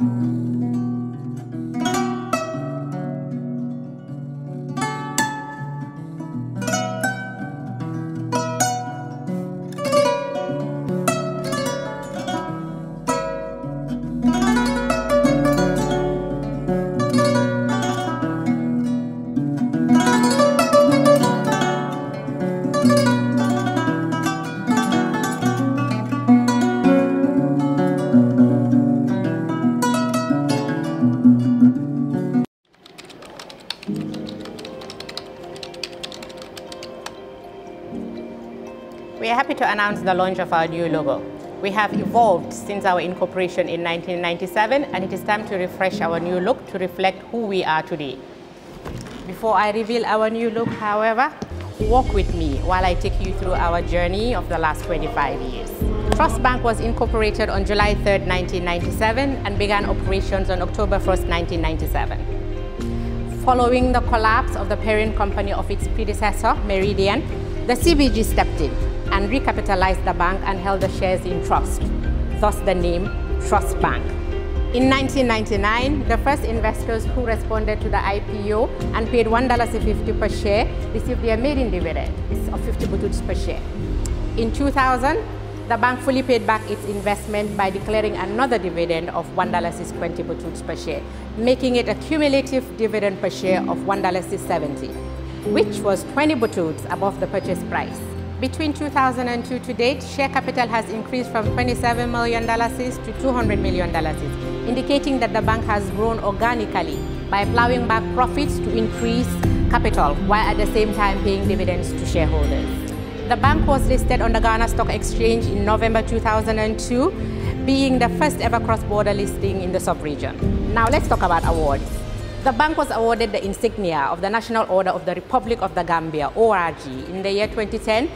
We are announce the launch of our new logo. We have evolved since our incorporation in 1997 and it is time to refresh our new look to reflect who we are today. Before I reveal our new look, however, walk with me while I take you through our journey of the last 25 years. Trust Bank was incorporated on July 3, 1997 and began operations on October 1, 1997. Following the collapse of the parent company of its predecessor, Meridian, the CBG stepped in and recapitalized the bank and held the shares in trust, thus the name Trust Bank. In 1999, the first investors who responded to the IPO and paid $1.50 per share received their maiden dividend of 50 bututs per share. In 2000, the bank fully paid back its investment by declaring another dividend of $1.20 bututs per share, making it a cumulative dividend per share of $1.70, which was 20 bututs above the purchase price. Between 2002 to date, share capital has increased from $27 million to $200 million, indicating that the bank has grown organically by plowing back profits to increase capital while at the same time paying dividends to shareholders. The bank was listed on the Ghana Stock Exchange in November 2002, being the first ever cross-border listing in the sub-region. Now let's talk about awards. The bank was awarded the insignia of the National Order of the Republic of the Gambia, ORG, in the year 2010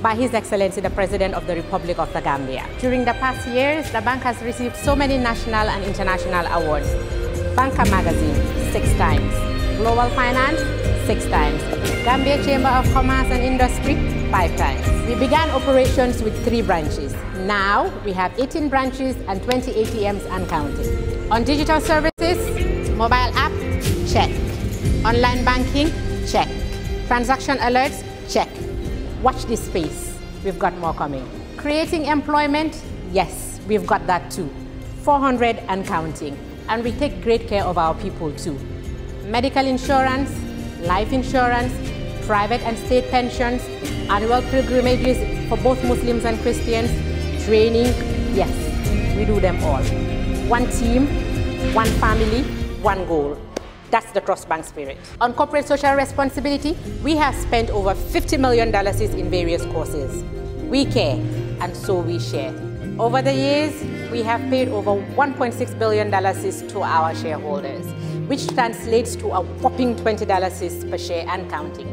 by His Excellency the President of the Republic of the Gambia. During the past years, the bank has received so many national and international awards. Banker Magazine, six times. Global Finance, six times. Gambia Chamber of Commerce and Industry, five times. We began operations with three branches. Now, we have 18 branches and 20 ATMs and counting. On digital services, mobile app, check. Online banking, check. Transaction alerts, check. Watch this space. We've got more coming. Creating employment, yes, we've got that too. 400 and counting. And we take great care of our people too. Medical insurance, life insurance, private and state pensions, annual pilgrimages for both Muslims and Christians, training, yes, we do them all. One team, one family, one goal. That's the Trust Bank spirit. On corporate social responsibility, we have spent over $50 million in various courses. We care, and so we share. Over the years, we have paid over $1.6 billion to our shareholders, which translates to a whopping $20 per share and counting.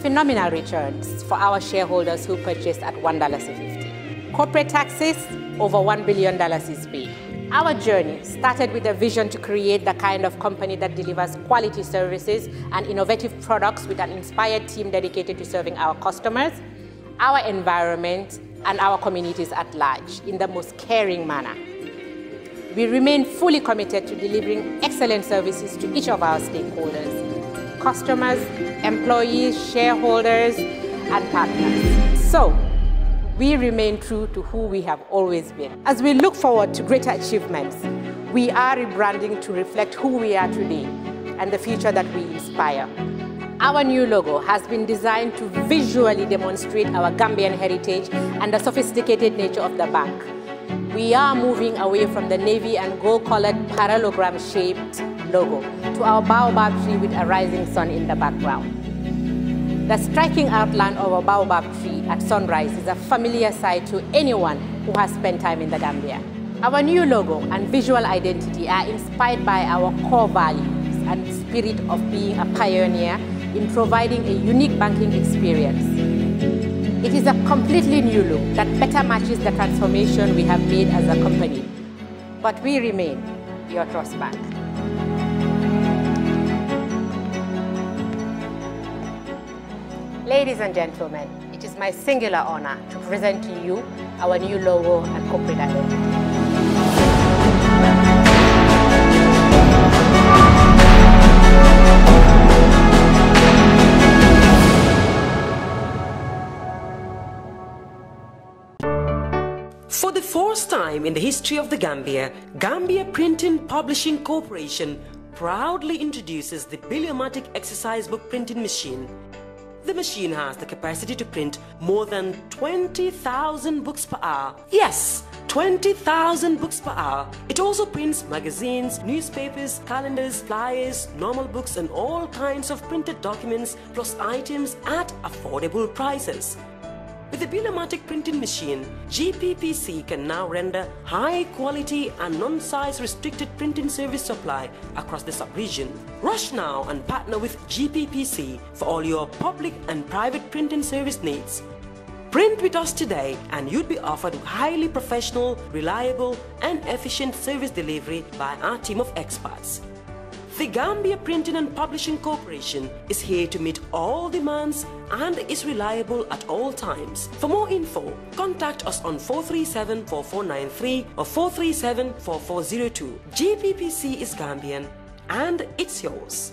Phenomenal returns for our shareholders who purchased at $1.50. Corporate taxes, over $1 billion is paid. Our journey started with a vision to create the kind of company that delivers quality services and innovative products with an inspired team dedicated to serving our customers, our environment, and our communities at large in the most caring manner. We remain fully committed to delivering excellent services to each of our stakeholders, customers, employees, shareholders, and partners. So, we remain true to who we have always been. As we look forward to greater achievements, we are rebranding to reflect who we are today and the future that we inspire. Our new logo has been designed to visually demonstrate our Gambian heritage and the sophisticated nature of the bank. We are moving away from the navy and gold-colored parallelogram-shaped logo to our baobab tree with a rising sun in the background. The striking outline of a baobab tree at sunrise is a familiar sight to anyone who has spent time in the Gambia. Our new logo and visual identity are inspired by our core values and spirit of being a pioneer in providing a unique banking experience. It is a completely new look that better matches the transformation we have made as a company. But we remain your trust bank. Ladies and gentlemen, it is my singular honor to present to you our new logo and corporate identity. For the first time in the history of the Gambia, Gambia Printing Publishing Corporation proudly introduces the Bielomatik Exercise Book Printing Machine the machine has the capacity to print more than 20,000 books per hour. Yes, 20,000 books per hour. It also prints magazines, newspapers, calendars, flyers, normal books and all kinds of printed documents plus items at affordable prices. With the Bielomatik printing machine, GPPC can now render high quality and non-size restricted printing service supply across the sub-region. Rush now and partner with GPPC for all your public and private printing service needs. Print with us today and you'd be offered highly professional, reliable and efficient service delivery by our team of experts. The Gambia Printing and Publishing Corporation is here to meet all demands and is reliable at all times. For more info, contact us on 437-4493 or 437-4402. GPPC is Gambian and it's yours.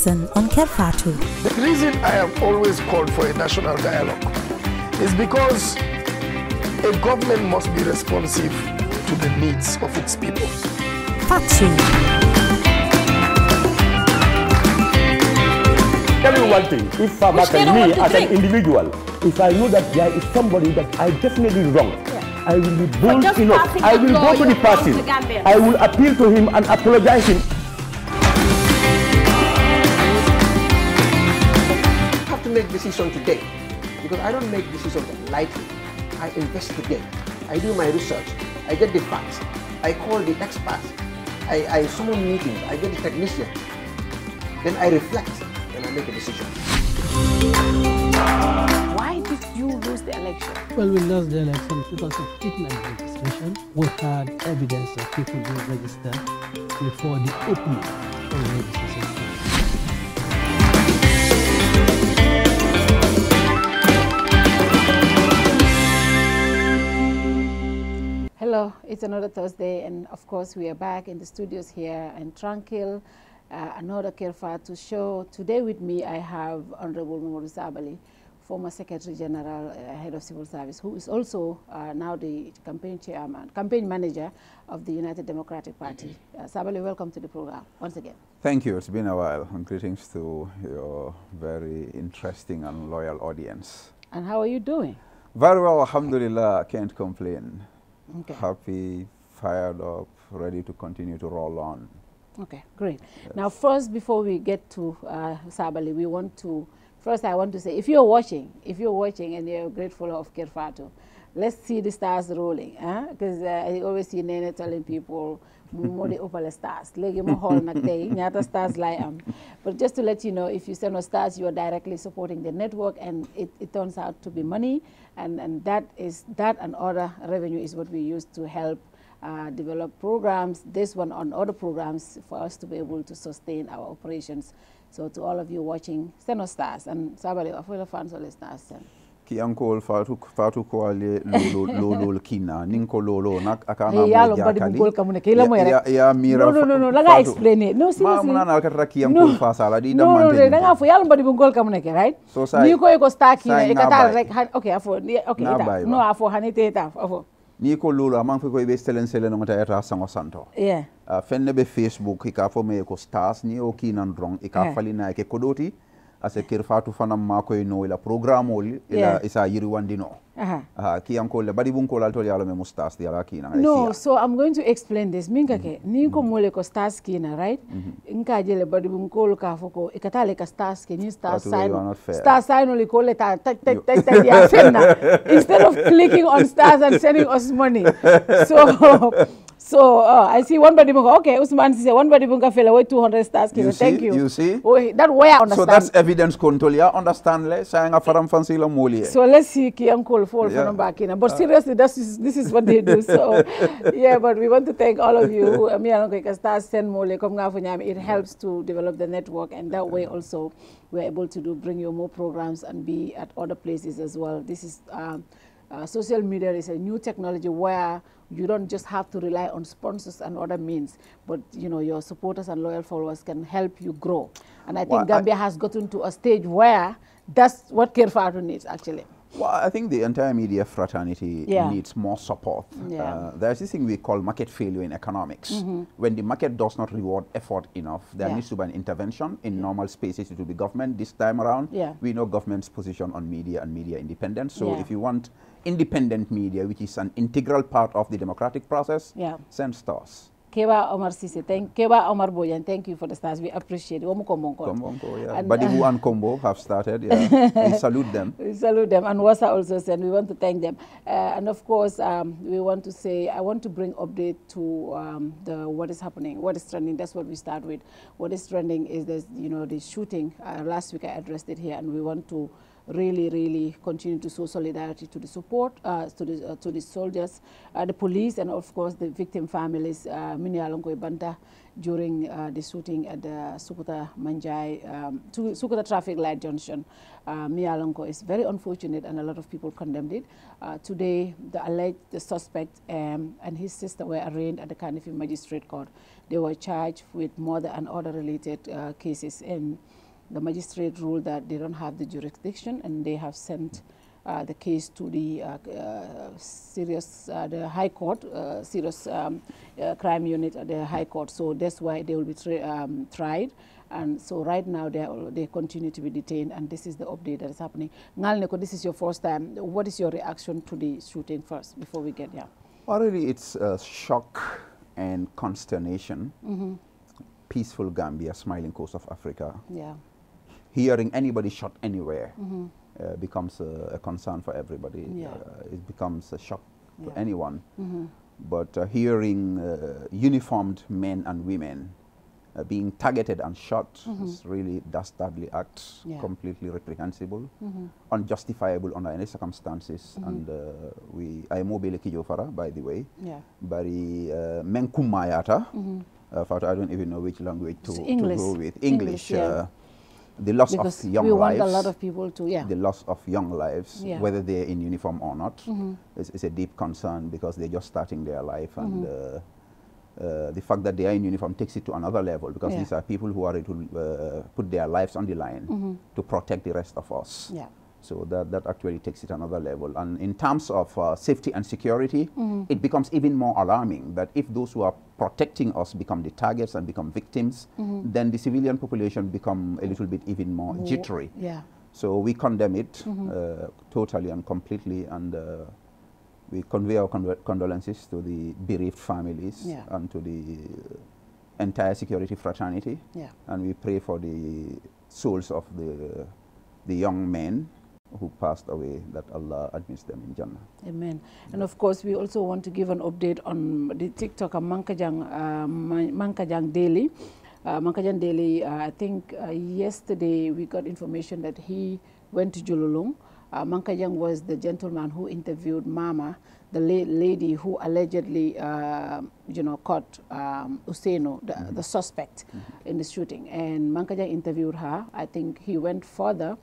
This season on Kerr Fatou. The reason I have always called for a national dialogue is because a government must be responsive to the needs of its people. Fatou. Tell you one thing, if Farmer Which and me want to as an individual, if I know that there is somebody that I definitely wrong, I will be bold enough. I will go to the you're person. I will appeal to him and apologize him. Make decision today because I don't make decisions lightly. I investigate. I do my research. I get the facts. I call the experts. I, I summon meetings. I get the technicians. Then I reflect and I make a decision. Why did you lose the election? Well, we lost the election because of kidnap registration. We had evidence of people being registered before the opening of the registration. Hello, it's another Thursday, and of course, we are back in the studios here in Tranquil, uh, another Kerr Fatou show. Today, with me, I have Honorable Momodou Sabally, former Secretary General, uh, Head of Civil Service, who is also uh, now the campaign chairman, campaign manager of the United Democratic Party. Uh, Sabali, welcome to the program once again. Thank you. It's been a while. And greetings to your very interesting and loyal audience. And how are you doing? Very well, alhamdulillah. Can't complain. Okay. Happy, fired up, ready to continue to roll on. Okay, great. Yes. Now, first, before we get to uh, Sabally, we want to, first I want to say, if you're watching, if you're watching and you're grateful of Kerr Fatou, let's see the stars rolling. Because huh? uh, I always see Nene telling people, moo di ëppale stars. Léegi ma xool nag tey ñaata stars lay am. But just to let you know if you send us stars you are directly supporting the network and it, it turns out to be money. And and that is that and other revenue is what we use to help uh, develop programs, this one on other programs for us to be able to sustain our operations. So to all of you watching, send us stars. And sabali afuela fans all stars ki ankol fatu fatu ko ale lolo lolo kina. Ninko lolo nak akana hey, yalo badi kamune kila mo ya ya mira no no no la ga explain no seriously ma muna na katra ki ankol fa sala di da man no no nga fo yalo badi kam ne ke right? So sai. Ni ko e ko sta kina e kata rek okay afo okay ita no afo hanite ta afo ni ko lolo amang fi ko be stelen selen ta eta sango santo. Yeah. Uh, fenne be facebook ka fo me ko stars ni o kinan drong e ka yeah. falina ke kodoti ase kir fatu fanam makoy no ila programme ol ila yeah. isa yiri wandino aha. Aha kiyankol le badi bunkol la tol yalo me mustas di ala kina no so i'm going to explain this. Minga ke mm -hmm. ni ko mole ko stars kina right? Mm -hmm. nka jele badi bunkol ka foko ikatale ka stars ke ni stars sign stars sign oli ko le ta ta ta ta, ya instead of clicking on stars and sending us money. So So uh, I see one body bunga. Okay, Usman says one body bunga fella with 200 stars. You Thank you. You see? Oh, that way I understand. So that's evidence control. Yeah, understand le. Sayang afaram fancy la moli. So let's see ki uncle fall yeah. from back in. But seriously, this is this is what they do. So yeah, but we want to thank all of you. Me and Uncle stars send mole come It helps to develop the network, and that way also we're able to do bring you more programs and be at other places as well. This is. Um, uh, social media is a new technology where you don't just have to rely on sponsors and other means, but you know your supporters and loyal followers can help you grow. And I think well, Gambia I has gotten to a stage where that's what Kerr Fatou needs actually. Well, I think the entire media fraternity yeah. needs more support. Yeah. Uh, there's this thing we call market failure in economics. Mm -hmm. When the market does not reward effort enough, there yeah. needs to be an intervention. In normal spaces, it will be government. This time around, we know government's position on media and media independence. So if you want independent media, which is an integral part of the democratic process, yeah. send stars. Kewa Omar Sise, thank Kewa Omar Boyan, thank you for the stars. We appreciate it. Kombonko, yeah. And, Badibu uh, and Kombo have started. Yeah. we salute them. We salute them. And Wasa also said we want to thank them. Uh, and of course, um, we want to say I want to bring update to um, the what is happening, what is trending. That's what we start with. What is trending is this, you know, the shooting. Uh, last week I addressed it here, and we want to really, really continue to show solidarity to the support, uh, to, the, uh, to the soldiers, uh, the police, and of course the victim families, uh, Minialongo Banta, during uh, the shooting at the Sukuta Manjai, um, Sukuta traffic light junction. Uh, is very unfortunate and a lot of people condemned it. Uh, today, the alleged the suspect um, and his sister were arraigned at the Kanifing Magistrate Court. They were charged with murder and other related uh, cases. And the magistrate ruled that they don't have the jurisdiction and they have sent uh, the case to the uh, uh, serious, uh, the High Court, uh, serious um, uh, crime unit at the High Court. So that's why they will be um, tried. And so right now they, are, they continue to be detained and this is the update that is happening. Ngalneko, this is your first time. What is your reaction to the shooting first before we get here? Well, really it's shock and consternation. Mm -hmm. Peaceful Gambia, smiling coast of Africa. Yeah hearing anybody shot anywhere mm -hmm. uh, becomes a, a, concern for everybody. Yeah. Uh, it becomes a shock to yeah. anyone. Mm -hmm. But uh, hearing uh, uniformed men and women uh, being targeted and shot mm -hmm. is really dastardly acts, yeah. completely reprehensible, mm-hmm. unjustifiable under any circumstances. Mm-hmm. And uh, we, I mobile kijofara, by the way, yeah. bari menkumayata. Mm-hmm. Uh, I don't even know which language to, to go with. English, English yeah the loss because of young we lives. want a lot of people to, yeah. The loss of young lives, yeah. whether they're in uniform or not, mm -hmm. is, is, a deep concern because they're just starting their life and mm -hmm. uh, uh, the fact that they are in uniform takes it to another level because yeah. these are people who are ready to uh, put their lives on the line mm -hmm. to protect the rest of us. Yeah. So that, that actually takes it another level. And in terms of uh, safety and security, mm -hmm. it becomes even more alarming that if those who are protecting us become the targets and become victims, mm -hmm. then the civilian population become a little bit even more jittery. Yeah. So we condemn it mm -hmm. uh, totally and completely and uh, we convey our condolences to the bereaved families yeah. and to the entire security fraternity. Yeah. And we pray for the souls of the, the young men who passed away, that Allah admits them in Jannah. Amen. And of course, we also want to give an update on the TikToker Mankajang, uh, Mankajang Daily. Uh, Mankajang Daily, uh, I think uh, yesterday we got information that he went to Jululung. Uh, Mankajang was the gentleman who interviewed Mama, the la lady who allegedly, uh, you know, caught um, Useno, the, mm -hmm. the suspect mm -hmm. in the shooting. And Mankajang interviewed her. I think he went further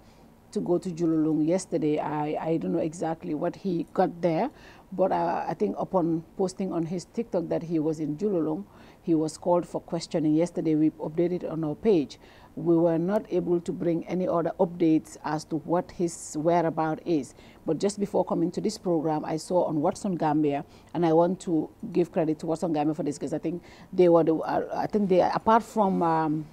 to go to Jululung yesterday. I, I don't know exactly what he got there, but uh, I think upon posting on his TikTok that he was in Jululung, he was called for questioning. Yesterday we updated on our page. We were not able to bring any other updates as to what his whereabout is. But just before coming to this program, I saw on What's On Gambia, and I want to give credit to What's On Gambia for this because I think they were the, uh, I think they, apart from, um,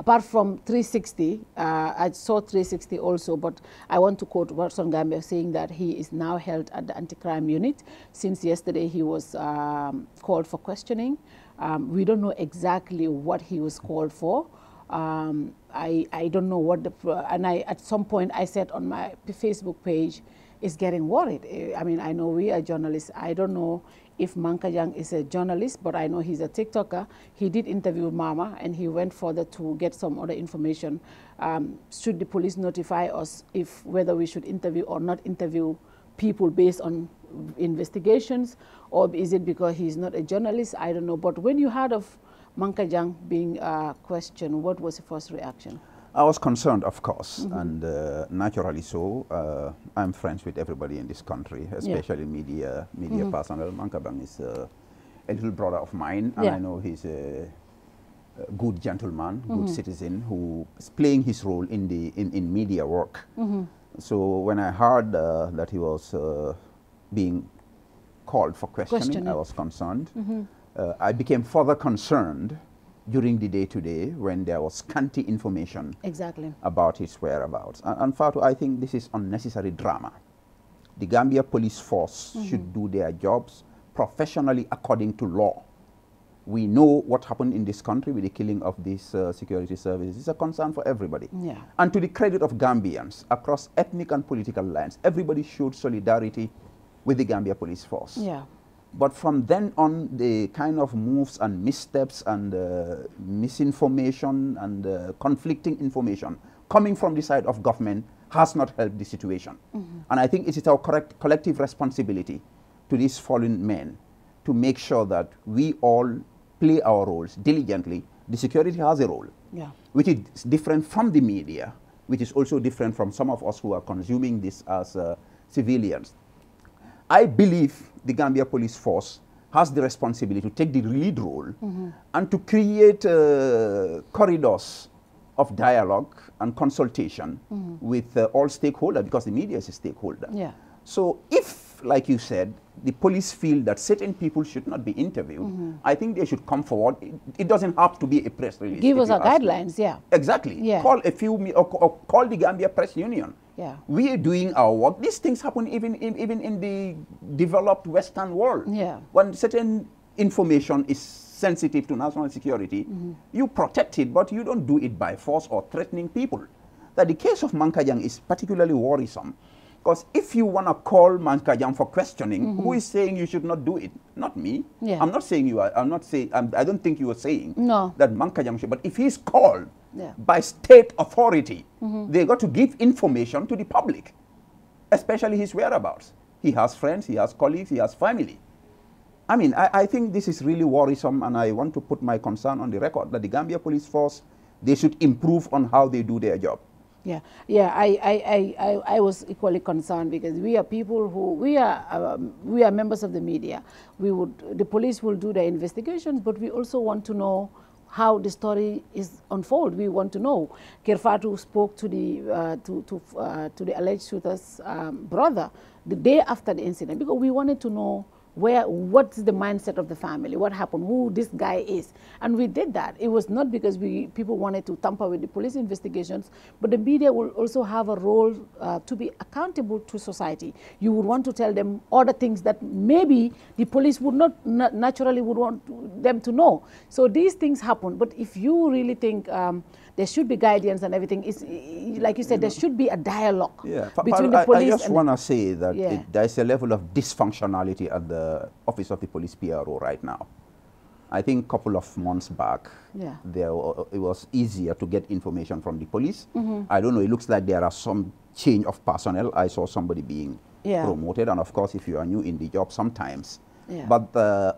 apart from 360, uh, I saw 360 also, but I want to quote What's On Gambia saying that he is now held at the anti-crime unit. Since yesterday he was um, called for questioning. Um, we don't know exactly what he was called for. Um, I, I don't know what the, and I, at some point I said on my Facebook page, is getting worried. I mean, I know we are journalists. I don't know if Mankajang is a journalist, but I know he's a TikToker. He did interview Mama, and he went further to get some other information. Um, should the police notify us if whether we should interview or not interview people based on investigations, or is it because he's not a journalist? I don't know. But when you heard of Mankajang being uh, questioned, what was the first reaction? I was concerned, of course, mm -hmm. and uh, naturally so. Uh, I'm friends with everybody in this country, especially yeah. media media mm -hmm. personnel. Mankabang is uh, a little brother of mine, and yeah. I know he's a, a good gentleman, mm -hmm. good citizen who is playing his role in the in, in media work. Mm-hmm. So when I heard uh, that he was uh, being called for questioning, questioning. I was concerned. Mm-hmm. Uh, I became further concerned during the day to day when there was scanty information exactly about his whereabouts. And, and Fatou, I think this is unnecessary drama. The Gambia police force mm -hmm. should do their jobs professionally according to law. We know what happened in this country with the killing of these uh, security services. It's a concern for everybody. Yeah. And to the credit of Gambians across ethnic and political lines, everybody showed solidarity with the Gambia police force. Yeah. But from then on, the kind of moves and missteps and uh, misinformation and uh, conflicting information coming from the side of government has not helped the situation. Mm -hmm. And I think it is our correct collective responsibility to these fallen men to make sure that we all play our roles diligently. The security has a role, yeah. which is different from the media, which is also different from some of us who are consuming this as uh, civilians. I believe the Gambia Police Force has the responsibility to take the lead role mm -hmm. and to create uh, corridors of dialogue and consultation mm -hmm. with uh, all stakeholders because the media is a stakeholder. Yeah. So if, like you said, the police feel that certain people should not be interviewed, mm -hmm. I think they should come forward. It, it, doesn't have to be a press release. Give us our guidelines, me. yeah. Exactly. Yeah. Call a few, or, or call the Gambia Press Union yeah. We are doing our work. These things happen even in, even in the developed Western world. Yeah. When certain information is sensitive to national security, mm -hmm. you protect it, but you don't do it by force or threatening people. That the case of Mankajang is particularly worrisome. Because if you want to call Mankajang for questioning, mm -hmm. who is saying you should not do it? Not me. Yeah. I'm not saying you are. I'm not saying. I'm, I do not think you are saying no. that Mankajang should. But if he's called yeah. by state authority, mm -hmm. they got to give information to the public, especially his whereabouts. He has friends, he has colleagues, he has family. I mean, I, I, think this is really worrisome, and I want to put my concern on the record that the Gambia Police Force, they should improve on how they do their job. Yeah, yeah, I, I, I, I was equally concerned because we are people who, we are, um, we are members of the media. We would, the police will do their investigations, but we also want to know how the story is unfold. We want to know. Kerr Fatou spoke to the, uh, to, to, uh, to the alleged shooter's um, brother the day after the incident because we wanted to know where what's the mindset of the family? What happened? Who this guy is? And we did that. It was not because we people wanted to tamper with the police investigations but the media will also have a role uh, to be accountable to society. You would want to tell them other things that maybe the police would not naturally would want them to know. So these things happen. But if you really think um, there should be guidance and everything. It's, like you said, there should be a dialogue yeah. between the police I, I just want to say that yeah. it, there's a level of dysfunctionality at the Office of the Police PRO right now. I think a couple of months back, yeah. there it was easier to get information from the police. Mm -hmm. I don't know, it looks like there are some change of personnel. I saw somebody being yeah. promoted, and of course, if you are new in the job, sometimes. Yeah. But uh,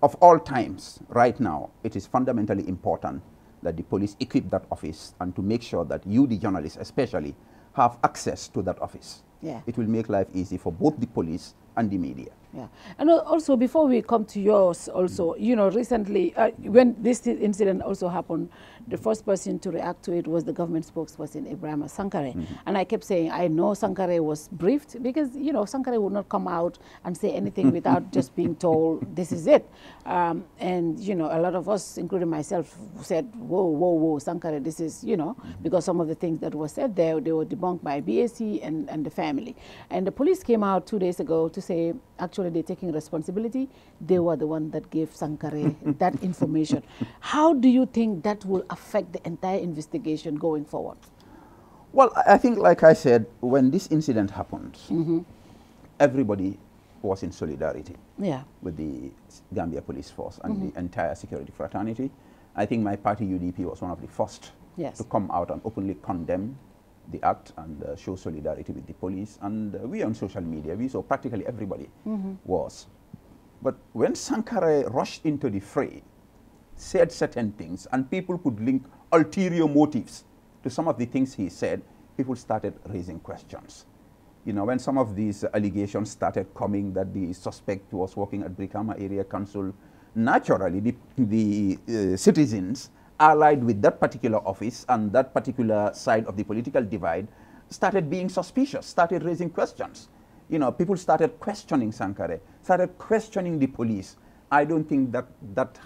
of all times, right now, it is fundamentally important that the police equip that office and to make sure that you, the journalists especially, have access to that office. Yeah. It will make life easy for both the police and the media. Yeah, and also before we come to yours, also, you know, recently, uh, when this incident also happened, the first person to react to it was the government spokesperson, Ibrahim Sankareh. Mm -hmm. And I kept saying, I know Sankareh was briefed because, you know, Sankareh would not come out and say anything without just being told, this is it. Um, and, you know, a lot of us, including myself, said, whoa, whoa, whoa, Sankareh, this is, you know, mm -hmm. because some of the things that were said there, they were debunked by BAC and, and the family. And the police came out two days ago to say, actually, they're taking responsibility. They were the one that gave Sankareh that information. How do you think that will affect affect the entire investigation going forward? Well, I think, like I said, when this incident happened, mm -hmm. everybody was in solidarity yeah. with the Gambia Police Force and mm -hmm. the mm-hmm. entire security fraternity. I think my party, UDP, was one of the first yes. to come out and openly condemn the act and uh, show solidarity with the police. And uh, we on social media, we saw practically everybody mm -hmm. was. But when Sankareh rushed into the fray, said certain things and people could link ulterior motives to some of the things he said, people started raising questions. You know, when some of these allegations started coming that the suspect was working at Brikama Area Council, naturally the, the uh, citizens allied with that particular office and that particular side of the political divide started being suspicious, started raising questions. You know, people started questioning Sankareh, started questioning the police. I don't think that that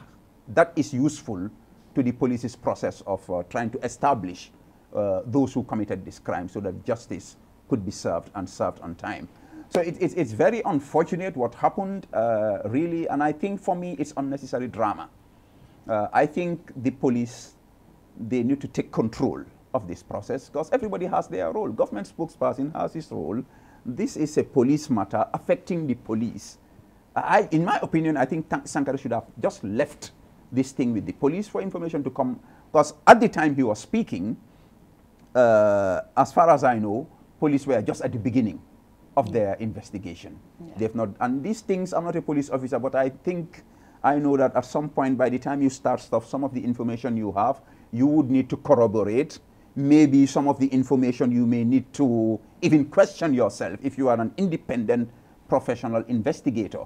that is useful to the police's process of uh, trying to establish uh, those who committed this crime so that justice could be served and served on time. So it, it, it's very unfortunate what happened, uh, really, and I think for me it's unnecessary drama. Uh, I think the police, they need to take control of this process because everybody has their role. Government spokesperson has his role. This is a police matter affecting the police. I, in my opinion, I think Sankareh should have just left this thing with the police for information to come. Because at the time he was speaking, uh, as far as I know, police were just at the beginning of their investigation. Yeah. They've not, and these things, I'm not a police officer, but I think I know that at some point, by the time you start stuff, some of the information you have, you would need to corroborate. Maybe some of the information you may need to even question yourself if you are an independent professional investigator.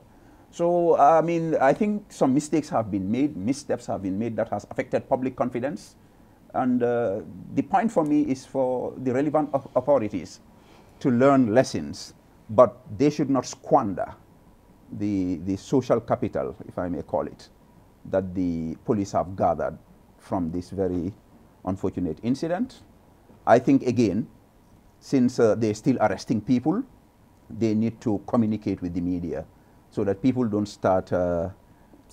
So, I mean, I think some mistakes have been made, missteps have been made that has affected public confidence. And uh, the point for me is for the relevant authorities to learn lessons, but they should not squander the, the social capital, if I may call it, that the police have gathered from this very unfortunate incident. I think, again, since uh, they're still arresting people, they need to communicate with the media so that people don't start uh,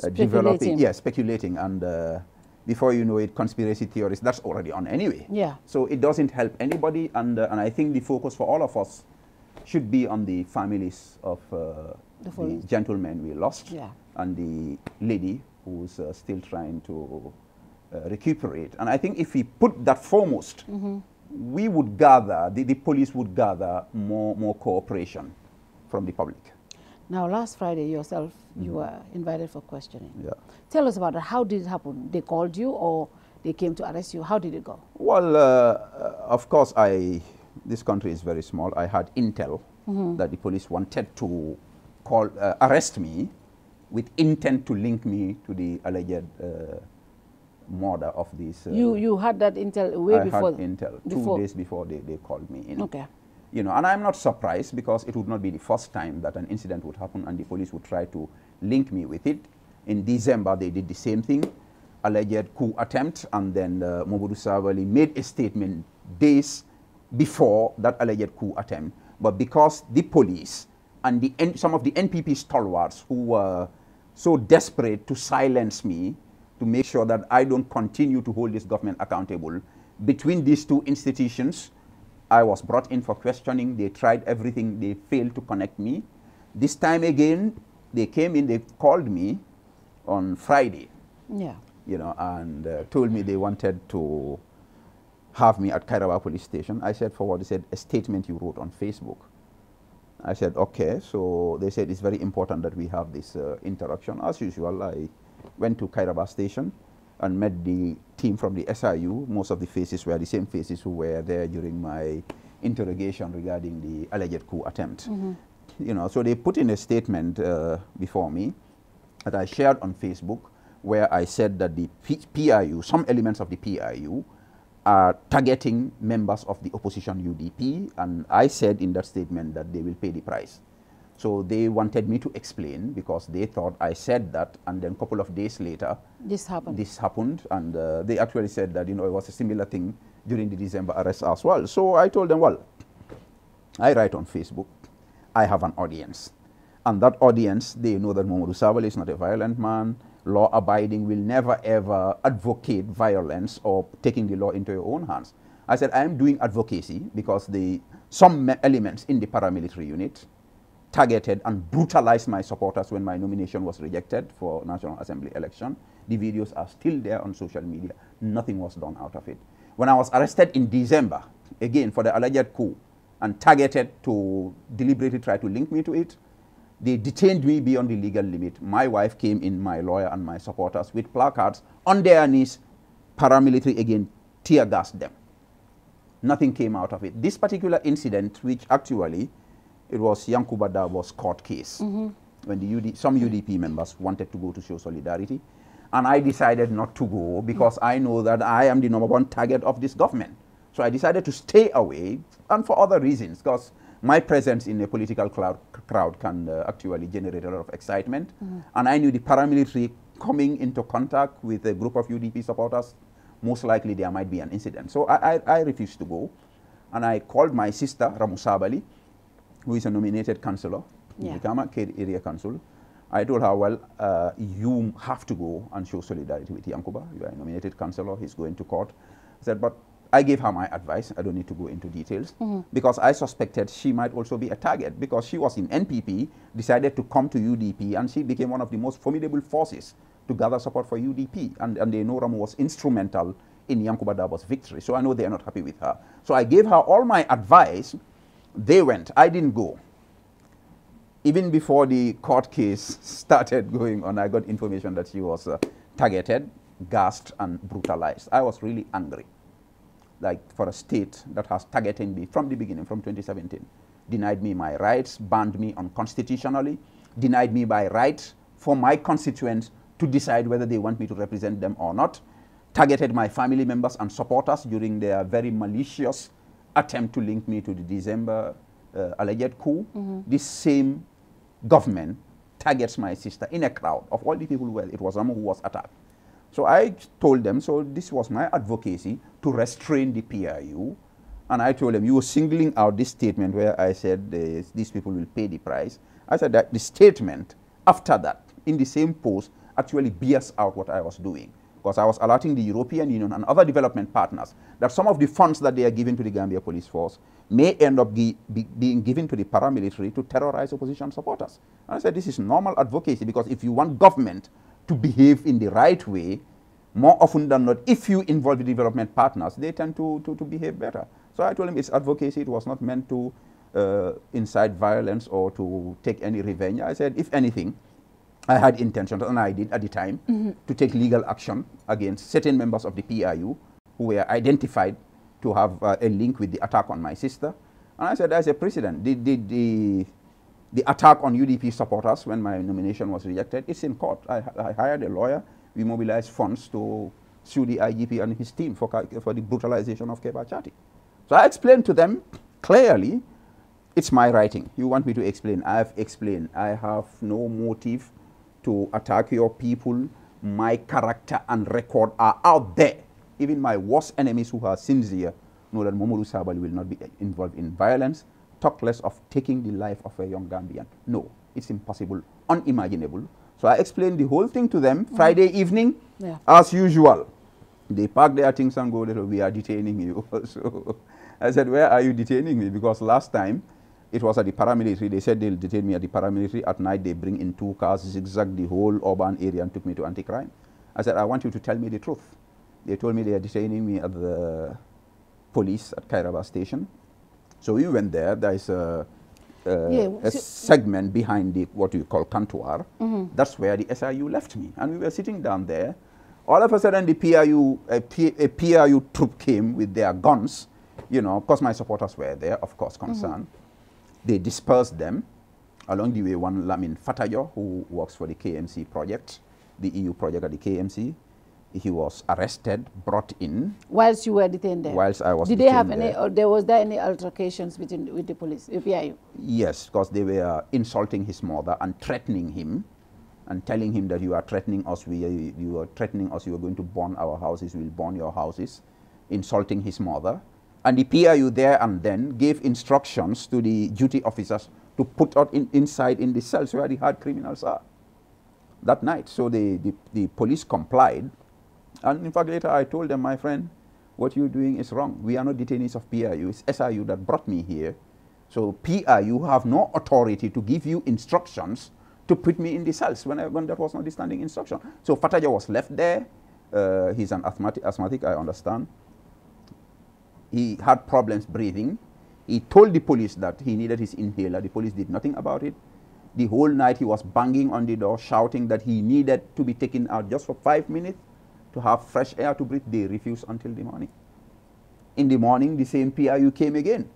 uh, developing, yeah, speculating, and uh, before you know it, conspiracy theories, that's already on anyway. Yeah. So it doesn't help anybody, and, uh, and I think the focus for all of us should be on the families of uh, the, the, gentleman we lost yeah. and the lady who's uh, still trying to recuperate. And I think if we put that foremost, mm -hmm. we would gather, the, the police would gather more, more cooperation from the public. Now, last Friday yourself, mm -hmm. you were invited for questioning. Yeah. Tell us about it. How did it happen? They called you or they came to arrest you? How did it go? Well, uh, of course, I, this country is very small. I had intel mm -hmm. that the police wanted to call, uh, arrest me with intent to link me to the alleged uh, murder of this. Uh, you, you had that intel way I before? I had intel two before. days before they, they called me in. Okay. You know, and I'm not surprised because it would not be the first time that an incident would happen and the police would try to link me with it. In December, they did the same thing, alleged coup attempt, and then uh, Momodou Sabally made a statement days before that alleged coup attempt. But because the police and the some of the NPP stalwarts who were so desperate to silence me, to make sure that I don't continue to hold this government accountable, between these two institutions, I was brought in for questioning. They tried everything. They failed to connect me. This time again, they came in, they called me on Friday. Yeah. You know, and uh, told me they wanted to have me at Kairaba police station. I said, for what? They said, a statement you wrote on Facebook. I said, okay. So they said, it's very important that we have this uh, interaction. As usual, I went to Kairaba station and met the team from the SIU. Most of the faces were the same faces who were there during my interrogation regarding the alleged coup attempt. Mm -hmm. You know, so they put in a statement uh, before me that I shared on Facebook where I said that the P PIU, some elements of the PIU, are targeting members of the opposition UDP, and I said in that statement that they will pay the price. So they wanted me to explain because they thought I said that, and then a couple of days later, this happened. This happened, and uh, they actually said that you know it was a similar thing during the December arrest as well. So I told them, well, I write on Facebook, I have an audience, and that audience they know that Momodou Sabally is not a violent man law abiding will never ever advocate violence or taking the law into your own hands. I said, I am doing advocacy because the, some elements in the paramilitary unit targeted and brutalized my supporters when my nomination was rejected for National Assembly election. The videos are still there on social media. Nothing was done out of it. When I was arrested in December, again for the alleged coup, and targeted to deliberately try to link me to it, they detained me beyond the legal limit. My wife came in, my lawyer and my supporters, with placards on their knees, paramilitary again, tear gassed them. Nothing came out of it. This particular incident, which actually, it was Yankuba Dabo's court case, mm -hmm. when the UD, some UDP members wanted to go to show solidarity, and I decided not to go because mm -hmm. I know that I am the number one target of this government. So I decided to stay away, and for other reasons, because my presence in a political crowd, crowd can uh, actually generate a lot of excitement. Mm -hmm. And I knew the paramilitary coming into contact with a group of UDP supporters, most likely there might be an incident. So I, I, I refused to go. And I called my sister, Ramu Sabally, who is a nominated councillor yeah. in Kama Area Council. I told her, well, uh, you have to go and show solidarity with Yankuba. You are a nominated councillor. He's going to court. I said, but I gave her my advice. I don't need to go into details mm -hmm. because I suspected she might also be a target because she was in NPP, decided to come to UDP, and she became one of the most formidable forces to gather support for UDP. And, and the Noram was instrumental in Yankuba Dabo's victory. So I know they are not happy with her. So I gave her all my advice. They went. I didn't go. Even before the court case started going on, I got information that she was uh, targeted, gassed, and brutalized. I was really angry like for a state that has targeted me from the beginning, from 2017, denied me my rights, banned me unconstitutionally, denied me my right for my constituents to decide whether they want me to represent them or not, targeted my family members and supporters during their very malicious attempt to link me to the December uh, alleged coup. Mm -hmm. This same government targets my sister in a crowd of all the people who were, it was Ramu who was attacked. So I told them, so this was my advocacy to restrain the PIU. And I told them, you were singling out this statement where I said these people will pay the price. I said that the statement after that, in the same post, actually bears out what I was doing. Because I was alerting the European Union and other development partners that some of the funds that they are giving to the Gambia Police Force may end up be, being given to the paramilitary to terrorize opposition supporters. And I said this is normal advocacy because if you want government to behave in the right way, more often than not, if you involve the development partners, they tend to, to, to behave better. So I told him it's advocacy. It was not meant to uh, incite violence or to take any revenge. I said, if anything, I had intentions, and I did at the time, mm -hmm. to take legal action against certain members of the PIU who were identified to have uh, a link with the attack on my sister. And I said, as a president, the, the, the, the attack on UDP supporters when my nomination was rejected, it's in court. I, I hired a lawyer. We mobilized funds to sue the IGP and his team for, for the brutalization of Keba Chati. So I explained to them clearly It's my writing. You want me to explain? I have explained. I have no motive to attack your people. My character and record are out there. Even my worst enemies who are sincere know that Momodou Sabally will not be involved in violence, talk less of taking the life of a young Gambian. No, it's impossible, unimaginable. So I explained the whole thing to them mm. Friday evening, yeah. as usual. They pack their things and go, we are detaining you. so I said, where are you detaining me? Because last time, it was at the paramilitary. They said they'll detain me at the paramilitary. At night, they bring in two cars, zigzag the whole urban area and took me to anti-crime. I said, I want you to tell me the truth. They told me they are detaining me at the police at Kairaba station. So we went there. There is a, uh, yeah, a so segment behind the what you call cantuar. Mm -hmm. That's where the SIU left me. And we were sitting down there. All of a sudden, the PRU, a, P, a PRU troop came with their guns, you know, because my supporters were there, of course, concerned. Mm -hmm they dispersed them. Along the way, one Lamin Fatajo, who works for the KMC project, the EU project at the KMC, he was arrested, brought in. Whilst you were detained there? Whilst I was Did they have any, there. or there was there any altercations between, with the police, APIU? Yes, because they were insulting his mother and threatening him and telling him that you are threatening us, we, you are threatening us, you are going to burn our houses, we'll burn your houses, insulting his mother. And the PIU there and then gave instructions to the duty officers to put out in, inside in the cells where the hard criminals are that night. So the, the, the, police complied. And in fact, later I told them, my friend, what you're doing is wrong. We are not detainees of PIU. It's SIU that brought me here. So PIU have no authority to give you instructions to put me in the cells when, I, when that was not the standing instruction. So Fatajo was left there. Uh, he's an asthmatic, asthmatic, I understand he had problems breathing. He told the police that he needed his inhaler. The police did nothing about it. The whole night he was banging on the door, shouting that he needed to be taken out just for five minutes to have fresh air to breathe. They refused until the morning. In the morning, the same PIU came again.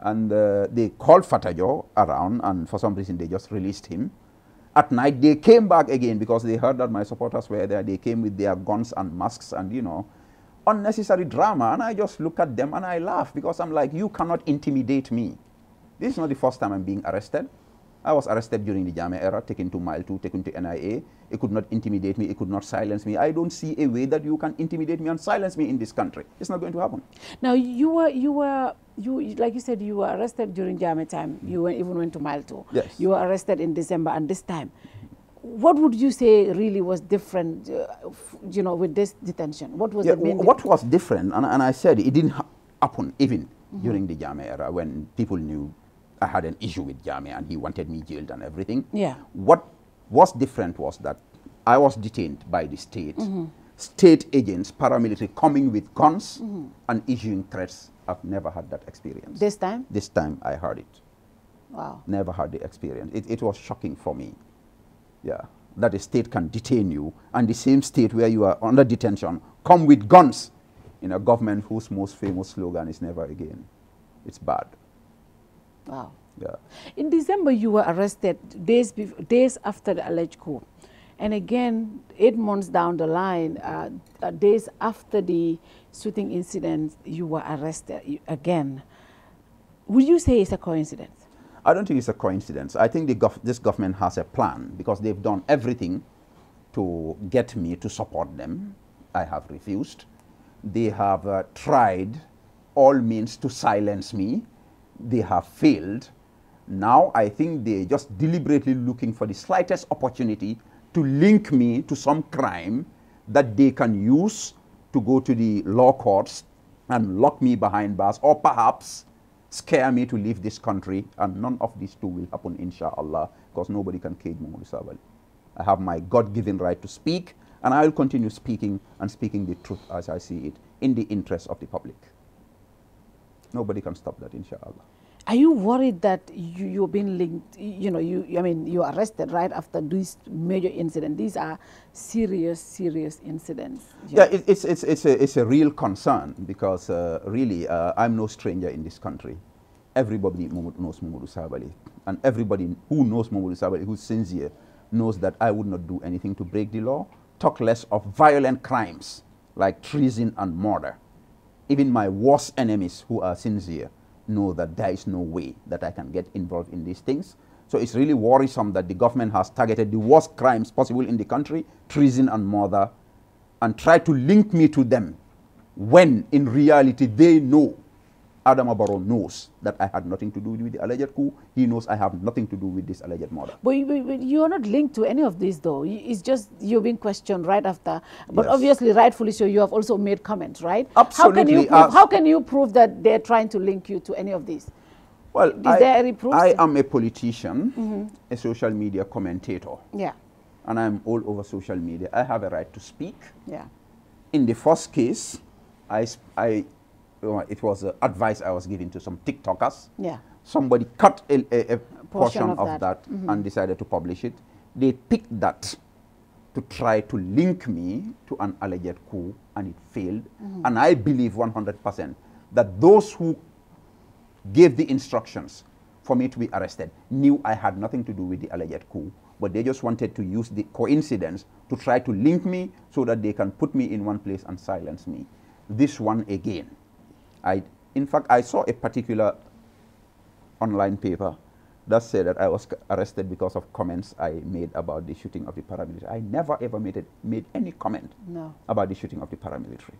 And uh, they called Fatajo around, and for some reason, they just released him. At night, they came back again because they heard that my supporters were there. They came with their guns and masks, and you know, unnecessary drama. And I just look at them and I laugh because I'm like, you cannot intimidate me. This is not the first time I'm being arrested. I was arrested during the Jammeh era, taken to Mile 2, taken to NIA. It could not intimidate me. It could not silence me. I don't see a way that you can intimidate me and silence me in this country. It's not going to happen. Now, you were, you were, you, like you said, you were arrested during Jammeh time. You went, even went to Mile 2. Yes. You were arrested in December and this time what would you say really was different, uh, you know, with this detention? What was yeah, What was different, and, and I said it didn't ha happen even mm -hmm. during the Jammeh era when people knew I had an issue with Jammeh and he wanted me jailed and everything. Yeah. What was different was that I was detained by the state, mm -hmm. state agents, paramilitary coming with guns mm -hmm. and issuing threats. I've never had that experience. This time? This time I heard it. Wow. Never had the experience. It, it was shocking for me yeah, that a state can detain you, and the same state where you are under detention come with guns in a government whose most famous slogan is never again. It's bad. Wow. Yeah. In December, you were arrested days, days after the alleged coup. And again, eight months down the line, uh, uh, days after the shooting incident, you were arrested again. Would you say it's a coincidence? I don't think it's a coincidence. I think gov this government has a plan because they've done everything to get me to support them. I have refused. They have uh, tried all means to silence me. They have failed. Now I think they're just deliberately looking for the slightest opportunity to link me to some crime that they can use to go to the law courts and lock me behind bars or perhaps scare me to leave this country, and none of these two will happen, inshallah, because nobody can cage Momodou Sabally. I have my God-given right to speak, and I will continue speaking and speaking the truth as I see it, in the interest of the public. Nobody can stop that, inshallah. Are you worried that you, you're being linked, you know, you, I mean, you're arrested right after this major incident? These are serious, serious incidents. Yeah, it, it's, it's, it's, a, it's a real concern because uh, really, uh, I'm no stranger in this country. Everybody knows Momodou Sabally. And everybody who knows Momodou Sabally, who's sincere, knows that I would not do anything to break the law, talk less of violent crimes like treason and murder. Even my worst enemies who are sincere know that there is no way that I can get involved in these things. So it's really worrisome that the government has targeted the worst crimes possible in the country, treason and murder, and tried to link me to them when in reality they know Adama Barrow knows that I had nothing to do with the alleged coup. He knows I have nothing to do with this alleged murder. But you, are not linked to any of this, though. It's just you're being questioned right after. But yes. obviously, rightfully so, you have also made comments, right? Absolutely. How can, you prove, how can you prove that they're trying to link you to any of this? Well, Is I, there any proof? I am a politician, mm -hmm. a social media commentator. Yeah. And I'm all over social media. I have a right to speak. Yeah. In the first case, I, I it was uh, advice I was giving to some TikTokers. Yeah. Somebody cut a, a, a portion, portion, of, of that, that mm -hmm. and decided to publish it. They picked that to try to link me to an alleged coup, and it failed. Mm -hmm. And I believe 100% that those who gave the instructions for me to be arrested knew I had nothing to do with the alleged coup, but they just wanted to use the coincidence to try to link me so that they can put me in one place and silence me. This one again I, in fact, I saw a particular online paper that said that I was arrested because of comments I made about the shooting of the paramilitary. I never ever made, it, made any comment no. about the shooting of the paramilitary.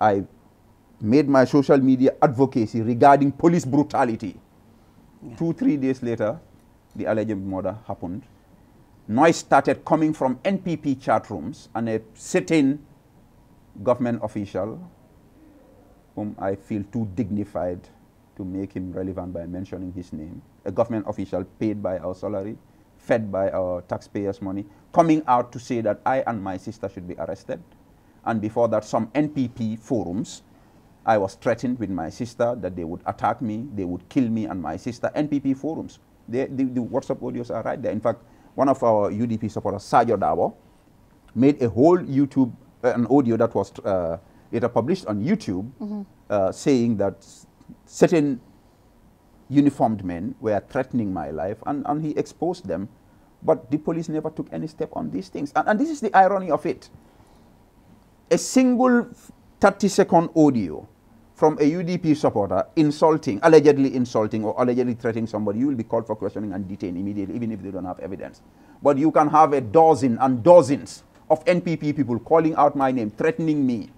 I made my social media advocacy regarding police brutality. Yeah. Two, three days later, the alleged murder happened. Noise started coming from NPP chat rooms and a sitting government official whom I feel too dignified to make him relevant by mentioning his name, a government official paid by our salary, fed by our taxpayers' money, coming out to say that I and my sister should be arrested. And before that, some NPP forums, I was threatened with my sister that they would attack me, they would kill me and my sister. NPP forums. They, the, the WhatsApp audios are right there. In fact, one of our UDP supporters, Sajo Dabo, made a whole YouTube, uh, an audio that was uh, later published on YouTube mm -hmm. uh, saying that certain uniformed men were threatening my life and, and he exposed them. But the police never took any step on these things. And, and this is the irony of it. A single 30 second audio from a UDP supporter insulting, allegedly insulting or allegedly threatening somebody, you will be called for questioning and detained immediately, even if they don't have evidence. But you can have a dozen and dozens of NPP people calling out my name, threatening me,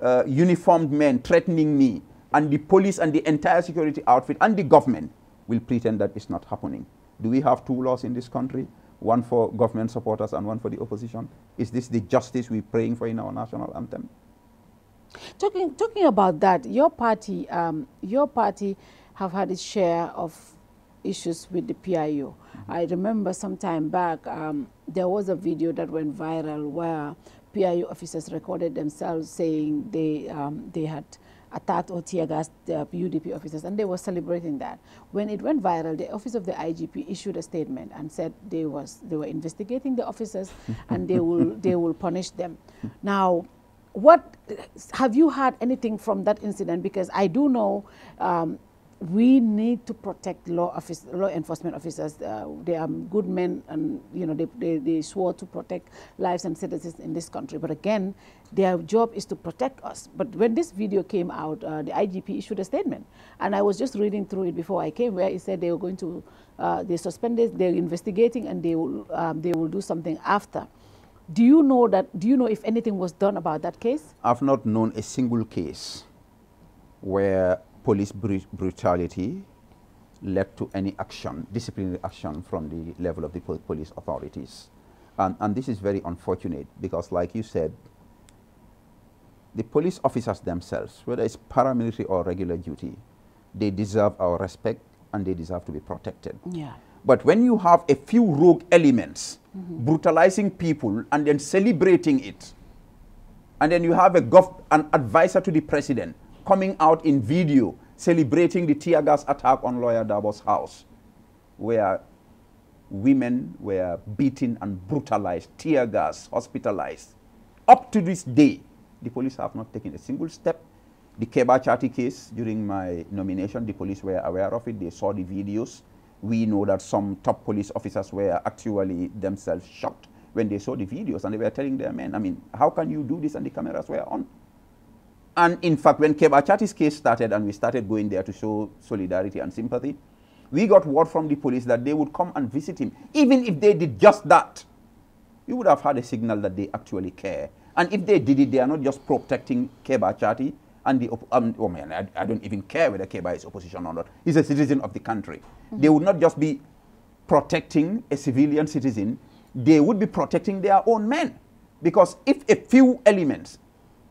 uh, uniformed men threatening me, and the police and the entire security outfit and the government will pretend that it's not happening. Do we have two laws in this country? One for government supporters and one for the opposition? Is this the justice we're praying for in our national anthem? Talking, talking about that, your party, um, your party have had its share of issues with the PIU. Mm -hmm. I remember some time back, um, there was a video that went viral where PIU officers recorded themselves saying they, um, they had attacked or tear gassed the UDP officers, and they were celebrating that. When it went viral, the office of the IGP issued a statement and said they was they were investigating the officers and they will they will punish them. Now, what have you heard anything from that incident? Because I do know um, we need to protect law, office, law enforcement officers. Uh, they are good men and, you know, they, they, they, swore to protect lives and citizens in this country. But again, their job is to protect us. But when this video came out, uh, the IGP issued a statement. And I was just reading through it before I came where he said they were going to, uh, they suspended, they're investigating and they will, um, they will do something after. Do you know that, do you know if anything was done about that case? I've not known a single case where police brutality led to any action, disciplinary action from the level of the police authorities. And, and this is very unfortunate because like you said, the police officers themselves, whether it's paramilitary or regular duty, they deserve our respect and they deserve to be protected. Yeah. But when you have a few rogue elements mm -hmm. brutalizing people and then celebrating it, and then you have a gov an advisor to the president coming out in video celebrating the tear gas attack on Lawyer Darboe's house, where women were beaten and brutalized, tear gas, hospitalized. Up to this day, the police have not taken a single step. The Keba Chati case, during my nomination, the police were aware of it. They saw the videos. We know that some top police officers were actually themselves shocked when they saw the videos and they were telling their men, I mean, how can you do this and the cameras were on? And in fact, when Keba Chati's case started and we started going there to show solidarity and sympathy, we got word from the police that they would come and visit him. Even if they did just that, we would have had a signal that they actually care. And if they did it, they are not just protecting Keba Chati and the, um, oh man, I, I, don't even care whether Keba is opposition or not. He's a citizen of the country. Mm -hmm. They would not just be protecting a civilian citizen, they would be protecting their own men. Because if a few elements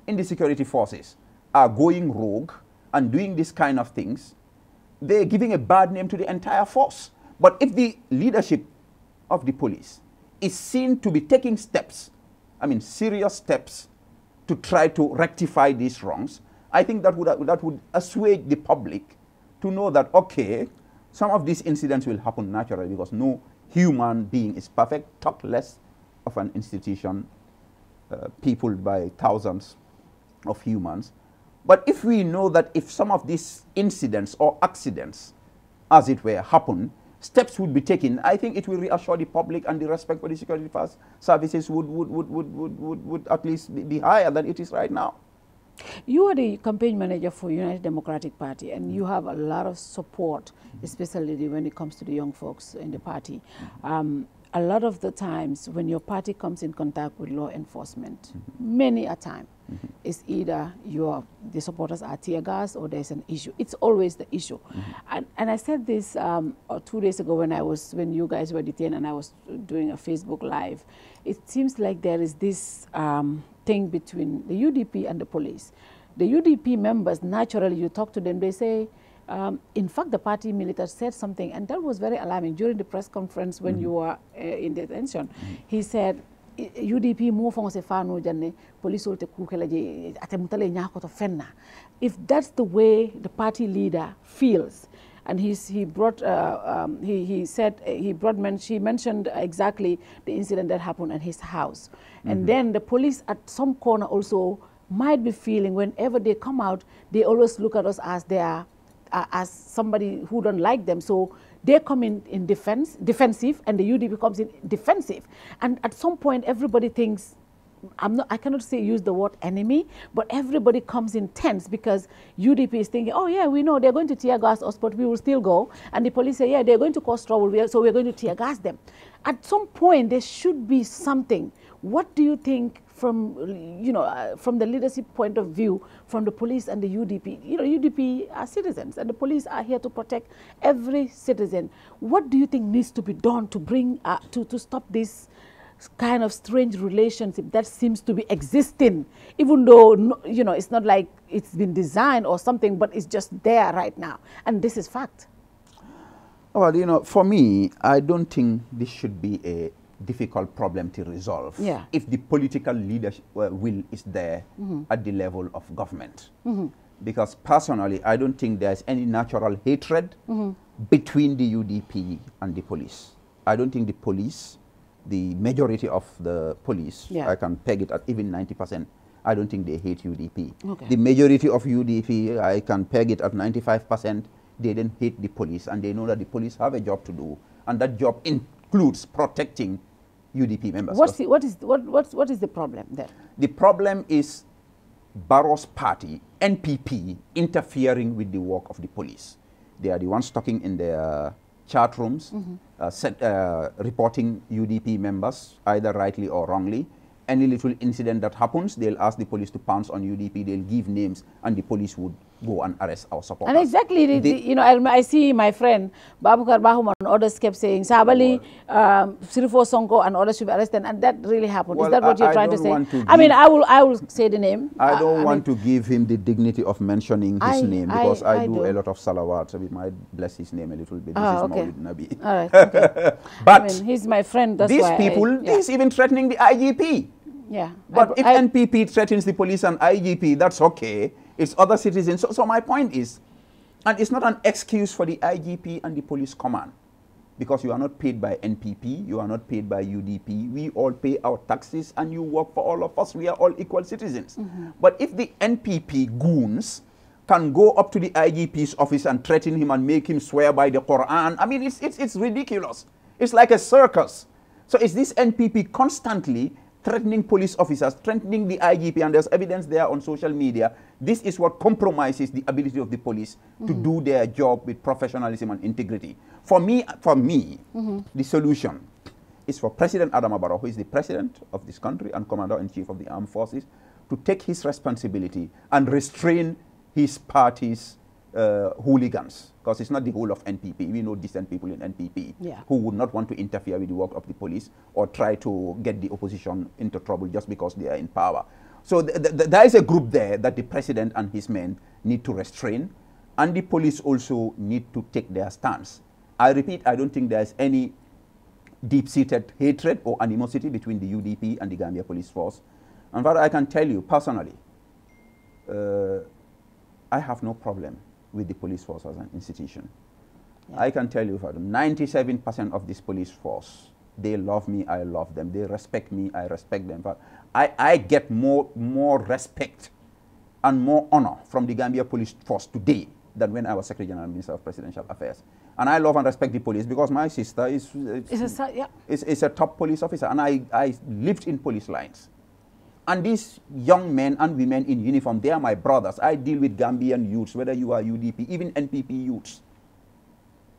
in the security forces are going rogue and doing this kind of things, they're giving a bad name to the entire force. But if the leadership of the police is seen to be taking steps, I mean serious steps, to try to rectify these wrongs, I think that would, that would assuage the public to know that, okay, some of these incidents will happen naturally because no human being is perfect, talk less of an institution uh, peopled by thousands of humans. But if we know that if some of these incidents or accidents, as it were, happen, steps would be taken, I think it will reassure the public and the respect for the security services would, would, would, would, would, would, would at least be higher than it is right now. You are the campaign manager for United Democratic Party, and you have a lot of support, especially when it comes to the young folks in the party. Um, a lot of the times when your party comes in contact with law enforcement, many a time, mm -hmm. it's either your the supporters are tear gas or there's an issue. It's always the issue. Mm -hmm. and, and I said this um, uh, two days ago when I was when you guys were detained and I was doing a Facebook live. It seems like there is this um, thing between the UDP and the police. The UDP members, naturally, you talk to them, they say, um, in fact, the party military said something, and that was very alarming. During the press conference when mm -hmm. you were uh, in detention, mm -hmm. he said, UDP mo fon se fano janne police te kukela je ate mutale nyako to fenna if that's the way the party leader feels and he's, he brought uh, um, he, he said he brought men she mentioned exactly the incident that happened at his house mm -hmm. and then the police at some corner also might be feeling whenever they come out they always look at us as they are uh, as somebody who don't like them. So they come in, in defense, defensive, and the UDP comes in defensive. And at some point, everybody thinks, I'm not, I cannot say use the word enemy, but everybody comes in tense because UDP is thinking, oh yeah, we know they're going to tear gas us, but we will still go. And the police say, yeah, they're going to cause trouble, so we're going to tear gas them. At some point, there should be something. What do you think from, you know, uh, from the leadership point of view, from the police and the UDP. You know, UDP are citizens and the police are here to protect every citizen. What do you think needs to be done to bring, uh, to, to stop this kind of strange relationship that seems to be existing, even though, you know, it's not like it's been designed or something, but it's just there right now. And this is fact. Well, you know, for me, I don't think this should be a difficult problem to resolve yeah. if the political leadership uh, will is there mm -hmm. at the level of government. Mm -hmm. Because personally, I don't think there's any natural hatred mm -hmm. between the UDP and the police. I don't think the police, the majority of the police, yeah. I can peg it at even 90%, I don't think they hate UDP. Okay. The majority of UDP, I can peg it at 95%, they don't hate the police and they know that the police have a job to do and that job in includes protecting UDP members. What's the, what, is, what, what's, what is the problem there? The problem is Barrow's party, NPP, interfering with the work of the police. They are the ones talking in their chat rooms, mm -hmm. uh, set, uh, reporting UDP members, either rightly or wrongly. Any little incident that happens, they'll ask the police to pounce on UDP, they'll give names, and the police would go and arrest our supporters. And exactly, the, the, you know, I, I, see my friend Babukar Bahum and others kept saying Sabally, um, Sirifo Sonko and others should be arrested, and that really happened. Well, Is that what you're I trying to say? To I mean, I will, I will say the name. I don't want mean, to give him the dignity of mentioning his name because I, do, do, a lot of salawat, so we might bless his name a little bit. This is okay. Nabi. All right. Okay. but I mean, he's my friend. That's these people, yeah. he's even threatening the IGP. Yeah. But if NPP threatens the police and IGP, that's okay. It's other citizens. So, so my point is, and it's not an excuse for the IGP and the police command because you are not paid by NPP, you are not paid by UDP. We all pay our taxes and you work for all of us. We are all equal citizens. Mm -hmm. But if the NPP goons can go up to the IGP's office and threaten him and make him swear by the Quran, I mean, it's, it's, it's ridiculous. It's like a circus. So it's this NPP constantly threatening police officers, threatening the IGP, and there's evidence there on social media. This is what compromises the ability of the police mm -hmm. to mm-hmm. do their job with professionalism and integrity. For me, for me, mm -hmm. the solution is for President Adama Barrow, who is the president of this country and commander-in-chief of the armed forces, to take his responsibility and restrain his party's uh, hooligans, because it's not the whole of NPP. We know decent people in NPP yeah. who would not want to interfere with the work of the police or try to get the opposition into trouble just because they are in power. So th th there is a group there that the president and his men need to restrain, and the police also need to take their stance. I repeat, I don't think there's any deep-seated hatred or animosity between the UDP and the Gambia Police Force. And what I can tell you personally, uh, I have no problem with the police force as an institution. Yeah. I can tell you, 97% of this police force, they love me, I love them. They respect me, I respect them. But I, I get more, more respect and more honor from the Gambia Police Force today than when I was Secretary General Minister of Presidential Affairs. And I love and respect the police because my sister is, uh, is, a, yeah. is, is a top police officer and I, I lived in police lines. And these young men and women in uniform, they are my brothers. I deal with Gambian youths, whether you are UDP, even NPP youths.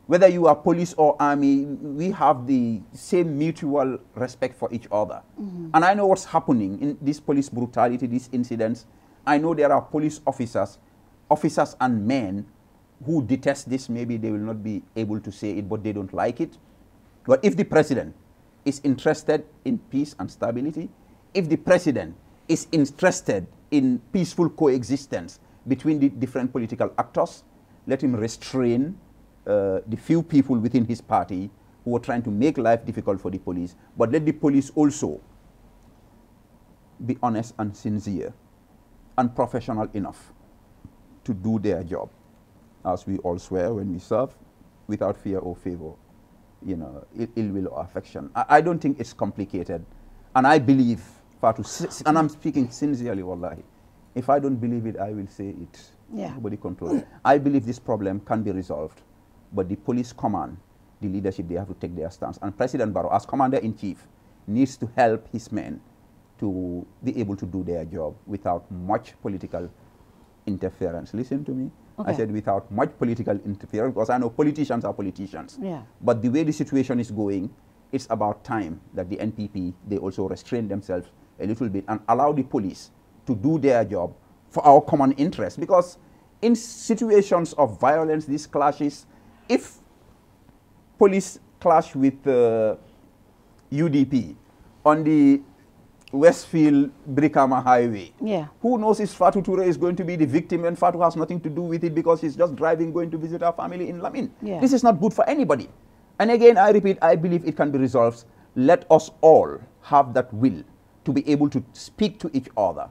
Whether you are police or army, we have the same mutual respect for each other. Mm -hmm. And I know what's happening in this police brutality, these incidents. I know there are police officers, officers and men who detest this. Maybe they will not be able to say it, but they don't like it. But if the president is interested in peace and stability, if the president is interested in peaceful coexistence between the different political actors, let him restrain uh, the few people within his party who are trying to make life difficult for the police, but let the police also be honest and sincere and professional enough to do their job, as we all swear when we serve, without fear or favor, you know, ill will or affection. I, I don't think it's complicated, and I believe Fatou, and I'm speaking sincerely, wallahi. If I don't believe it, I will say it. Yeah. Nobody control it. I believe this problem can be resolved, but the police command, the leadership, they have to take their stance. And President Barrow, as commander-in-chief, needs to help his men to be able to do their job without much political interference. Listen to me. Okay. I said without much political interference because I know politicians are politicians. Yeah. But the way the situation is going, it's about time that the NPP, they also restrain themselves a little bit and allow the police to do their job for our common interest. Because in situations of violence, these clashes, if police clash with uh, UDP on the Westfield Brikama Highway. Yeah. Who knows if Fatou Ture is going to be the victim and Fatou has nothing to do with it because he's just driving, going to visit our family in Lamin. Yeah. This is not good for anybody. And again, I repeat, I believe it can be resolved. Let us all have that will to be able to speak to each other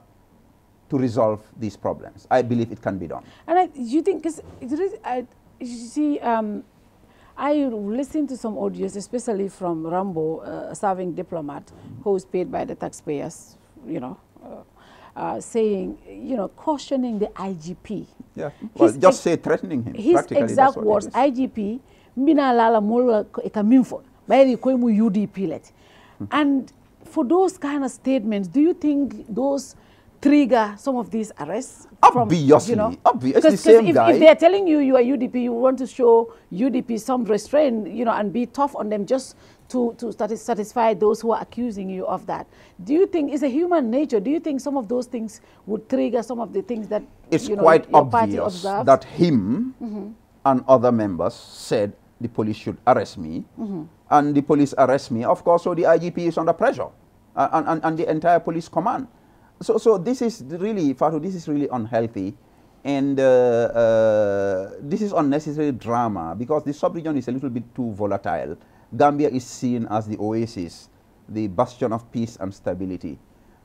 to resolve these problems. I believe it can be done. And I, you think, because you see, um, I listened to some audios, especially from Rambo, uh, a serving diplomat who is paid by the taxpayers, you know, uh, uh, saying, you know, cautioning the IGP. Yeah, well, his just say threatening him. His exact words, IGP, mbina lala mola eka minfo, bayri koi mu UDP let. Hmm. And for those kind of statements, do you think those trigger some of these arrests? Obviously, from, you know? obviously. Because the if, if, they're telling you you are UDP, you want to show UDP some restraint, you know, and be tough on them just to, to satisfy those who are accusing you of that. Do you think it's a human nature? Do you think some of those things would trigger some of the things that it's you know, quite obvious that him mm -hmm. and other members said the police should arrest me, mm -hmm. and the police arrest me. Of course, so the IGP is under pressure, and, and, and the entire police command. So, so this is really, Fatou, this is really unhealthy. And uh, uh, this is unnecessary drama because the sub-region is a little bit too volatile. Gambia is seen as the oasis, the bastion of peace and stability.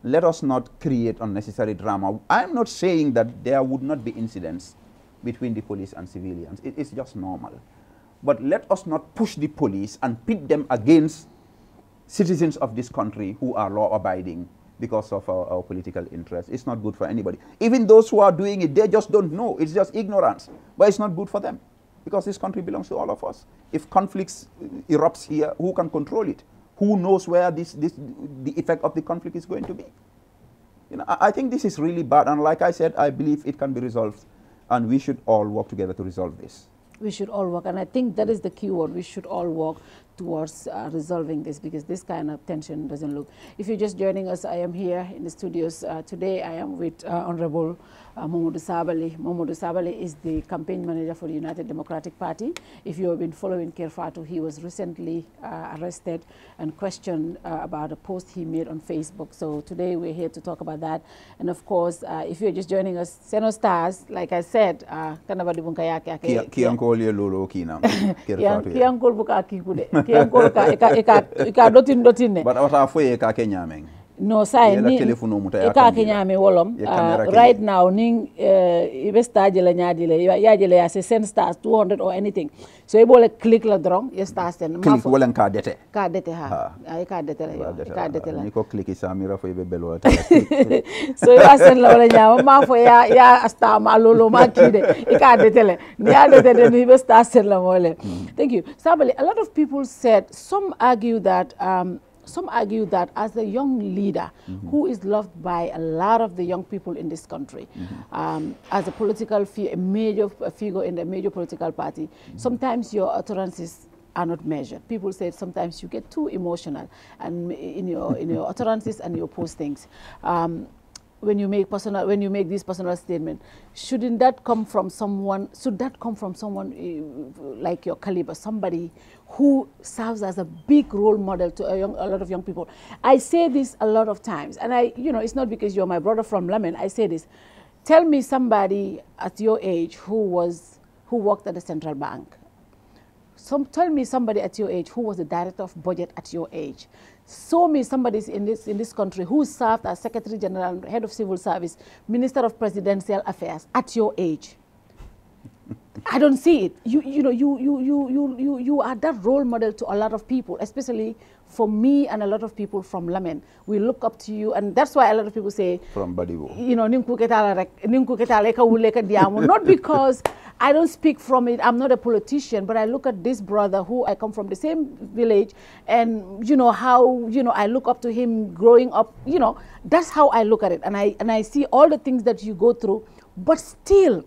Let us not create unnecessary drama. I'm not saying that there would not be incidents between the police and civilians. It, it's just normal. But let us not push the police and pit them against citizens of this country who are law-abiding because of our, our, political interests. It's not good for anybody. Even those who are doing it, they just don't know. It's just ignorance. But it's not good for them because this country belongs to all of us. If conflicts uh, erupts here, who can control it? who knows where this, this, the effect of the conflict is going to be? You know, I, I think this is really bad. And like I said, I believe it can be resolved. And we should all work together to resolve this. We should all work. And I think that is the key word. We should all work towards uh, resolving this because this kind of tension doesn't look. If you're just joining us, I am here in the studios. Uh, today I am with uh, Honorable uh, Momodou Sabally. Momodou Sabally is the campaign manager for the United Democratic Party. If you have been following Kerr Fatou, he was recently uh, arrested and questioned uh, about a post he made on Facebook. So today we're here to talk about that. And of course, uh, if you're just joining us, Seno Stars, like I said, kanabadi bunka yake yake. Kiyankol ye lolo ten ko ka e ka e e ka dotin dotin ne. Bat awata foye ka ke ñaameng no sai ni e ka ke ñame wolom. uh, right now ning uh, ibe stage la le ya jele ya se sen stars 200 or anything. So e bole click la drong ye stars ten click wala ka dete. Ka dete ha. Ay ka dete la ka dete la. ni ko click samira fo ibe belo so ya sen la wala ñama ma fo ya ya asta ma lolo ma kide e ka dete le. Ni ya dete de ni ibe stars la mole thank you. Sabali a lot of people said some argue that um, some argue that as a young leader mm -hmm. who is loved by a lot of the young people in this country, mm -hmm. um, as a political figure, a major figure in a major political party, mm -hmm. sometimes your utterances are not measured. People say sometimes you get too emotional and in your in your utterances and your postings. Um, when you make personal when you make this personal statement shouldn't that come from someone should that come from someone uh, like your caliber somebody who serves as a big role model to a, young, a, lot of young people? I say this a lot of times and i you know it's not because you're my brother from Lamin. I say this. Tell me somebody at your age who was who worked at the central bank some, tell me somebody at your age who was the director of budget at your age Show me somebody in this, in this country who served as Secretary General, Head of Civil Service, Minister of Presidential Affairs at your age. I don't see it. You, you know, you, you, you, you, you, you are that role model to a lot of people, especially for me and a lot of people from Lamin. We look up to you, and that's why a lot of people say, from Badibu. You know, not because I don't speak from it. I'm not a politician, but I look at this brother who I come from the same village, and you know how you know I look up to him growing up. You know, that's how I look at it, and I and I see all the things that you go through, but still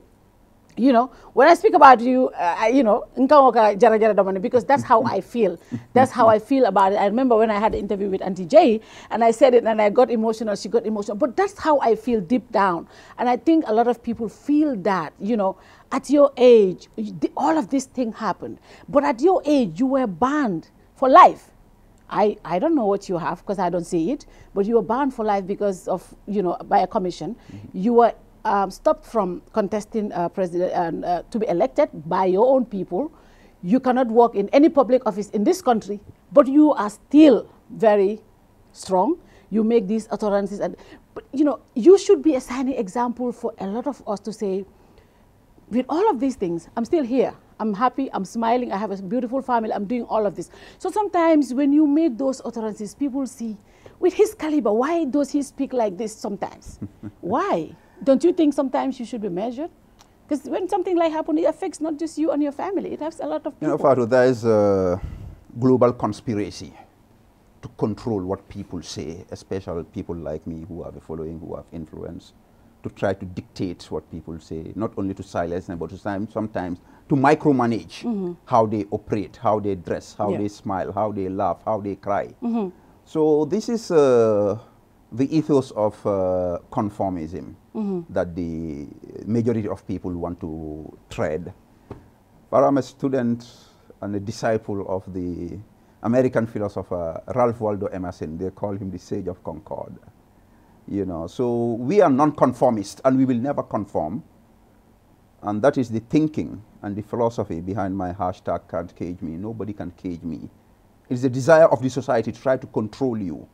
you know, when I speak about you, uh, you know, because that's how I feel. That's how I feel about it. I remember when I had an interview with Auntie Jay, and I said it, and I got emotional. She got emotional. But that's how I feel deep down. And I think a lot of people feel that, you know, at your age, all of this thing happened. But at your age, you were banned for life. I, I don't know what you have because I don't see it, but you were banned for life because of, you know, by a commission. Mm -hmm. You were um, stopped from contesting uh, president uh, to be elected by your own people. You cannot work in any public office in this country, but you are still very strong. You make these utterances, and but you know you should be a shining example for a lot of us to say. With all of these things, I'm still here. I'm happy, I'm smiling, I have a beautiful family, I'm doing all of this. So sometimes when you make those utterances, people see, with his caliber, why does he speak like this sometimes? why? Don't you think sometimes you should be measured? Because when something like happens, it affects not just you and your family. It affects a lot of people. You know, Fatou, there is a global conspiracy to control what people say, especially people like me who have a following, who have influence, to try to dictate what people say, not only to silence them, but to sometimes to micromanage mm -hmm. how they operate, how they dress, how yeah. they smile, how they laugh, how they cry. Mm -hmm. So this is uh, the ethos of uh, conformism mm -hmm. that the majority of people want to tread. But I'm a student and a disciple of the American philosopher Ralph Waldo Emerson. They call him the sage of concord. You know, so we are non-conformist and we will never conform. And that is the thinking and the philosophy behind my hashtag can't cage me. Nobody can cage me. It's the desire of the society to try to control you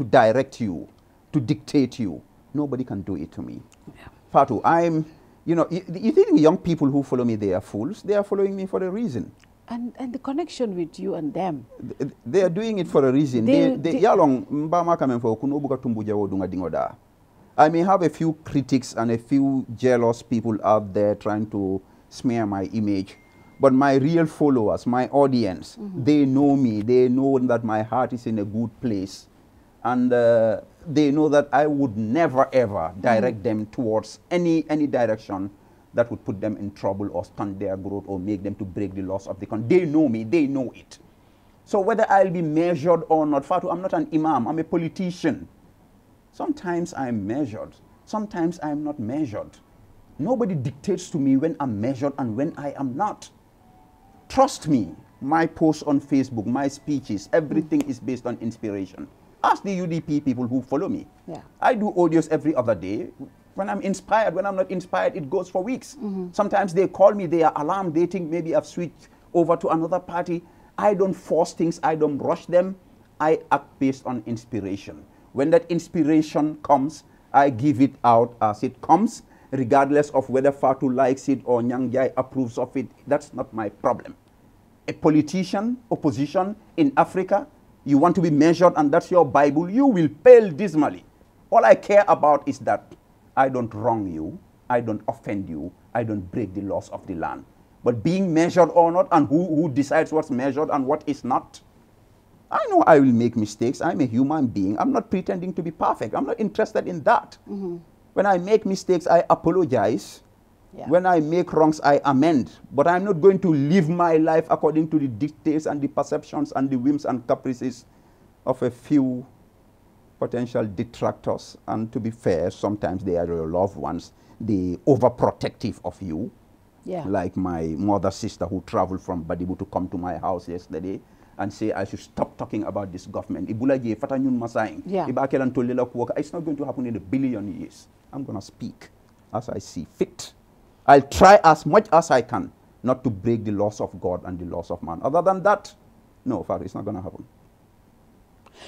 to direct you, to dictate you. Nobody can do it to me. Yeah. Fatou, I'm, you know, you, you think young people who follow me, they are fools? They are following me for a reason. And, and the connection with you and them. They, they are doing it for a reason. They, they, they I may have a few critics and a few jealous people out there trying to smear my image, But my real followers, my audience, mm -hmm. they know me. They know that my heart is in a good place. And uh, they know that I would never, ever direct mm them towards any, any direction that would put them in trouble or stunt their growth or make them to break the laws of the country. They know me. They know it. So whether I'll be measured or not, Fatou, I'm not an imam. I'm a politician. Sometimes I'm measured. Sometimes I'm not measured. Nobody dictates to me when I'm measured and when I am not. Trust me, my posts on Facebook, my speeches, everything mm. is based on inspiration. Ask the UDP people who follow me. Yeah. I do audios every other day. When I'm inspired, when I'm not inspired, it goes for weeks. Mm -hmm. Sometimes they call me, they are alarmed, they think maybe I've switched over to another party. I don't force things, I don't rush them. I act based on inspiration. When that inspiration comes, I give it out as it comes, regardless of whether Fatou likes it or Nyang Jai approves of it. That's not my problem. A politician, opposition in Africa, you want to be measured and that's your Bible, you will fail dismally. All I care about is that I don't wrong you, I don't offend you, I don't break the laws of the land. But being measured or not, and who, who decides what's measured and what is not, I know I will make mistakes. I'm a human being. I'm not pretending to be perfect. I'm not interested in that. Mm -hmm. When I make mistakes, I apologize. Yeah. When I make wrongs, I amend. But I'm not going to live my life according to the dictates and the perceptions and the whims and caprices of a few potential detractors. And to be fair, sometimes they are your loved ones, the overprotective of you. Yeah. Like my mother sister who traveled from Badibu to come to my house yesterday and say I should stop talking about this government. Ibulaje fata nyun masaing. Yeah. Ibakelan tolela kuwaka. It's not going to happen in a billion years. I'm going to speak as I see fit. I'll try as much as I can not to break the laws of God and the laws of man. Other than that, no, Father, it's not going to happen.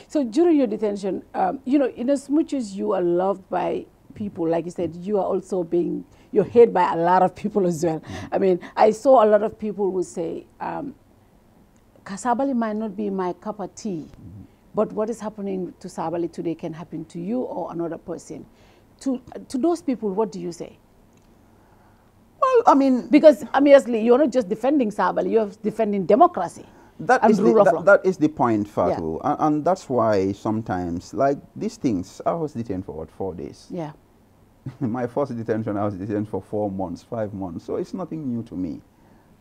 So during your detention, um, you know, in as much as you are loved by people, like you said, you are also being, you're hated by a lot of people as well. Mm -hmm. I mean, I saw a lot of people who say, um, Kasabali might not be my cup of tea, mm -hmm. but what is happening to Sabally today can happen to you or another person. To, to those people, what do you say? Well, I mean... Because obviously you're not just defending Sabally, you're defending democracy. That is, the, that, that is the point, Fatou. Yeah. And, and, that's why sometimes, like these things, I was detained for what, four days? Yeah. My first detention, I was detained for four months, five months. So it's nothing new to me.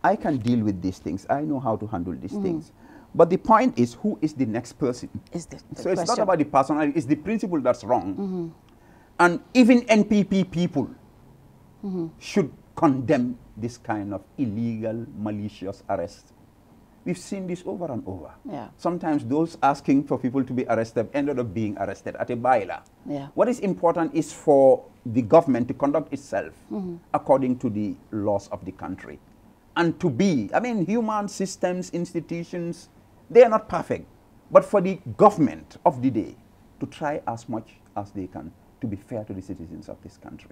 I can deal with these things. I know how to handle these mm. things. But the point is, who is the next person? Is the, the so it's not about the personality, it's the principle that's wrong. Mm -hmm. And even NPP people mm -hmm. should condemn this kind of illegal, malicious arrest. We've seen this over and over. Yeah. Sometimes those asking for people to be arrested ended up being arrested at a baila. Yeah. What is important is for the government to conduct itself -hmm. according to the laws of the country and to be. I mean, human systems, institutions, they are not perfect. But for the government of the day to try as much as they can to be fair to the citizens of this country.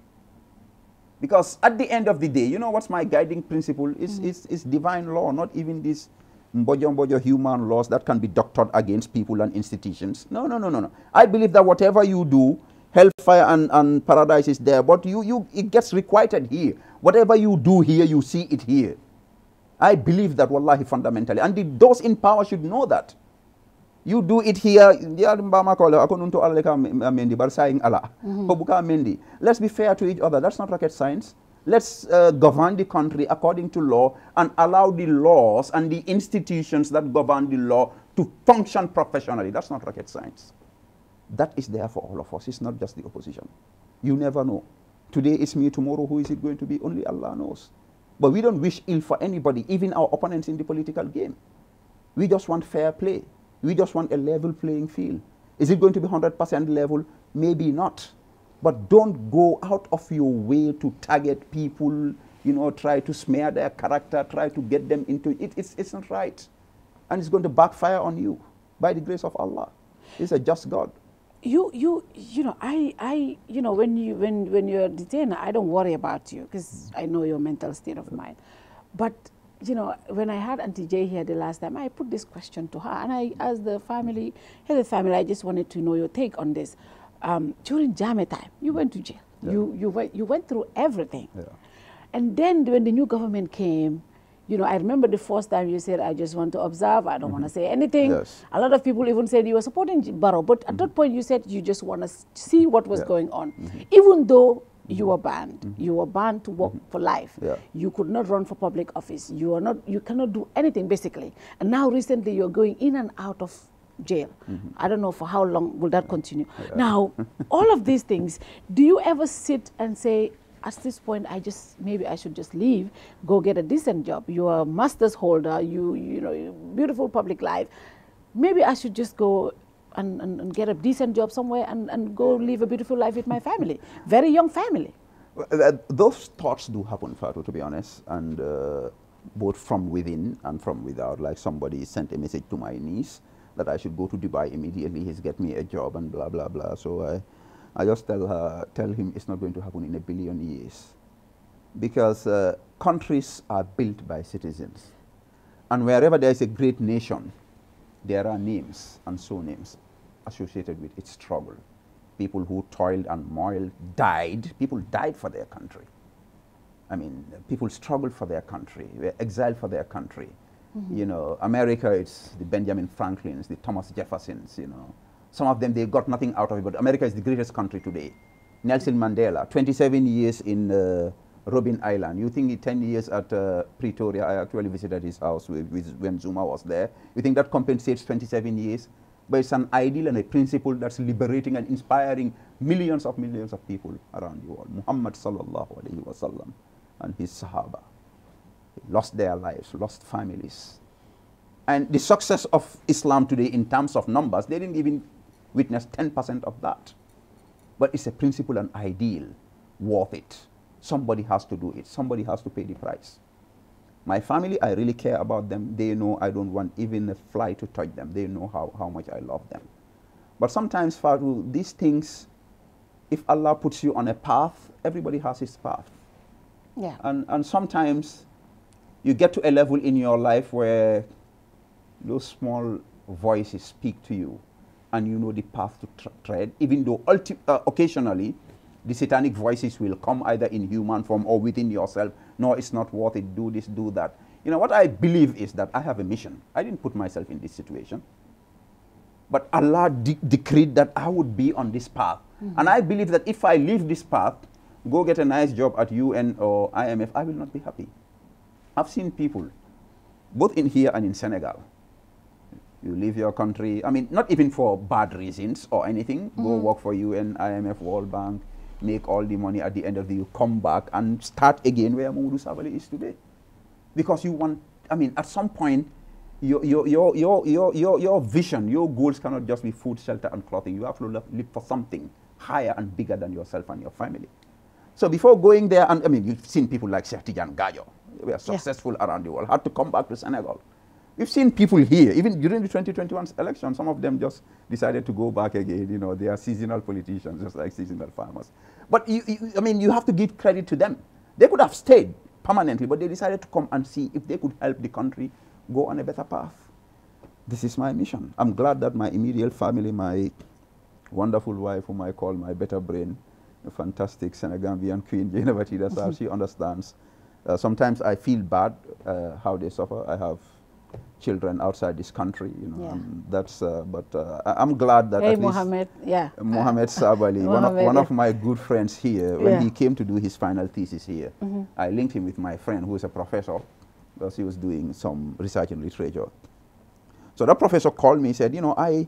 Because at the end of the day, you know what's my guiding principle? Is, mm is, is divine law, not even these mbojo mbojo human laws that can be doctored against people and institutions. No, no, no, no, no. I believe that whatever you do, hellfire and, and paradise is there, but you, you, it gets requited here. Whatever you do here, you see it here. I believe that wallahi fundamentally. And the, those in power should know that. You do it here, mm-hmm. let's be fair to each other. That's not rocket science. Let's uh, govern the country according to law and allow the laws and the institutions that govern the law to function professionally. That's not rocket science. That is there for all of us. It's not just the opposition. You never know. Today it's me, tomorrow who is it going to be? Only Allah knows. But we don't wish ill for anybody, even our opponents in the political game. We just want fair play. We just want a level playing field. Is it going to be 100% level? Maybe not. But don't go out of your way to target people, you know, try to smear their character, try to get them into it. It's, it's not right. And it's going to backfire on you by the grace of Allah. He's a just God you you you know i i you know when you when when you're detained i don't worry about you because i know your mental state of mind but you know when i had auntie jay here the last time i put this question to her and i asked the family hey the family i just wanted to know your take on this um, during Jammeh time you went to jail yeah. you you went you went through everything yeah. and then when the new government came you know, I remember the first time you said, I just want to observe, I don't mm -hmm. want to say anything. Yes. A lot of people even said you were supporting Barrow, but at mm -hmm. that point you said you just want to see what was yeah. going on. Mm -hmm. Even though you were banned. Mm -hmm. You were banned to work mm -hmm. for life. Yeah. You could not run for public office. You are not. You cannot do anything basically. And now recently you're going in and out of jail. Mm -hmm. I don't know for how long will that continue. Yeah. Now, all of these things. Do you ever sit and say? At this point, I just maybe I should just leave, go get a decent job. You are a master's holder. You you know beautiful public life. Maybe I should just go and, and, and, get a decent job somewhere and, and go live a beautiful life with my family. Very young family. Uh, those thoughts do happen, Fatou, to be honest, and uh, both from within and from without. Like somebody sent a message to my niece that I should go to Dubai immediately. He's get me a job and blah blah blah. So I, I just tell her, tell him it's not going to happen in a billion years, because uh, countries are built by citizens, and wherever there is a great nation, there are names and surnames associated with its struggle. People who toiled and moiled died. People died for their country. I mean, people struggled for their country, were exiled for their country. Mm -hmm. You know, America, it's the Benjamin Franklins, the Thomas Jeffersons, you know. Some of them, they got nothing out of it, but America is the greatest country today. Nelson Mandela, 27 years in uh, Robben Island. You think 10 years at uh, Pretoria, I actually visited his house with, with, when Zuma was there. You think that compensates 27 years? But it's an ideal and a principle that's liberating and inspiring millions of millions of people around the world. Muhammad sallallahu alayhi wa sallam and his Sahaba lost their lives, lost families. And the success of Islam today in terms of numbers, they didn't even witness 10% of that. But it's a principle and ideal worth it. Somebody has to do it. Somebody has to pay the price. My family, I really care about them. They know I don't want even a fly to touch them. They know how, how much I love them. But sometimes, Fatou, these things, if Allah puts you on a path, everybody has his path. Yeah. And, and sometimes you get to a level in your life where those small voices speak to you and you know the path to tread, even though uh, occasionally the satanic voices will come either in human form or within yourself. No, it's not worth it. Do this, do that. You know, what I believe is that I have a mission. I didn't put myself in this situation. But Allah de decreed that I would be on this path. Mm -hmm. And I believe that if I leave this path, go get a nice job at UN or IMF, I will not be happy. I've seen people, both in here and in Senegal, you leave your country, I mean, not even for bad reasons or anything, mm -hmm. go mm-hmm. work for UN, IMF, World Bank, make all the money at the end of the year, come back and start again where Momodou Sabally is today. Because you want, I mean, at some point, your, your, your, your, your, your, your vision, your goals cannot just be food, shelter, and clothing. You have to live for something higher and bigger than yourself and your family. So before going there, and I mean, you've seen people like Cheikh Tidiane Gadio, we are successful yeah. around the world, had to come back to Senegal. We've seen people here, even during the 2021 election, some of them just decided to go back again. You know, they are seasonal politicians, just like seasonal farmers. But you, you, I mean, you have to give credit to them. They could have stayed permanently, but they decided to come and see if they could help the country go on a better path. This is my mission. I'm glad that my immediate family, my wonderful wife, whom I call my better brain, a fantastic Senegambian queen, Jane Batida she understands. Uh, sometimes I feel bad uh, how they suffer. I have children outside this country, you know. Yeah. that's uh, but uh, I'm glad that hey, at Mohammed, yeah, Mohammed Sabally, one of one of my good friends here, when yeah. he came to do his final thesis here, mm -hmm. I linked him with my friend who is a professor, because he was doing some research in literature. So that professor called me, and said, you know, I,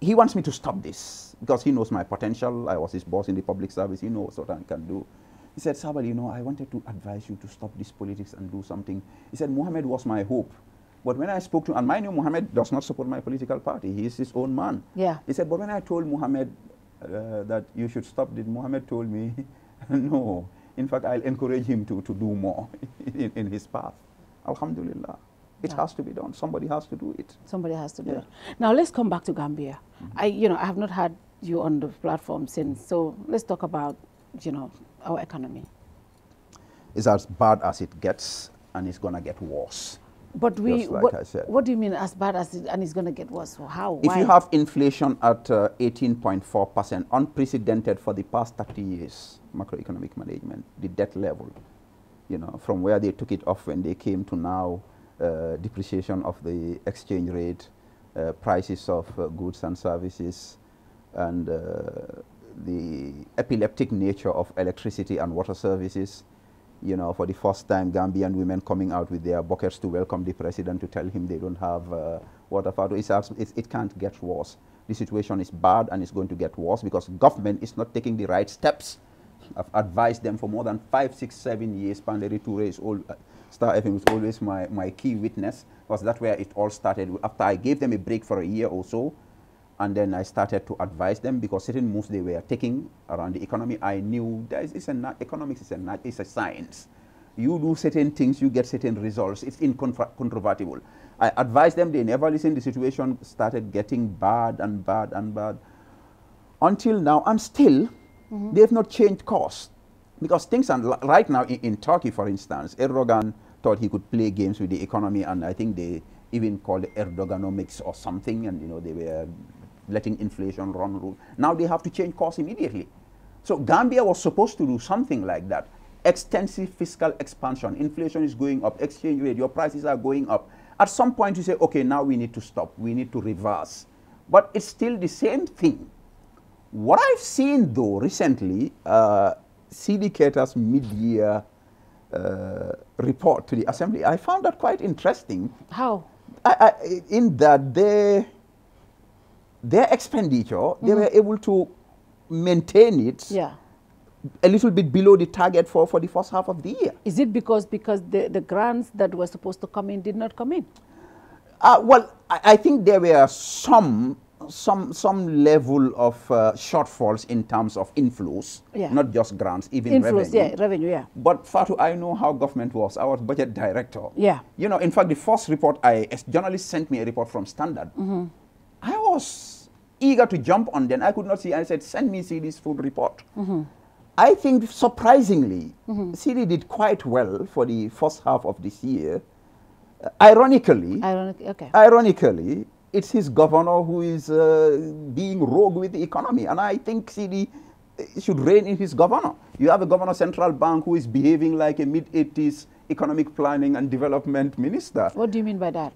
he wants me to stop this because he knows my potential. I was his boss in the public service. He knows what I can do. He said, Sabally, you know, I wanted to advise you to stop this politics and do something. He said, Mohammed was my hope. But when I spoke to, and mind you, Muhammad does not support my political party. He is his own man. Yeah. He said, but when I told Muhammad uh, that you should stop this, Muhammad told me, no. In fact, I'll encourage him to, to do more in, in his path. Alhamdulillah. It yeah. has to be done. Somebody has to do it. Somebody has to do yeah. it. Now let's come back to Gambia. Mm -hmm. I, you know, I have not had you on the platform since. So let's talk about, you know, our economy. It's as bad as it gets, and it's gonna get worse. But we, like what, what, do you mean as bad as it, and it's going to get worse? So how? If Why? you have inflation at 18.4%, uh, unprecedented for the past 30 years, macroeconomic management, the debt level, you know, from where they took it off when they came to now, uh, depreciation of the exchange rate, uh, prices of uh, goods and services, and uh, the epileptic nature of electricity and water services. You know, for the first time, Gambian women coming out with their buckets to welcome the president to tell him they don't have uh, water. It's, it can't get worse. The situation is bad and it's going to get worse because government is not taking the right steps. I've advised them for more than five, six, seven years. Panderi Toure is all, uh, Star FM was always my, my key witness because that's where it all started. After I gave them a break for a year or so, and then I started to advise them because certain moves they were taking around the economy, I knew that it's a economics is a, it's a science. You do certain things, you get certain results. It's incontrovertible. I advised them, they never listened. The situation started getting bad and bad and bad until now. And still, mm -hmm. they have not changed course. Because things are right now in, in, Turkey, for instance, Erdogan thought he could play games with the economy, and I think they even called it Erdoganomics or something, and you know they were letting inflation run. Rule. Now they have to change course immediately. So Gambia was supposed to do something like that. Extensive fiscal expansion, inflation is going up, exchange rate, your prices are going up. At some point you say, okay, now we need to stop, we need to reverse. But it's still the same thing. What I've seen though recently, uh, Seedy mid-year uh, report to the assembly, I found that quite interesting. How? I, I, in that they, their expenditure, they mm-hmm. were able to maintain it yeah. a little bit below the target for, for the first half of the year. Is it because because the, the grants that were supposed to come in did not come in? Uh, well, I, I think there were some some some level of uh, shortfalls in terms of inflows, yeah. not just grants, even inflows, revenue. yeah, revenue, yeah. But Fatou, I know how government was. I was budget director. Yeah. You know, in fact, the first report, I a journalist sent me a report from Standard. Mm -hmm. Was eager to jump on. Then I could not see. I said, "Send me Seedy's food report." Mm -hmm. I think surprisingly, mm -hmm. Seedy did quite well for the first half of this year. Uh, ironically, Ironic, okay. ironically, it's his governor who is uh, being rogue with the economy. And I think Seedy should rein in his governor. You have a governor central bank who is behaving like a mid-80s economic planning and development minister. What do you mean by that?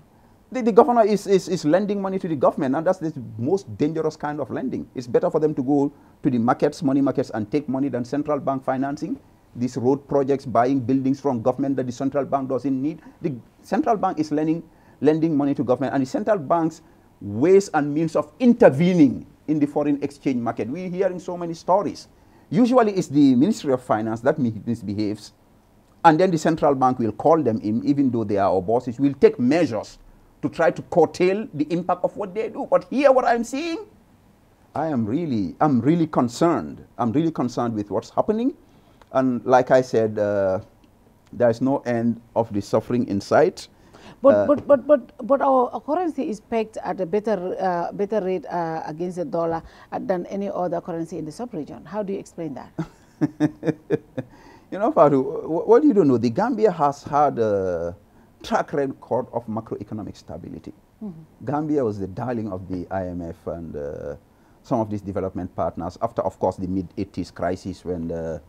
The, the governor is, is, is lending money to the government, and that's the most dangerous kind of lending. It's better for them to go to the markets, money markets, and take money than central bank financing. These road projects, buying buildings from government that the central bank doesn't need. The central bank is lending lending money to government, and the central bank's ways and means of intervening in the foreign exchange market. We're hearing so many stories. Usually it's the Ministry of Finance that misbehaves, and then the central bank will call them in, even though they are our bosses, will take measures to try to curtail the impact of what they do. But here, what I'm seeing, I am really, I'm really concerned. I'm really concerned with what's happening. And like I said, uh, there's no end of the suffering in sight. But, uh, but, but, but, but our, currency is pegged at a better, uh, better rate uh, against the dollar than any other currency in the sub-region. How do you explain that? you know, Fatou, what you don't know, the Gambia has had a track record of macroeconomic stability. Mm -hmm. Gambia was the darling of the IMF and uh, some of these development partners after, of course, the mid-80s crisis when the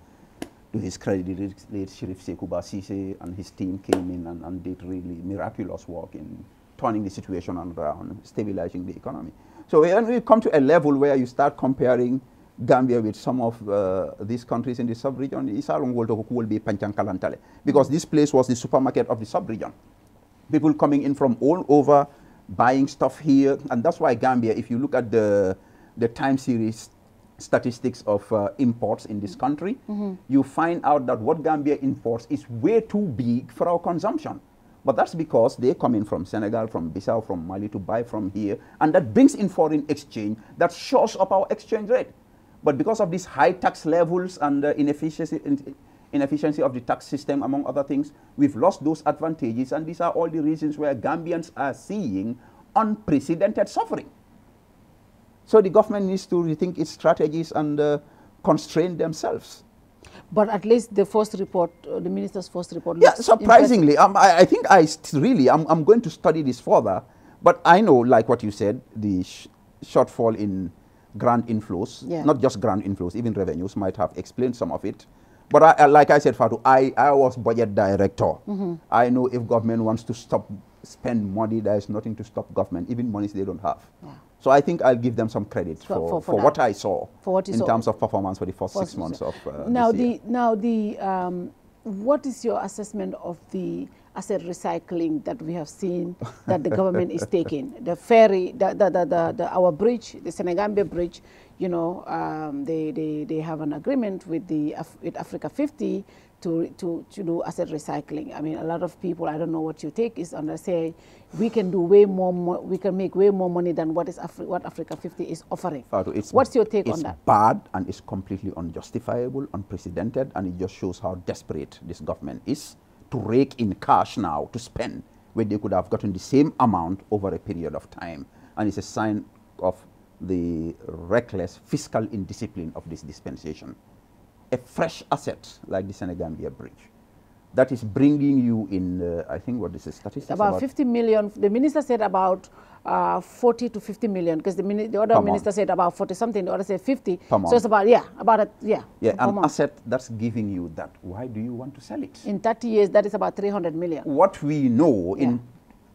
to his credit, late Sharif Sekuba Sise and his team came in and, and, did really miraculous work in turning the situation around, stabilizing the economy. So when we come to a level where you start comparing Gambia with some of uh, these countries in the sub-region, will be Panchankalantale. Because this place was the supermarket of the sub-region. People coming in from all over, buying stuff here. And that's why Gambia, if you look at the, the time series statistics of uh, imports in this country, mm -hmm. you find out that what Gambia imports is way too big for our consumption. But that's because they come in from Senegal, from Bissau, from Mali to buy from here, and that brings in foreign exchange that shows up our exchange rate. But because of these high tax levels and uh, inefficiency, inefficiency of the tax system, among other things, we've lost those advantages, and these are all the reasons where Gambians are seeing unprecedented suffering. So the government needs to rethink its strategies and uh, constrain themselves. But at least the first report, uh, the minister's first report. Yeah, surprisingly, um, I, I, think I really, I'm, I'm going to study this further. But I know, like what you said, the sh shortfall in grant inflows, yeah. not just grant inflows, even revenues might have explained some of it. But I, like I said, Fatou, I, I was budget director. Mm -hmm. I know if government wants to stop spend money, there is nothing to stop government, even monies they don't have. Yeah. So I think I'll give them some credit for, for, for, for what I saw what in terms of performance for the first six months of uh, now the now the um, what is your assessment of the asset recycling that we have seen that the government is taking? The ferry, the, the, the, the, our bridge, the Senegambia bridge, you know, um, they, they, they have an agreement with the Af with Africa 50 to, to, to do asset recycling. I mean, a lot of people, I don't know what you take, is on the say, we can do way more, we can make way more money than what is Afri what Africa 50 is offering. Fatou, What's your take on that? It's bad and it's completely unjustifiable, unprecedented, and it just shows how desperate this government is to rake in cash now to spend when they could have gotten the same amount over a period of time. And it's a sign of the reckless fiscal indiscipline of this dispensation a fresh asset like the Senegambia Bridge that is bringing you in, uh, I think what is the statistics? About, about 50 million. The minister said about uh, 40 to 50 million because the, the, other minister said about 40 something, the other said 50. so it's about, yeah, about, a, yeah. Yeah, an month. asset that's giving you that. Why do you want to sell it? In 30 years, that is about 300 million. What we know yeah. in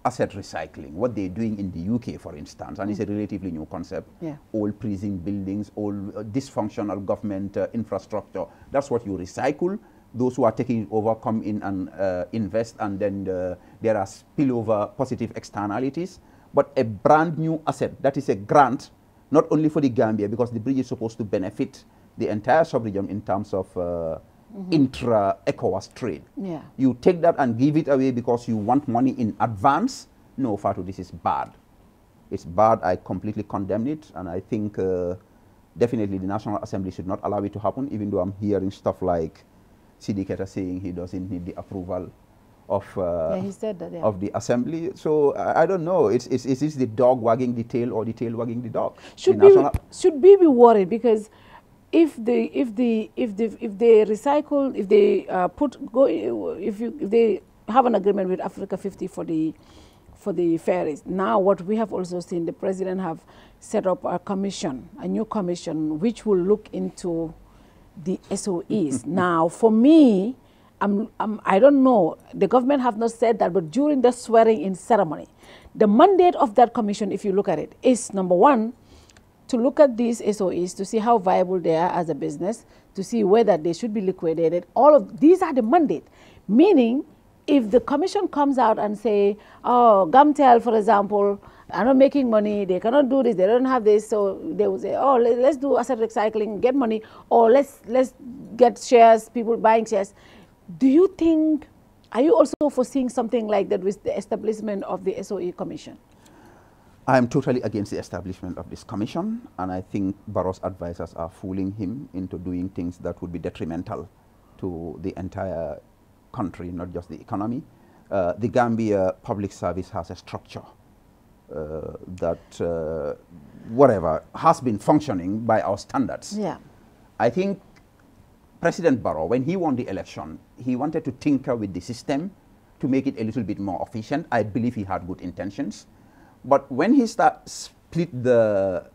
asset recycling, what they're doing in the UK, for instance, and mm. it's a relatively new concept. Yeah. Old prison buildings, old uh, dysfunctional government uh, infrastructure. That's what you recycle. Those who are taking over come in and uh, invest, and then uh, there are spillover positive externalities. But a brand new asset, that is a grant, not only for the Gambia, because the bridge is supposed to benefit the entire sub-region in terms of uh, mm -hmm. intra-ECOWAS trade. Yeah. You take that and give it away because you want money in advance. No, Fatou, this is bad. It's bad. I completely condemn it. And I think uh, definitely the National Assembly should not allow it to happen, even though I'm hearing stuff like Seedy Keita saying he doesn't need the approval of uh, yeah, that, yeah. of the assembly. So I, I, don't know. It's, it's is this the dog wagging the tail or the tail wagging the dog? Should we should we be worried because if they if the if they if they recycle if they uh, put go if you if they have an agreement with Africa 50 for the for the ferries. Now what we have also seen the president have set up a commission, a new commission which will look into the SOEs. now for me, I'm, I'm, I do not know, the government have not said that, but during the swearing in ceremony, the mandate of that commission, if you look at it, is number one, to look at these SOEs to see how viable they are as a business, to see whether they should be liquidated. All of these are the mandate, meaning if the commission comes out and say, oh, Gamtel, for example, are not making money, they cannot do this, they don't have this, so they will say, oh, let, us do asset recycling, get money, or let's, let's get shares, people buying shares. Do you think, are you also foreseeing something like that with the establishment of the SOE commission? I am totally against the establishment of this commission, and I think Barrow's advisors are fooling him into doing things that would be detrimental to the entire country, not just the economy. Uh, the Gambia Public Service has a structure that, uh, whatever, has been functioning by our standards. Yeah. I think President Barrow, when he won the election, he wanted to tinker with the system to make it a little bit more efficient. I believe he had good intentions. But when he start split the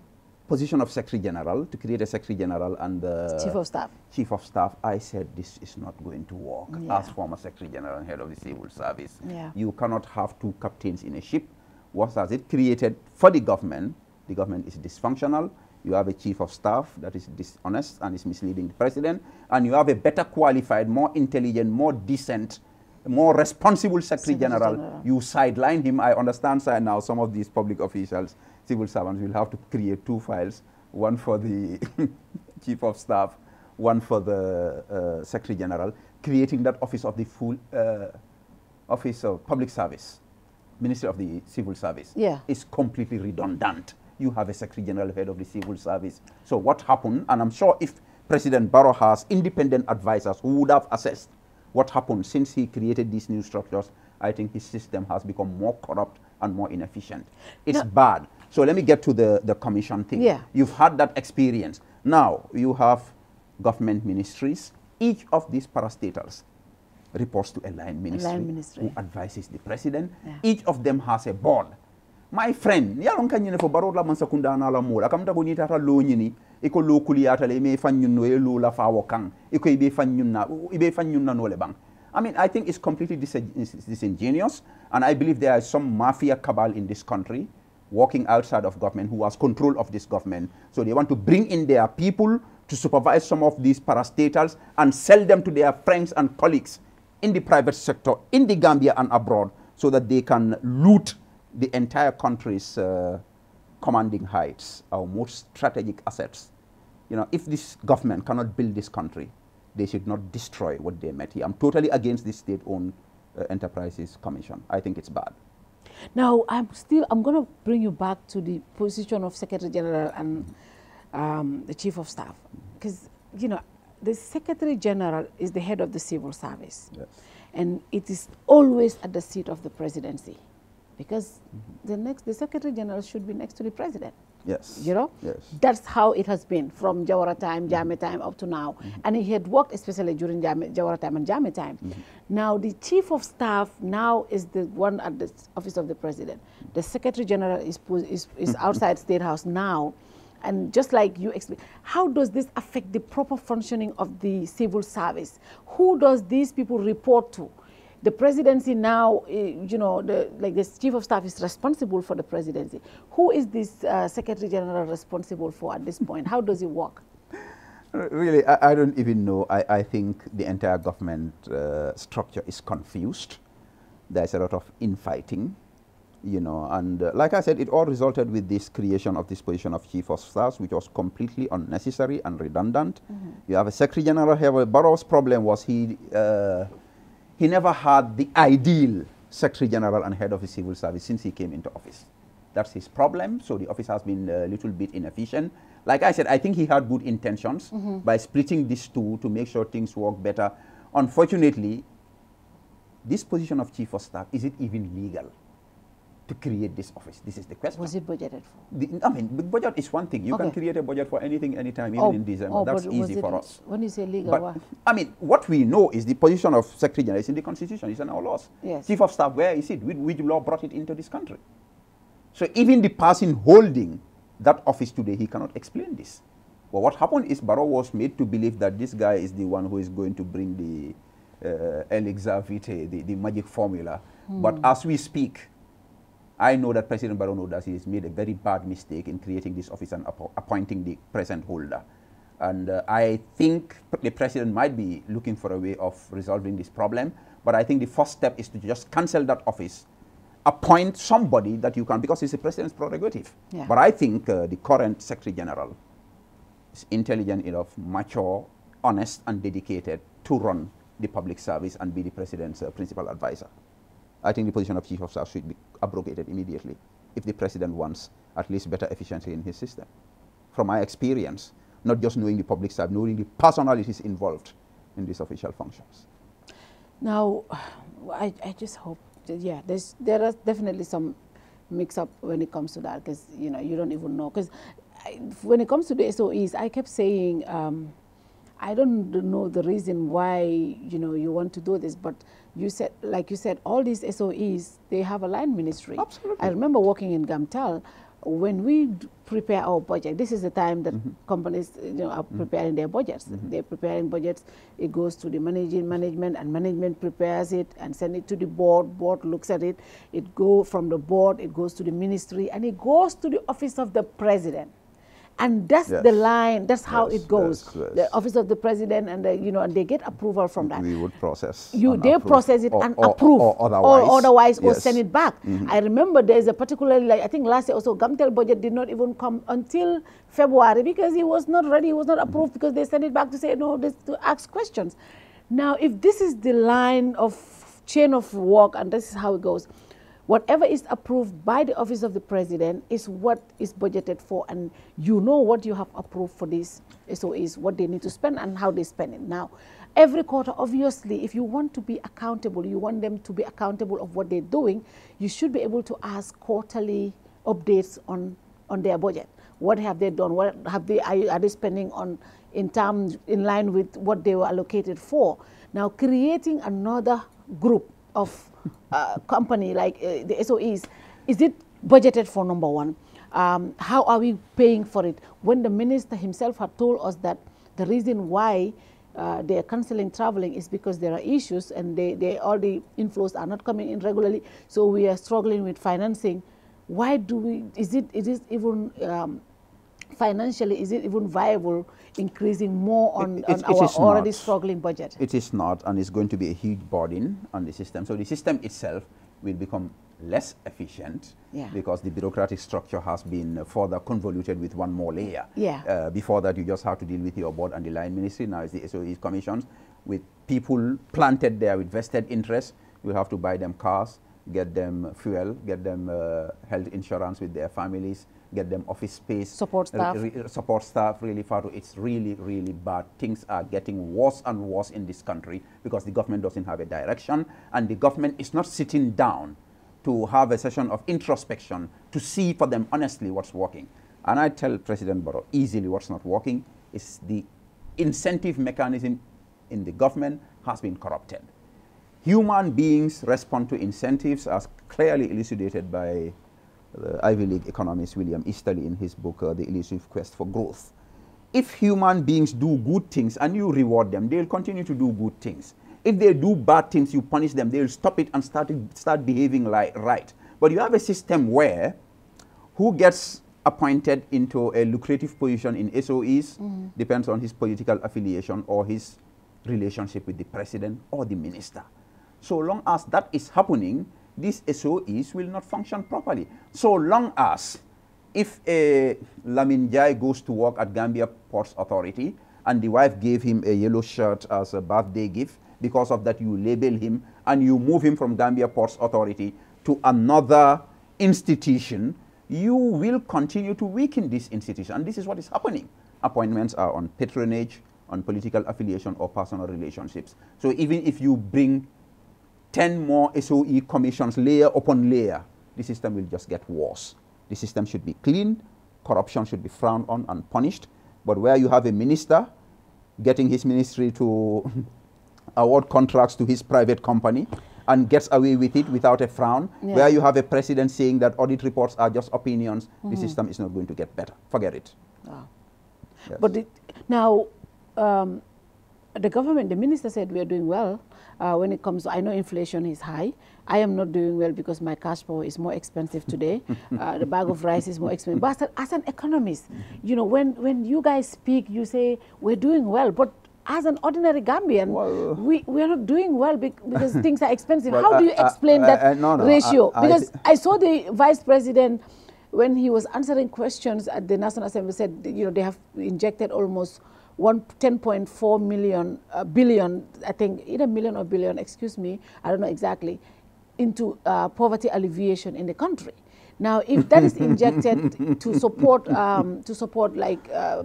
position of Secretary General to create a Secretary General and the Chief of Staff. Chief of Staff, I said this is not going to work. Yeah. As former Secretary General and head of the Civil Service, yeah. you cannot have two captains in a ship. What has it created for the government? The government is dysfunctional. You have a chief of staff that is dishonest and is misleading the president, and you have a better qualified, more intelligent, more decent more responsible Secretary General, General, you sideline him. I understand sir, now some of these public officials, civil servants will have to create two files, one for the Chief of Staff, one for the uh, Secretary General, creating that office of the full uh, Office of Public Service, Ministry of the Civil Service, yeah. is completely redundant. You have a Secretary General, head of the Civil Service. So what happened, and I'm sure if President Barrow has independent advisors who would have assessed what happened since he created these new structures, I think his system has become more corrupt and more inefficient. It's no. bad. So let me get to the, the commission thing. Yeah. You've had that experience. Now you have government ministries. Each of these parastatals reports to a line ministry, line ministry. who advises the president. Yeah. Each of them has a board my friend yalon kanyine fo baro la man sakunda na la mola kam ta ko ni tata lo nyini e ko lo kuliyata le me fanyun no e lo la fa kan e ko ibe fanyun na ibe fanyun na no le bang I mean, I think it's completely disingenuous, and I believe there is some mafia cabal in this country working outside of government who has control of this government. So they want to bring in their people to supervise some of these parastatals and sell them to their friends and colleagues in the private sector, in the Gambia and abroad, so that they can loot the entire country's uh, commanding heights, our most strategic assets. You know, if this government cannot build this country, they should not destroy what they met here. I'm totally against this state-owned uh, enterprises commission. I think it's bad. Now, I'm still, I'm going to bring you back to the position of Secretary General and um, the Chief of Staff. Because, you know, the Secretary General is the head of the civil service. Yes. And it is always at the seat of the presidency. Because mm -hmm. the next, the Secretary General should be next to the president. Yes. You know? Yes. That's how it has been from Jawara time, Jammeh mm-hmm. time up to now. Mm -hmm. And he had worked especially during Jammeh, Jawara time and Jammeh time. Mm -hmm. Now the chief of staff now is the one at the office of the president. The secretary general is, is, is outside State House now. And just like you explain, how does this affect the proper functioning of the civil service? Who does these people report to? the presidency now, eh, you know, the, like the chief of staff is responsible for the presidency. Who is this uh, secretary general responsible for at this point? How does it work? Really, I, I don't even know. I, I, think the entire government uh, structure is confused. There's a lot of infighting, you know, and uh, like I said, it all resulted with this creation of this position of chief of staff, which was completely unnecessary and redundant. Mm -hmm. You have a secretary general here. Barrow's problem was he uh, he never had the ideal Secretary General and head of the civil service since he came into office. That's his problem. So the office has been a little bit inefficient. Like I said, I think he had good intentions mm -hmm. by splitting these two to make sure things work better. Unfortunately, this position of chief of staff, is it even legal? To create this office? This is the question. Was it budgeted for? The, I mean, budget is one thing. You okay. can create a budget for anything, anytime, even oh, in December. Oh, That's easy for us. When you say legal, but, I mean, what we know is the position of Secretary General is in the Constitution, it's in our laws. Yes. Chief of Staff, where is it? Which, which law brought it into this country? So even the person holding that office today, he cannot explain this. But what happened is Barrow was made to believe that this guy is the one who is going to bring the uh, elixir vitae, the, the magic formula. Hmm. But as we speak, I know that President Barrow knows has made a very bad mistake in creating this office and appointing the present holder. And uh, I think the president might be looking for a way of resolving this problem. But I think the first step is to just cancel that office, appoint somebody that you can, because it's the president's prerogative. Yeah. But I think uh, the current Secretary General is intelligent enough, mature, honest, and dedicated to run the public service and be the president's uh, principal advisor. I think the position of chief of staff should be abrogated immediately if the president wants at least better efficiency in his system. From my experience, not just knowing the public side, knowing the personalities involved in these official functions. Now, I, I just hope, that, yeah, there's, there are definitely some mix-up when it comes to that because, you know, you don't even know. Because when it comes to the SOEs, I kept saying, um, I don't know the reason why, you know, you want to do this, but you said, like you said, all these SOEs, they have a line ministry. Absolutely. I remember working in Gamtel, when we prepare our budget, this is the time that mm -hmm. companies you know, are mm-hmm. preparing their budgets. Mm -hmm. They're preparing budgets. It goes to the managing management, and management prepares it and send it to the board. Board looks at it. It go from the board. It goes to the ministry, and it goes to the office of the president. And that's yes. the line, that's how yes, it goes. Yes, the office of the president and the, you know, and they get approval from that. We would process. You they approve. process it or, and or, approve. Or, otherwise. Or otherwise or send it back. Mm -hmm. I remember there's a particularly like I think last year also Gamtel budget did not even come until February because he was not ready, he was not approved mm -hmm. because they sent it back to say no, this to ask questions. Now if this is the line of chain of work and this is how it goes, Whatever is approved by the office of the president is what is budgeted for, and you know what you have approved for this SOEs, what they need to spend and how they spend it. Now, every quarter, obviously, if you want to be accountable, you want them to be accountable of what they're doing, you should be able to ask quarterly updates on, on their budget. What have they done? What have they, are, are they spending on in terms, in line with what they were allocated for? Now, creating another group of uh, company like uh, the SOEs, is it budgeted for number one. Um, how are we paying for it? When the minister himself had told us that the reason why uh, they are canceling traveling is because there are issues and they, they, all the inflows are not coming in regularly. So we are struggling with financing. Why do we, is it, is it even um, financially, is it even viable increasing more on, it, it, on our already not. struggling budget? It is not, and it's going to be a huge burden on the system. So the system itself will become less efficient yeah. because the bureaucratic structure has been further convoluted with one more layer. Yeah. Uh, before that, you just have to deal with your board and the line ministry. Now it's the SOE commissions with people planted there with vested interests. You have to buy them cars, get them fuel, get them uh, health insurance with their families, get them office space. Support staff. support staff, really far. It's really, really bad. Things are getting worse and worse in this country because the government doesn't have a direction and the government is not sitting down to have a session of introspection to see for them honestly what's working. And I tell President Barrow easily what's not working is the incentive mechanism in the government has been corrupted. Human beings respond to incentives as clearly elucidated by Ivy League economist William Easterly in his book, uh, The Elusive Quest for Growth. If human beings do good things and you reward them, they'll continue to do good things. If they do bad things, you punish them, they'll stop it and start, start behaving like right. But you have a system where who gets appointed into a lucrative position in SOEs mm. depends on his political affiliation or his relationship with the president or the minister. So long as that is happening, these SOEs will not function properly. So long as if a Lamin Jai goes to work at Gambia Ports Authority and the wife gave him a yellow shirt as a birthday gift, because of that, you label him and you move him from Gambia Ports Authority to another institution, you will continue to weaken this institution. And this is what is happening. Appointments are on patronage, on political affiliation or personal relationships. So even if you bring 10 more SOE commissions layer upon layer, the system will just get worse. The system should be clean, corruption should be frowned on and punished. But where you have a minister getting his ministry to award contracts to his private company and gets away with it without a frown, yeah. where you have a president saying that audit reports are just opinions, mm -hmm. the mm-hmm. system is not going to get better. Forget it. Oh. Yes. But it, now, um, the government, the minister said we are doing well uh, when it comes, I know inflation is high. I am not doing well because my cash flow is more expensive today. uh, the bag of rice is more expensive. But as an economist, you know, when, when you guys speak, you say we're doing well, but as an ordinary Gambian, well, we, we are not doing well because things are expensive. Well, How do you explain uh, that uh, no, no, ratio? because I, I saw the vice president when he was answering questions at the National Assembly said, you know, they have injected almost one 10.4 million uh, billion, I think either million or billion, excuse me, I don't know exactly, into uh, poverty alleviation in the country. Now, if that is injected to support um, to support like uh,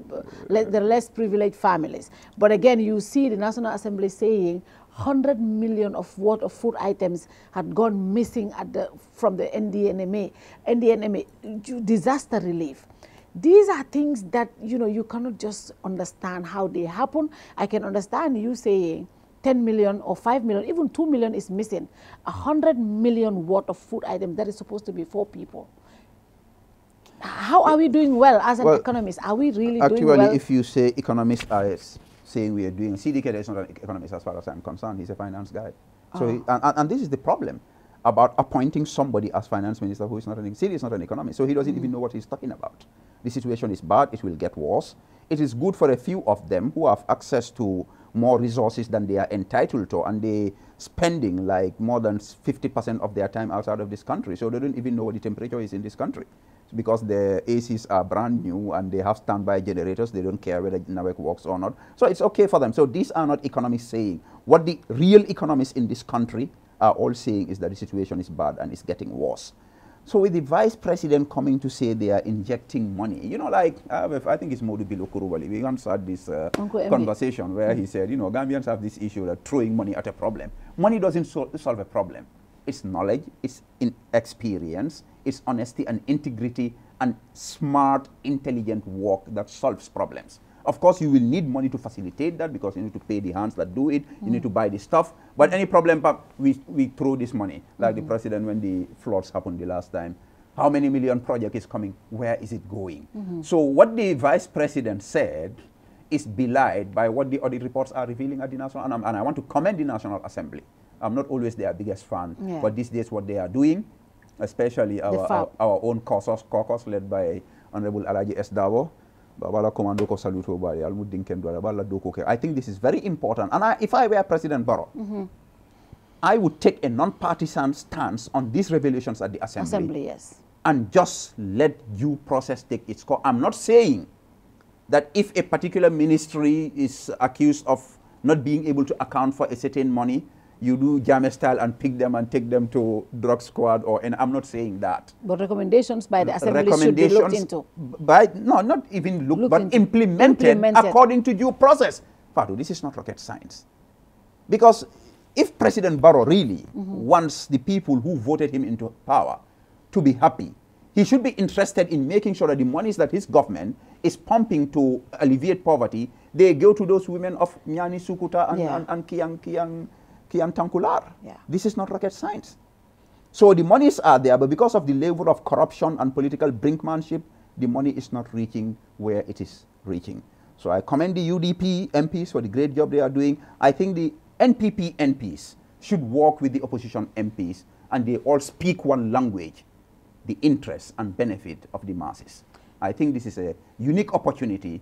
le the less privileged families, but again, you see the National Assembly saying 100 million of worth of food items had gone missing at the, from the NDNMA, NDNMA disaster relief. These are things that, you know, you cannot just understand how they happen. I can understand you saying 10 million or 5 million, even 2 million is missing. 100 million worth of food items that is supposed to be for people. How are we doing well as an well, economist? Are we really actually, doing well? Actually, if you say economists are saying we are doing, CDK is not an economist as far as I'm concerned. He's a finance guy. So, oh. he, and, and, this is the problem about appointing somebody as finance minister who is not an, is not an economist. So he doesn't mm. even know what he's talking about. The situation is bad. It will get worse. It is good for a few of them who have access to more resources than they are entitled to, and they spending like more than 50% of their time outside of this country. So they don't even know what the temperature is in this country. because the ACs are brand new and they have standby generators, they don't care whether the network works or not. So it's okay for them. So these are not economists saying. What the real economists in this country are all saying is that the situation is bad and it's getting worse. So with the vice president coming to say they are injecting money, you know, like uh, I think it's Modu Bilokurubali. We once had this uh, conversation where mm he said, you know, Gambians have this issue of throwing money at a problem. Money doesn't sol solve a problem. It's knowledge, it's experience, it's honesty and integrity and smart, intelligent work that solves problems. Of course, you will need money to facilitate that because you need to pay the hands that do it. Mm. You need to buy the stuff. But any problem, we, we throw this money. Like mm -hmm. the president, when the floods happened the last time, How many million project is coming? Where is it going? Mhm. So what the vice president said is belied by what the audit reports are revealing at the national, and, and I want to commend the National Assembly. I'm not always their biggest fan, Yeah. but these days what they are doing, especially our, our, our own caucus, caucus led by Honorable Alhagie S. Darbo, Babala Commando ko saluto bari, Almuddin Kendwara, Bala Doko ke. I think this is very important. And I, if I were President Barrow, Mhm. I would take a non-partisan stance on these revelations at the assembly, Assembly, yes. and just let due process take its course. I'm not saying that if a particular ministry is accused of not being able to account for a certain money, you do Jammeh style and pick them and take them to drug squad or and I'm not saying that. But recommendations by the assembly should be looked into. By no, not even look, Look but implemented, implemented. according to due process. Fatou, this is not rocket science. Because if President Barrow really mm-hmm. wants the people who voted him into power to be happy, he should be interested in making sure that the monies that his government is pumping to alleviate poverty, they go to those women of Nyani Sukuta and, Yeah. and, and Kiang, Kiang, Kiang Tankular. Yeah. This is not rocket science. So the monies are there, but because of the level of corruption and political brinkmanship, the money is not reaching where it is reaching. So I commend the UDP MPs for the great job they are doing. I think the NPP MPs should work with the opposition MPs and they all speak one language, the interest and benefit of the masses. I think this is a unique opportunity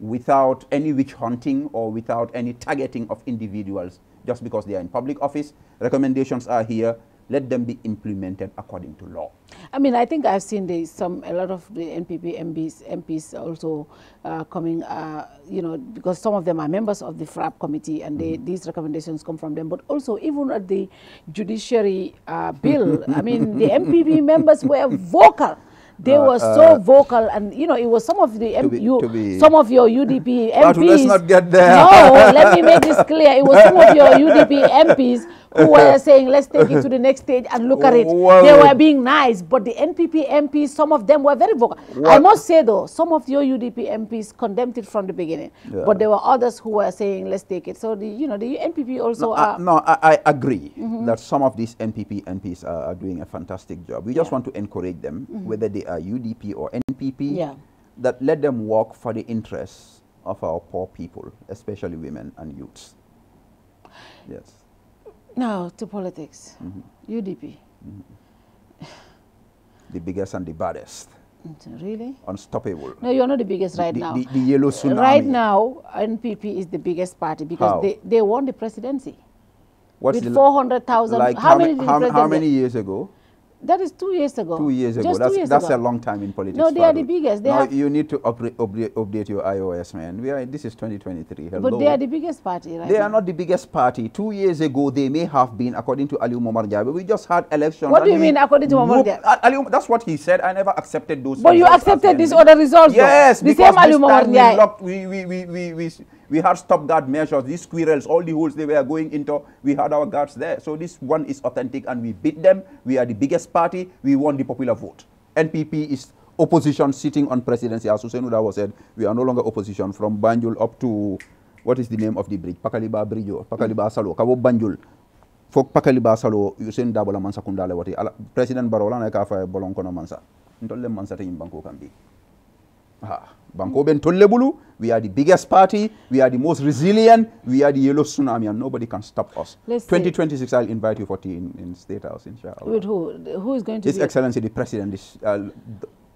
without any witch hunting or without any targeting of individuals just because they are in public office. Recommendations are here. Let them be implemented according to law. I mean, I think I've seen the, some a lot of the NPP MPs, MPs also uh, coming, uh, you know, because some of them are members of the FRAP committee, and they, these recommendations come from them. But also, even at the judiciary uh, bill, I mean, the NPP members were vocal. They Uh, were so uh, vocal, and you know, it was some of the be- you, to be- some of your UDP MPs. let's not get there. No, let me make this clear. It was some of your UDP MPs who were saying, "Let's take it to the next stage and look at it." Well- they were being nice, but the NPP MPs, some of them were very vocal. I must say though, some of your UDP MPs condemned it from the beginning, Yeah. but there were others who were saying, "Let's take it." So the you know the NPP also No, are. I, no, I, I agree Mhm. that some of these NPP MPs are, are doing a fantastic job. We just want to encourage them, Mhm. whether they are UDP or NPP, Yeah. that let them work for the interests of our poor people, especially women and youths. Yes. Now to politics, Mhm. UDP. The biggest and the baddest. Really? Unstoppable. No, you're not the biggest right the, now. The, the yellow tsunami. Right now, NPP is the biggest party because How? they, they won the presidency. What's with the- 400,000. Like how, many how, how many years ago? That is two years ago. Two years ago. Just that's years that's ago. a long time in politics. No, they are the biggest. They now you need to update your iOS, man. We are, this is 2023. Hello. But they are the biggest party, right? They now. are not the biggest party. Two years ago, they may have been, according to Ali Momarr Njai. We just had elections. What do you mean, according to Momarr Njai? Uh, Ali, that's what he said. I never accepted those. But you accepted these other results, though. Yes, The because same Ali this Momarr Njai. we, we, we, we, we, had stopgard measures. These squirrels, all the holes they were going into, we had our guards there. So this one is authentic, and we beat them. We are the biggest party. We won the popular vote. NPP is opposition sitting on presidency. As Hussein Uda was said, we are no longer opposition from Banjul up to what is the name of the bridge? Pakaliba Bridge, Pakaliba Salo, Kabo Banjul. Fok Pakaliba Salo, Hussein Dabola Mansa Kundale wati. President Barola na kafa bolon kono Mansa. Ntolle Mansa te banko kambi. Ah, Banko Ben Tolle Bulu, we are the biggest party, we are the most resilient, we are the yellow tsunami, and nobody can stop us. Let's see. 2026, I'll invite you for tea in, in State House, inshallah. With who? Who is going to His? Excellency the President is uh,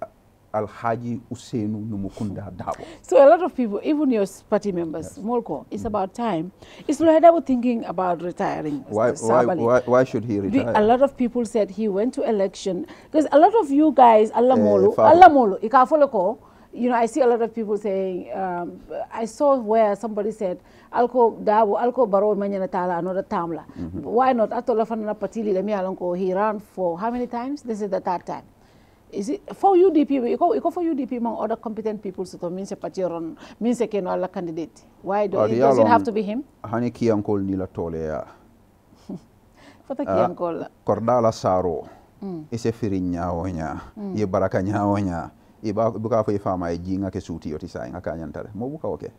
uh Al Haji Ousainou Numukunda Darboe. So a lot of people, even your party members, Molko, it's mm. about time. Is Luhedabo thinking about retiring? Why, why, why, why should he retire? A lot of people said he went to election because a lot of you guys, Allah eh, Molo, Fatou. Allah Molo, ikafoloko. You know, I see a lot of people saying. Um, I saw where somebody said, "Alko dawo, alko baro manyana tala another tamla." Why not? Atola fanana patili lemi alonko. He ran for how many times? This is the third time. Is it for UDP? You go, you go for UDP among other competent people. So means a party run, means a all candidate. Why do it, does it have to be him? Hani kiyankol nila tole ya. Fata Ah, kiyankola. Kordala Saro. Mm. Ise firi nyawo nya. Mm. Ye baraka nyawo nya. Iba buka fo ifama e jinga ke suti yoti sa nga kanyantare. Mo buka oke.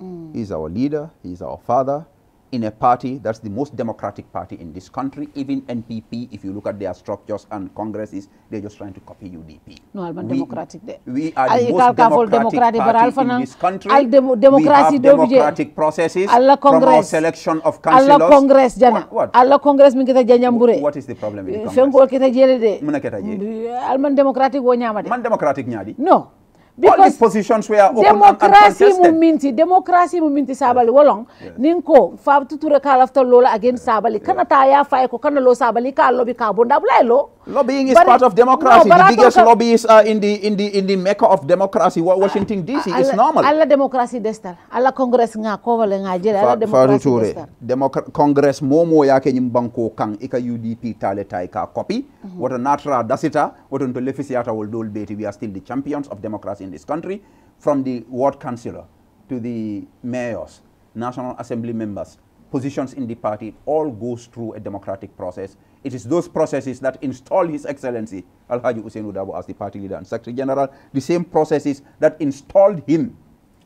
Mm. He's our leader, he's our father, in a party that's the most democratic party in this country. Even NPP, if you look at their structures and congresses, they're just trying to copy UDP. No, Alban democratic. We are the most democratic party in this country. Al dem democracy we have democratic processes alla from our selection of councillors. Alla congress jana. What? what? Alla congress min kita janjambure. What is the problem with eh, the congress? Fengol kita jele de. Muna kita jele. Alman democratic wo nyama de. Man democratic nyadi? No. Because all the positions were open democracy and mu minti democracy mu minti sabali wolong. Yes. nin ko fa tuture ka lafta lola again sabali kana ta ya fa ko kana lo sabali ka lobi ka bonda. Bulay lo lobbying is but part of democracy. No, the biggest lobbies are in the in the in the mecca of democracy washington dc uh, is normal. alla democracy destal alla congress nga ko wala nga alla democracy destal congress momo yake nyim banko kan ika udp tale tay ka copy. Mm -hmm. wata natra dasita wata to lefisiata wol dol beti. We are still the champions of democracy in this country, from the ward councillor to the mayors, National Assembly members, positions in the party, all goes through a democratic process. It is those processes that install His Excellency Alhaji Ousainou Darboe as the party leader and Secretary General, the same processes that installed him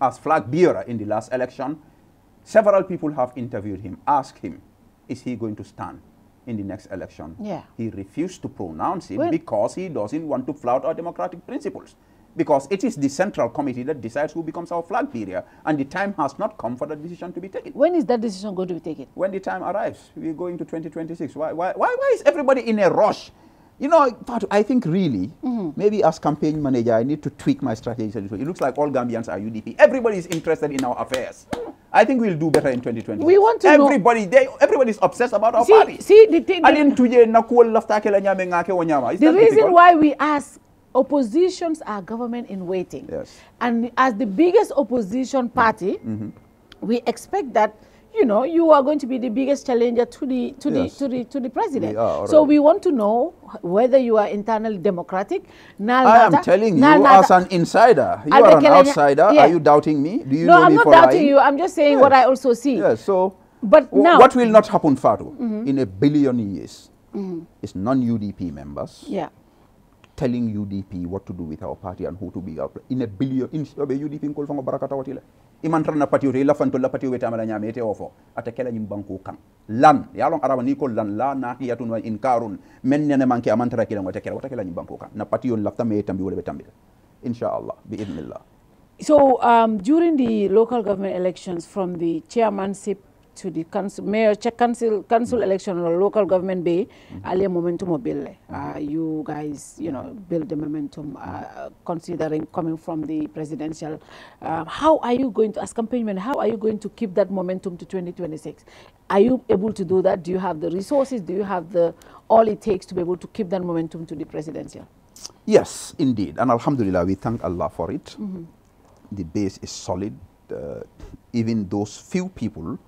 as flag bearer in the last election. Several people have interviewed him, asked him, is he going to stand in the next election? Yeah. He refused to pronounce it because he doesn't want to flout our democratic principles because it is the central committee that decides who becomes our flag bearer, and the time has not come for that decision to be taken. When is that decision going to be taken? When the time arrives. We're going to 2026. Why, why, why, why is everybody in a rush? You know, I think really, mm -hmm. maybe as campaign manager, I need to tweak my strategy. It looks like all Gambians are UDP. Everybody is interested in our affairs. I think we'll do better in 2020. We want to everybody, know. They, everybody's obsessed about our see, party. See, the thing. The, the reason why we ask oppositions are government in waiting. Yes. And as the biggest opposition party, mm -hmm. we expect that you know you are going to be the biggest challenger to the to yes. the to the to the president. We so we want to know whether you are internally democratic. I am telling you as an insider. You are an outsider. Yeah. Are you doubting me? Do you no, know I'm not doubting you. I'm just saying yes. what I also see. Yes. So but now what will not happen, Fatou, mm -hmm. in a billion years mm -hmm. is non-UDP members. Yeah telling UDP what to do with our party and who to be our in a billion in be UDP ngol fango la iman imantra na parti la fanto la parti weta mala nyame te ofo. Ata kala nyim banko kan lan ya long araba ni ko lan la na yatun wa inkarun. Men ne manki amantra kila wata kala wata kala nyim banko kan na parti yon lafta me tambi wala be tambi. Inshallah bi idnillah so um, during the local government elections from the chairmanship to the council, mayor, check council, council mm election or local government bay, mm -hmm. momentum build. Uh, you guys, you know, build the momentum, uh, considering coming from the presidential. Uh, how are you going to, as campaignmen how are you going to keep that momentum to 2026? Are you able to do that? Do you have the resources? Do you have the all it takes to be able to keep that momentum to the presidential? Yes, indeed. And Alhamdulillah, we thank Allah for it. Mm -hmm. The base is solid. Uh, even those few people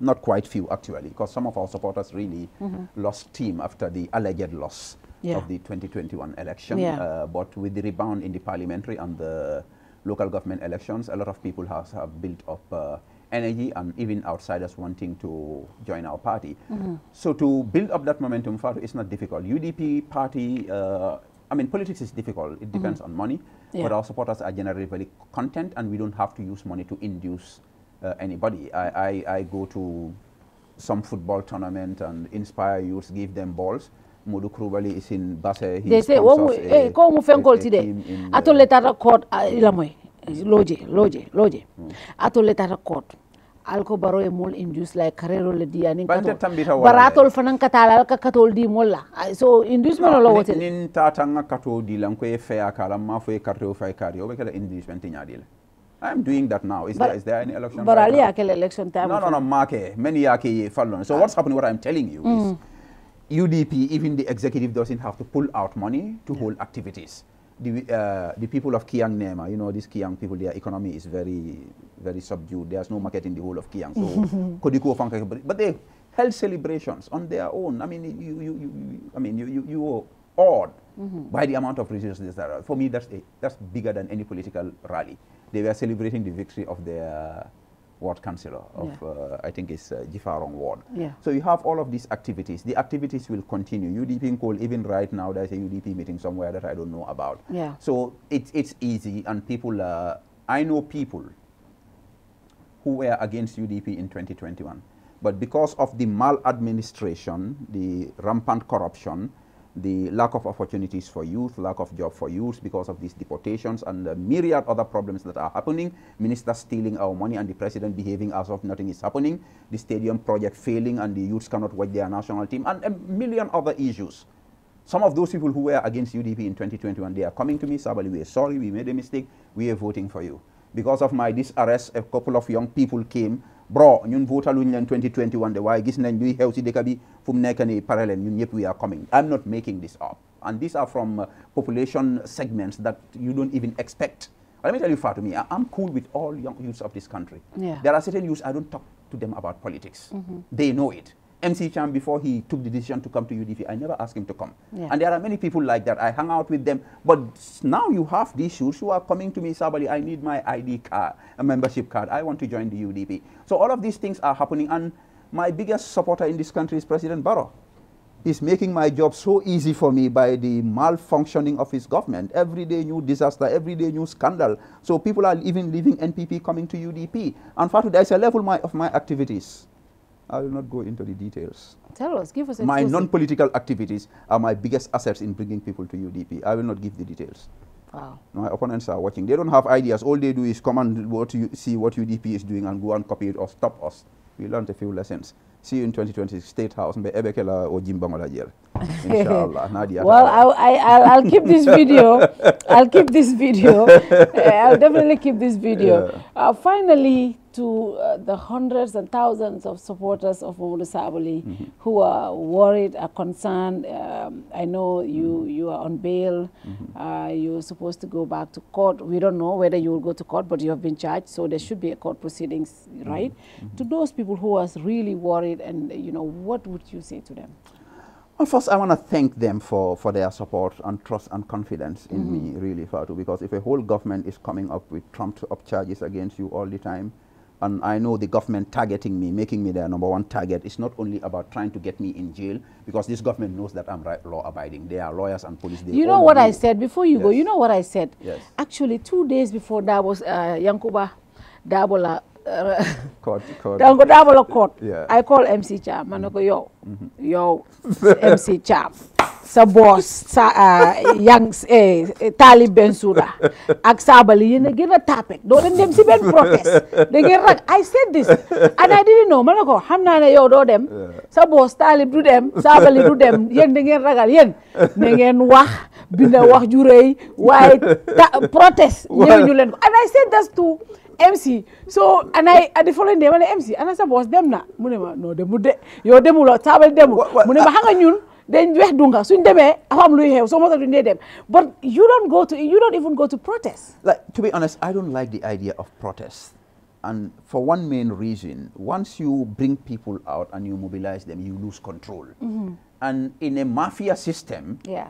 not quite few actually, because some of our supporters really mm -hmm. lost steam after the alleged loss yeah. of the 2021 election. Yeah. Uh, but with the rebound in the parliamentary and the local government elections, a lot of people have, have built up uh, energy and even outsiders wanting to join our party. Mm -hmm. So to build up that momentum, far it's not difficult. UDP party, uh, I mean, politics is difficult. It depends mm -hmm. on money. Yeah. But our supporters are generally very content and we don't have to use money to induce uh, anybody. I, I, I go to some football tournament and inspire youths, give them balls. Mudu Krubali is in Basse. He They say, "Wo eh ko mu fen today? I Ato leta record ila moy. Loje, loje, loje. Ato leta record. alko baro e mol induce like carrero le di anin kato baratol fanan katala ka katol di molla so induce mo lo wote nin tata nga kato di lan ko e fe akala ma fo e karto o fay kari o be kala inducement di la I'm doing that now. Is, but, there, is there any election? But right Ali election time. No, no, no, Make. Many yake fallon. So what's happening, what I'm telling you mm. is UDP, even the executive doesn't have to pull out money to yeah. hold activities. The, uh, the people of Kiang Nema, you know, these Kiang people, their economy is very, very subdued. There's no market in the whole of Kiang. So, but they held celebrations on their own. I mean, you, you, you, I mean, you, you, you were awed mm -hmm. by the amount of resources that are. For me, that's, a, that's bigger than any political rally they were celebrating the victory of their ward councillor of, yeah. uh, I think it's uh, Jifarong ward. Yeah. So you have all of these activities. The activities will continue. UDP in Cole, even right now, there's a UDP meeting somewhere that I don't know about. Yeah. So it's, it's easy and people, uh, I know people who were against UDP in 2021. But because of the maladministration, the rampant corruption, the lack of opportunities for youth, lack of job for youth because of these deportations and the myriad other problems that are happening, ministers stealing our money and the president behaving as if nothing is happening, the stadium project failing and the youths cannot watch their national team, and a million other issues. Some of those people who were against UDP in 2021, they are coming to me, Sabally, we are sorry, we made a mistake, we are voting for you. Because of my disarrest, a couple of young people came bro ñun votaluñ leen 2021 de waaye gis nañ luy xew si dëkk bi fu mu nekk pare leen ñun ñëpp we are coming. I'm not making this up. And these are from uh, population segments that you don't even expect. Let me tell you Fatou me I'm cool with all young youths of this country. Yeah. there are certain youths I don't talk to them about politics. Mm -hmm. they know it MC Cham, before he took the decision to come to UDP, I never asked him to come. Yeah. And there are many people like that. I hang out with them. But now you have these youths who are coming to me, Sabally, I need my ID card, a membership card. I want to join the UDP. So all of these things are happening. And my biggest supporter in this country is President Barrow. He's making my job so easy for me by the malfunctioning of his government. Every day new disaster, every day new scandal. So people are even leaving NPP coming to UDP. And Fatou, there's a level my, of my activities I will not go into the details. Tell us, give us My non-political activities are my biggest assets in bringing people to UDP. I will not give the details. Wow. My opponents are watching. They don't have ideas. All they do is come and what you see what UDP is doing and go and copy it or stop us. We learned a few lessons. See you in 2020 State House. Ebekela or Jimbangola Inshallah. Nadia. Well, I, I, I'll keep this video. I'll keep this video. I'll definitely keep this video. Yeah. Uh, finally, to uh, the hundreds and thousands of supporters of Momodou Sabally mm -hmm. who are worried, are concerned. Um, I know you, mm -hmm. you are on bail. Mm -hmm. uh, you're supposed to go back to court. We don't know whether you will go to court, but you have been charged, so there should be a court proceedings, mm-hmm. right? Mm-hmm. To those people who are really worried and, you know, what would you say to them? Well, first, I want to thank them for, for their support and trust and confidence in mm -hmm. me, really, Fatou, because if a whole government is coming up with trumped-up charges against you all the time, and I know the government targeting me, making me their number one target. It's not only about trying to get me in jail, because this government knows that I'm right, law-abiding. They are lawyers and police. They you know what. I said before you yes. go? You know what I said? Yes. Actually, two days before that was uh, Yankuba Dabola. Uh, court. Dabola court. Yeah. I call MC Cham. ma ne ko yow yow yo, MC Cham. sa boos sa yang eh, Talib Bensouda ak Sabally yéen a gën a tapé doo leen dem si benn protest. Da ngeen rag I said this and I didn't know. Ma ne ko xam naa ne yow doo dem. Sa boos Talib du dem. Sabally du dem. Yéen da ngeen ragal. Yéen na ngeen wax binda wax ju rëy waaye protest. Ñëw ñu leen ko. And I said this too. MC so and I at the following day ne MC ana sa boss dem na. Mu ne ma non demul de yow demuloo Sabally demul mu ne ma xam nga ñun dañ wex dunga suñ demee am luy xew so moo tax duñ dee dem. But you don't go to you don't even go to protest. Like to be honest I don't like the idea of protest. And for one main reason once you bring people out and you mobilize them you lose control. Mm -hmm. and in a mafia system yeah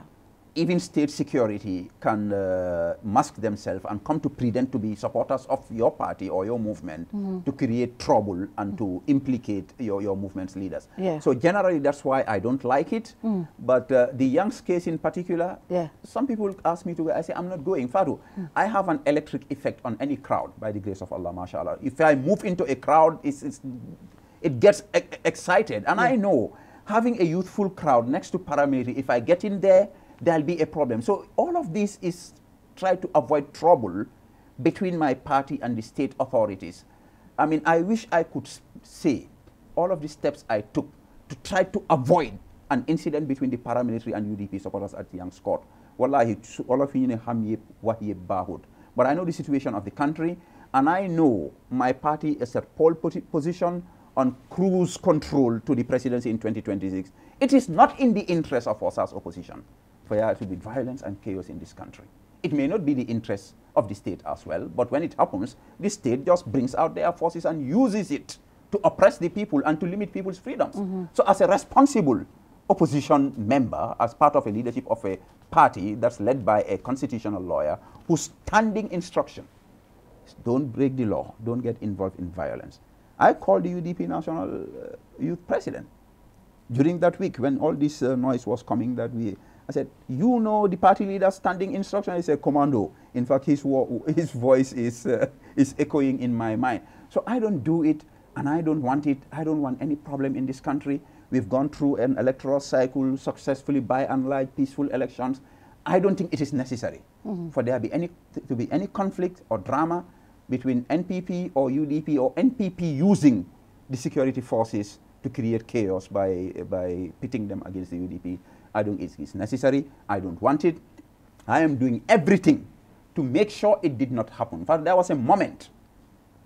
even state security can uh, mask themselves and come to pretend to be supporters of your party or your movement mm -hmm. to create trouble and mm -hmm. to implicate your, your movement's leaders. Yeah. So generally, that's why I don't like it. Mm. But uh, the Young's case in particular, yeah. some people ask me to go. I say, I'm not going. Fatou, mm. I have an electric effect on any crowd by the grace of Allah, mashallah. If I move into a crowd, it's, it's it gets e excited. And yeah. I know having a youthful crowd next to paramilitary, if I get in there, there'll be a problem. So all of this is try to avoid trouble between my party and the state authorities. I mean, I wish I could say all of the steps I took to try to avoid an incident between the paramilitary and UDP supporters at Young's Court. Wallahi, all of you know, But I know the situation of the country, and I know my party is at pole position on cruise control to the presidency in 2026. It is not in the interest of us as opposition for there to be violence and chaos in this country. It may not be the interest of the state as well, but when it happens, the state just brings out their forces and uses it to oppress the people and to limit people's freedoms. Mm -hmm. So as a responsible opposition member, as part of a leadership of a party that's led by a constitutional lawyer, whose standing instruction is don't break the law, don't get involved in violence. I called the UDP National uh, Youth President during that week when all this uh, noise was coming that we I said, you know the party leader's standing instruction? He said, commando. In fact, his, his voice is, uh, is echoing in my mind. So I don't do it And I don't want it. I don't want any problem in this country. We've gone through an electoral cycle successfully by and large, peaceful elections. I don't think it is necessary mm -hmm. for there be any, to be any conflict or drama between NPP or UDP or NPP using the security forces to create chaos by, by pitting them against the UDP. I don't think it's necessary. I don't want it. I am doing everything to make sure it did not happen. In fact, there was a moment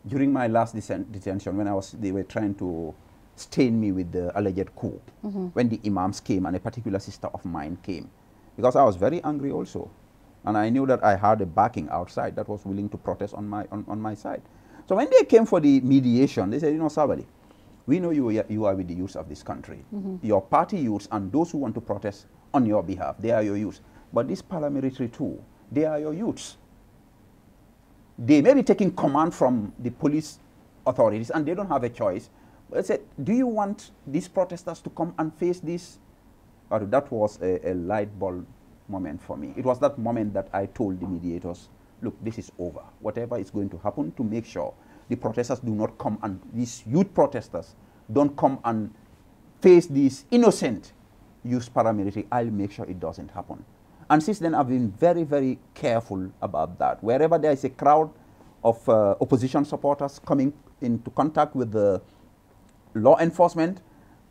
during my last detention when I was, they were trying to stain me with the alleged coup, mm -hmm. when the imams came and a particular sister of mine came. Because I was very angry also. And I knew that I had a backing outside that was willing to protest on my, on, on my side. So when they came for the mediation, they said, you know, Sabally, we know you, you are with the youth of this country. Mm -hmm. Your party youths and those who want to protest on your behalf, they are your youths. But this paramilitary too, they are your youths. They may be taking command from the police authorities and they don't have a choice. But I said, do you want these protesters to come and face this? But that was a, a light bulb moment for me. It was that moment that I told the mediators, look, this is over. Whatever is going to happen to make sure the protesters do not come and these youth protesters don't come and face these innocent youth paramilitary, I'll make sure it doesn't happen. And since then, I've been very, very careful about that. Wherever there is a crowd of uh, opposition supporters coming into contact with the law enforcement,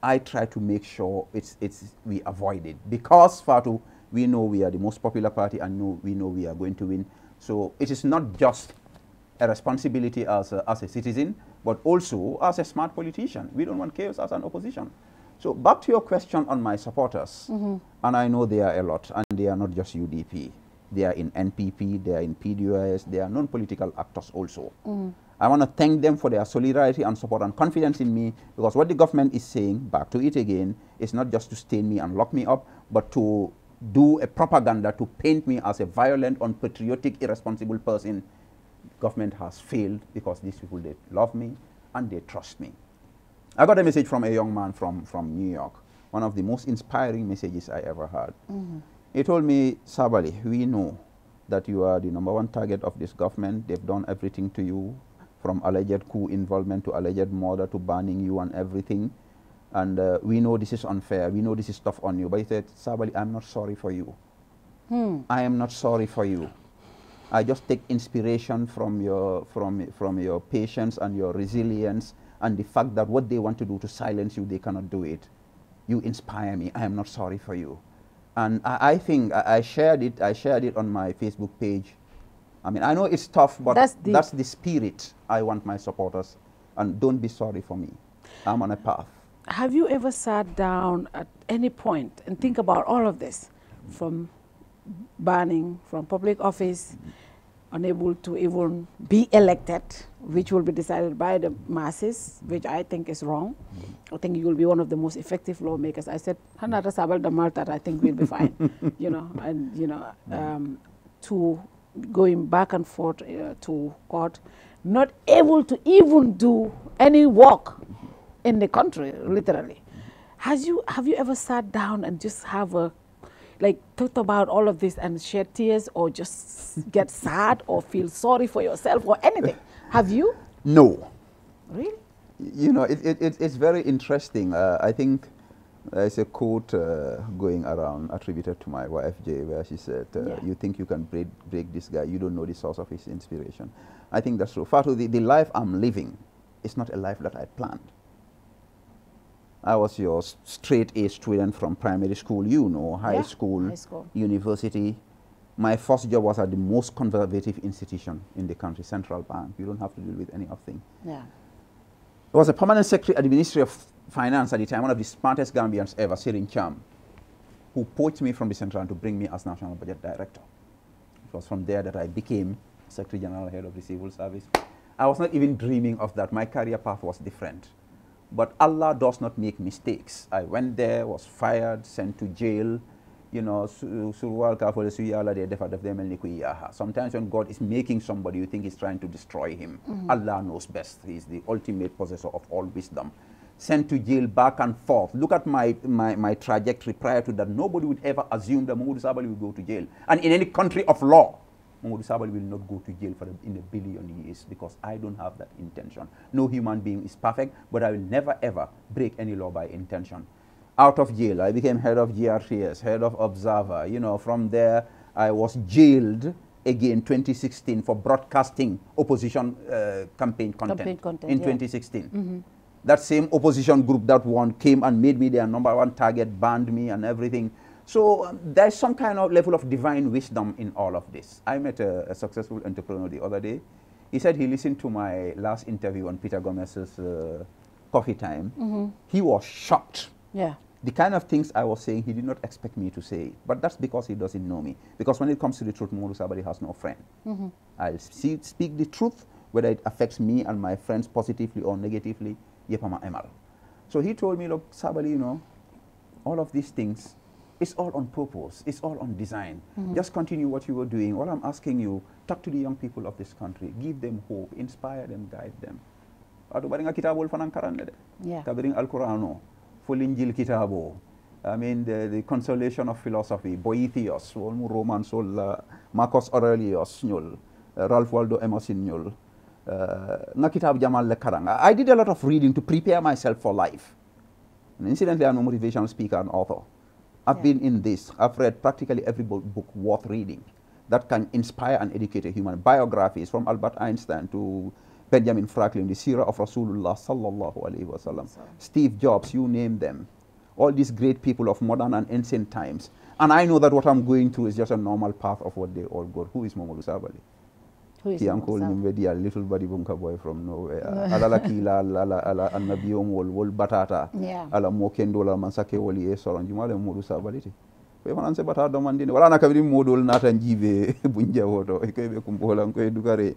I try to make sure it's, it's, we avoid it. Because, Fatou, we know we are the most popular party and know, we know we are going to win. So it is not just a responsibility as a, as a citizen, but also as a smart politician. We don't want chaos as an opposition. So back to your question on my supporters, mm -hmm. and I know they are a lot, and they are not just UDP. They are in NPP, they are in PDOIS, they are non-political actors also. Mm. I want to thank them for their solidarity and support and confidence in me because what the government is saying, back to it again, is not just to stain me and lock me up, but to do a propaganda to paint me as a violent, unpatriotic, irresponsible person government has failed because these people, they love me and they trust me. I got a message from a young man from, from New York, one of the most inspiring messages I ever heard. Mm -hmm. He told me, Sabally, we know that you are the number one target of this government. They've done everything to you, from alleged coup involvement to alleged murder to banning you and everything. And uh, we know this is unfair. We know this is tough on you. But he said, Sabally, I'm not sorry for you. Hmm. I am not sorry for you. I just take inspiration from your, from, from your patience and your resilience and the fact that what they want to do to silence you, they cannot do it. You inspire me. I am not sorry for you. And I, I think I, I, shared it. I shared it on my Facebook page. I mean, I know it's tough, but that's the, that's the spirit I want my supporters. And don't be sorry for me. I'm on a path. Have you ever sat down at any point and think about all of this, from banning from public office, unable to even be elected, which will be decided by the masses, which I think is wrong. I think you will be one of the most effective lawmakers. I said, Hanata Sabal Damalta, I think we'll be fine. you know, and, you know, um, to going back and forth uh, to court, not able to even do any work in the country, literally. Has you, have you ever sat down and just have a like talked about all of this and shed tears or just get sad or feel sorry for yourself or anything? Have you? No. Really? You know, it, it, it's very interesting. Uh, I think there's a quote uh, going around attributed to my wife, Jay, where she said, uh, yeah. you think you can break, break this guy, you don't know the source of his inspiration. I think that's true. Fatou, the, the life I'm living is not a life that I planned. I was your straight A student from primary school, you know, high, yeah, school, high school, university. My first job was at the most conservative institution in the country, Central Bank. You don't have to deal with any of thing. Yeah. I was a permanent secretary at the Ministry of Finance at the time, one of the smartest Gambians ever, Sirin Cham, who poached me from the Central to bring me as National Budget Director. It was from there that I became Secretary General, Head of the Civil Service. I was not even dreaming of that. My career path was different. But Allah does not make mistakes. I went there, was fired, sent to jail. You know, sometimes when God is making somebody, you think he's trying to destroy him. Mm -hmm. Allah knows best. He's the ultimate possessor of all wisdom. Sent to jail back and forth. Look at my, my, my trajectory prior to that. Nobody would ever assume that Momodou Sabally would go to jail. And in any country of law, Momodou Sabally will not go to jail for a, in a billion years because I don't have that intention. No human being is perfect, but I will never ever break any law by intention. Out of jail, I became head of GRTS, head of Observer. You know, from there, I was jailed again 2016 for broadcasting opposition uh, campaign content, campaign content in yeah. 2016. Mm -hmm. That same opposition group that won came and made me their number one target, banned me and everything. So um, there's some kind of level of divine wisdom in all of this. I met a, a, successful entrepreneur the other day. He said he listened to my last interview on Peter Gomez's uh, Coffee Time. Mm -hmm. He was shocked. Yeah. The kind of things I was saying, he did not expect me to say. But that's because he doesn't know me. Because when it comes to the truth, Modu Sabally has no friend. Mm -hmm. I'll see, speak the truth, whether it affects me and my friends positively or negatively. Yepama Emal. So he told me, look, Sabally, you know, all of these things it's all on purpose. It's all on design. Mm. Just continue what you were doing. All I'm asking you, talk to the young people of this country. Give them hope. Inspire them. Guide them. Ado bari nga kitabol fanan karande de. Yeah. Kabiring Al-Qur'ano. Kitabo. I mean, the, the consolation of philosophy. Boethius. Roman sol uh, Marcus Aurelius nyol. Uh, Ralph Waldo Emerson nyol. Nga kitab jamal le karanga. I did a lot of reading to prepare myself for life. And incidentally, I'm a motivational speaker and author. I've yeah. been in this. I've read practically every book, book, worth reading that can inspire and educate a human. Biographies from Albert Einstein to Benjamin Franklin, the Sirah of Rasulullah sallallahu alaihi wasallam, Steve Jobs, you name them. All these great people of modern and ancient times. And I know that what I'm going through is just a normal path of what they all go. Who is Momodou Sabally? He uncle Nimbedi, a little body bunka boy from nowhere. Alala kila, ala ala annabiyon wol wol batata. Yeah. Ala mokendo la mansake woli e soron jumale modu sabaliti. Ko fanan se batata do mandine wala na kabiri modol nata njibe bunja woto e ko be kumbola ko e dugare.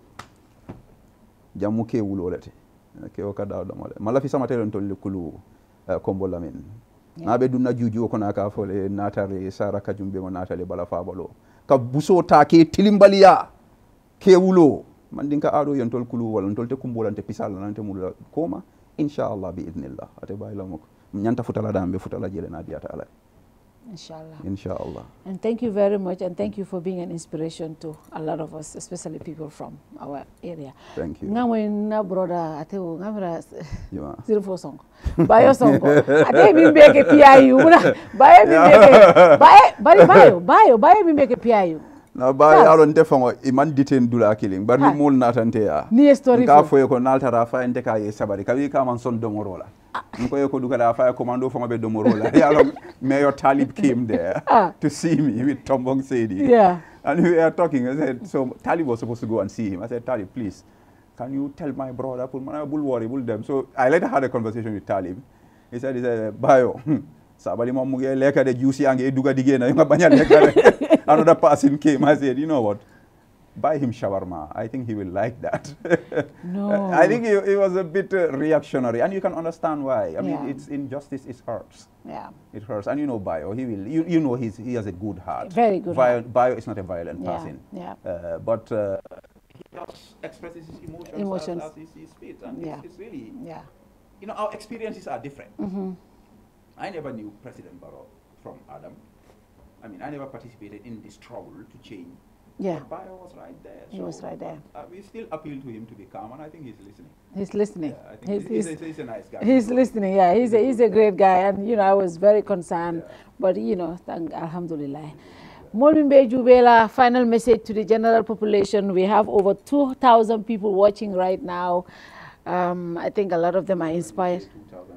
Jamu ke wulolete. Ke o kada do mole. Mala fi sama telen tolle kulu uh, kombola men. Yeah. Na be dunna juju ko na ka fole natare sara kajumbe mo natale bala fabalo. Ka buso ta ke tilimbaliya. Kewulo man ɗin ka aɗo yontol kuluwol ntol te kumbolante pisal nante mulla koma inchallah bi idnillah ate bayilamo ko ñanta futala ɗam ɓe futala jele na biyata alay Inshallah. Inshallah. And thank you very much, and thank you for being an inspiration to a lot of us, especially people from our area. Thank you. Ngamwe na broda ateo ngamra Yeah. zero four song. Bayo song. Ate mi mbeke PIU. Bayo mi mbeke. Bayo bayo bayo bayo mi mbeke PIU. Na ba yaron defango iman diten dula killing bar ni mul natante ya. Ni story ka fo. ko naltara fa ente ka ye sabari kawi ka man son domorola ko ye ko dukala fa commando fo be ya yalo mayor talib came there Ah. to see me with tombong sedi Yeah. and we were talking i said so talib was supposed to go and see him. I said talib please can you tell my brother pour man bul worry bul dem. So i later had a conversation with talib. He said he said bayo hmm, sabali mom muge de juicy ange duga digena nga banya leka another person came i said you know what buy him shawarma i think he will like that No. i think it, it was a bit uh, reactionary and you can understand why i mean Yeah. it's injustice it hurts Yeah. it hurts and you know bio he will you, you know he's, he has a good heart Very good bio, heart. bio is not a violent Yeah, person yeah. uh, but uh, he just expresses his emotions, Emotions. As, as he sees fit and Yeah. it's, it's really Yeah. you know our experiences are different Mm-hmm. I never knew President Barrow from Adam. I mean, I never participated in this struggle to change. Yeah. But Barrow was right there. He was right there. Uh, we still appeal to him to be calm, and I think he's listening. He's listening. Yeah, I think he's, he's, he's, he's, a, nice guy. he's listening. Yeah, he's a, he's a great guy, and you know I was very concerned, Yeah. but you know, thank Alhamdulillah. Molumbe Jubela, final message to the general population. We have over 2,000 people watching right now. Um, I think a lot of them are inspired. 2,000 people, that's intimidating.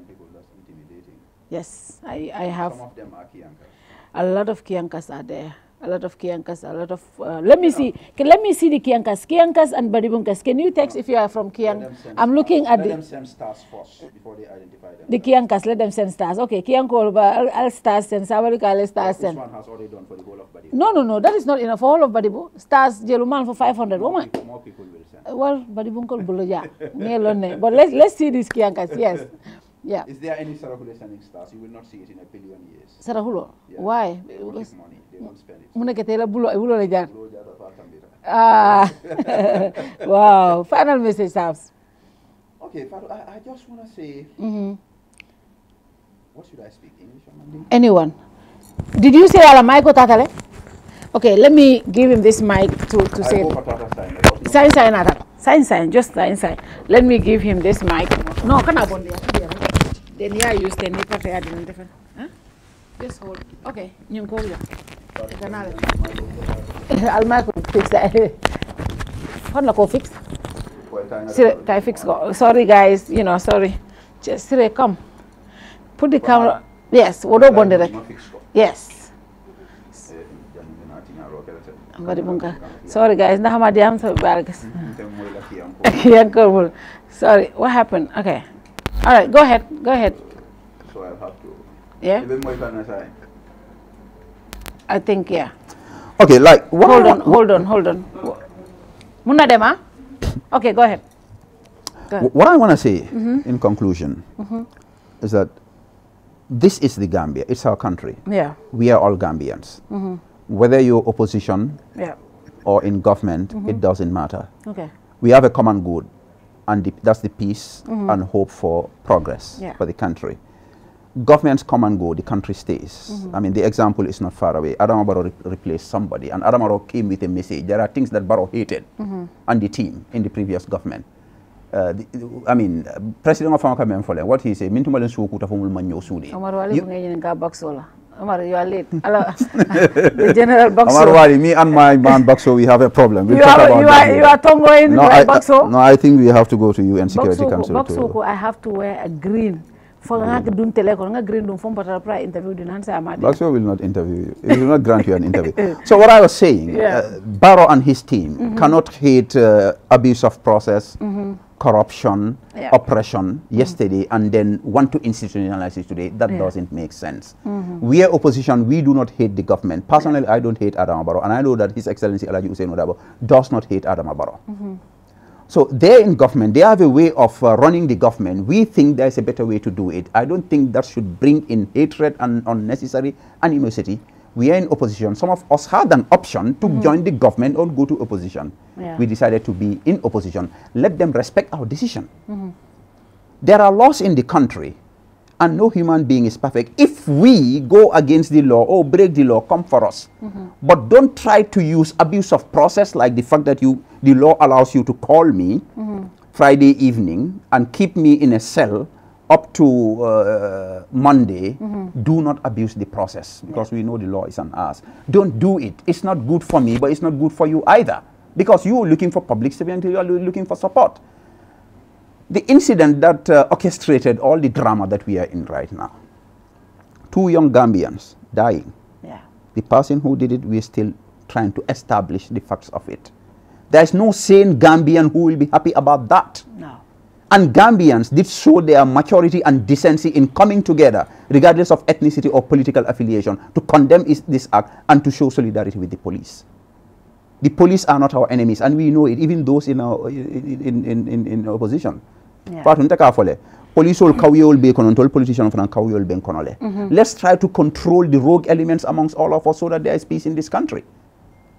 Yes, I, I have Some of them are Kiankas. a lot of Kiankas are there. A lot of Kiankas, a lot of. Uh, let me see. Can, let me see the Kiankas. Kiankas and Badibunkas. Can you text if you are from Let send I'm stars. looking at Let the. them send stars first before they identify them. The Kiankas, let them send stars. Okay, Kianko, I'll, I'll stars send. Sabarika, I'll stars This send. one has already done for the whole of Badi. No, no, no, that is not enough for all of Badibu. Stars, Jeluman for 500. More, Woman. people, more people will send. Well, Badibunkol Buloja. Nelone. But let's, let's see these Kiankas, yes. Yeah. Is there any Sarahule sending stars? You will not see it in a billion years. Sarahulo. Yeah. Why? They worship money. They don't spend it. Muna ketela bulo, bulo le jan. Blow jata fa tambira. Ah. wow. Final message, Sabs. Okay, Fatou, I, I just want to say, Mm-hmm. what should I speak? English or Mandinka? Anyone? Did you say ala Michael Tatale? Okay, let me give him this mic to, to say. Sign, sign, sign, sign, just sign, sign. Let me give him this mic. No, can I Then yeah, use the nipa fair different. Huh? Just hold. Okay, you call you. I'll make fix that. What go fix? Sire, can I fix go? Sorry guys, you know, sorry. Just Sire, come. Put the camera. Yes, what do you Yes. Sorry guys, nah ma diam so bargas. Sorry, what happened? Okay. All right, go ahead. Go ahead. So I'll have to. Yeah. I think yeah. Okay, like hold on, hold on, hold on. Muna dema. Okay, go ahead. Go ahead. What I want to say mm -hmm. in conclusion mm -hmm. is that this is the Gambia. It's our country. Yeah. We are all Gambians. Mm -hmm whether you're opposition yeah. or in government, mm -hmm. it doesn't matter. Okay. We have a common good, and the, that's the peace mm -hmm. and hope for progress yeah. for the country. Governments come and go, the country stays. Mm -hmm. I mean, the example is not far away. Adam Barrow re replaced somebody, and Adam Barrow came with a message. There are things that Barrow hated, mm-hmm. and the team in the previous government. Uh, the, I mean, uh, President of America, what he said, Mintumalen Sukuta Fumul Manyo Sudi. Omar, you are late. Hello. the General Bakso. Omar Wali, me and my man Bakso, we have a problem. We'll you, are, you, are, you are tomboying no, I, Bakso? No, I think we have to go to UN Security Bakso, Council. Bakso, to, I have to wear a green. For mm. dun tele ko nga green dun fom patara pra interview din hansa amade. Bakso will not interview you. He will not grant you an interview. so what I was saying, yeah. uh, Barrow and his team mm -hmm. cannot hate uh, abuse of process, mm -hmm corruption, yeah. oppression mm yesterday and then want to institutionalize it today, that yeah. doesn't make sense. Mm -hmm. We are opposition, we do not hate the government. Personally. I don't hate Adam Barrow, and I know that His Excellency Alaji Ousainou Darboe does not hate Adam. Mm -hmm. So they're in government, they have a way of uh, running the government. We think there's a better way to do it. I don't think that should bring in hatred and unnecessary animosity we are in opposition. Some of us had an option to mm -hmm. join the government or go to opposition. Yeah. We decided to be in opposition. Let them respect our decision. Mm -hmm. There are laws in the country and no human being is perfect. If we go against the law or break the law, come for us. Mm -hmm. But don't try to use abuse of process like the fact that you the law allows you to call me mm-hmm. Friday evening and keep me in a cell up to uh, Monday, mm -hmm. do not abuse the process because yeah. we know the law is on us. Don't do it. It's not good for me, but it's not good for you either because you're looking for public safety, you are looking for support. The incident that uh, orchestrated all the drama that we are in right now, two young Gambians dying. Yeah. The person who did it, we're still trying to establish the facts of it. There's no sane Gambian who will be happy about that. No. And Gambians did show their maturity and decency in coming together, regardless of ethnicity or political affiliation, to condemn this act and to show solidarity with the police. The police are not our enemies, and we know it, even those in, our, in, in, in, in opposition. Yeah. Police will kawyol be konontol politician from kawyol ben konole. Mm-hmm. Let's try to control the rogue elements amongst all of us so that there is peace in this country.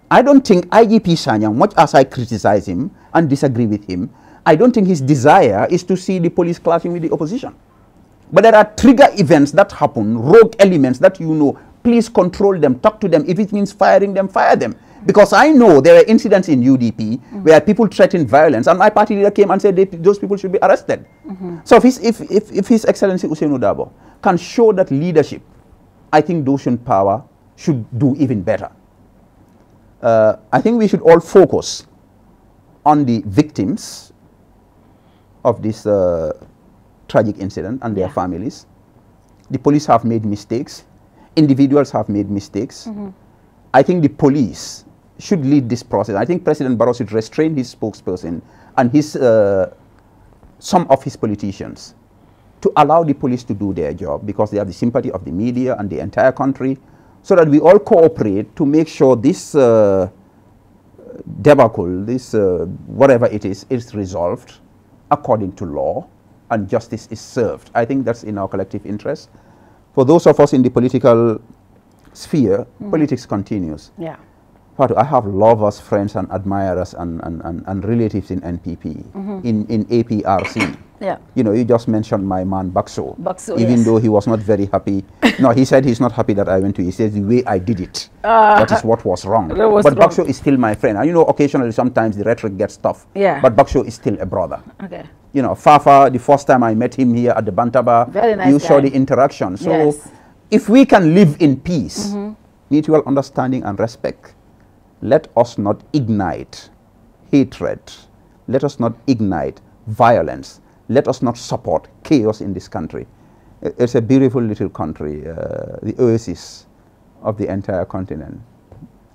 I don't think IGP Sanyang, much as I criticize him and disagree with him, I don't think his desire is to see the police clashing with the opposition. But there are trigger events that happen, rogue elements that you know. Please control them, talk to them. If it means firing them, fire them. Because I know there are incidents in UDP mm -hmm. where people threatened violence, and my party leader came and said they, those people should be arrested. Mm -hmm. So if, his, if, if, if His Excellency Ousainou can show that leadership, I think Doshan Power should do even better. Uh, I think we should all focus on the victims of this uh, tragic incident and their yeah. families. The police have made mistakes. Individuals have made mistakes. Mm -hmm. I think the police should lead this process. I think President Barrow should restrain his spokesperson and his, uh, some of his politicians to allow the police to do their job because they have the sympathy of the media and the entire country so that we all cooperate to make sure this uh, debacle, this uh, whatever it is, is resolved according to law and justice is served. I think that's in our collective interest. For those of us in the political sphere, mm. politics continues. Yeah. But I have lovers, friends, and admirers and, and, and, and relatives in NPP, mm -hmm. in, in APRC, Yeah. You know, you just mentioned my man Bakso. Bakso, Even yes. though he was not very happy. no, he said he's not happy that I went to. He says the way I did it. Uh, that is what was wrong. Was but wrong. Bakso is still my friend. And you know, occasionally, sometimes the rhetoric gets tough. Yeah. But Bakso is still a brother. Okay. You know, Fafa, the first time I met him here at the Bantaba, Very nice you saw the interaction. So Yes. if we can live in peace, Mhm. mutual understanding and respect, let us not ignite hatred. Let us not ignite violence. Let us not support chaos in this country. It's a beautiful little country, uh, the oasis of the entire continent.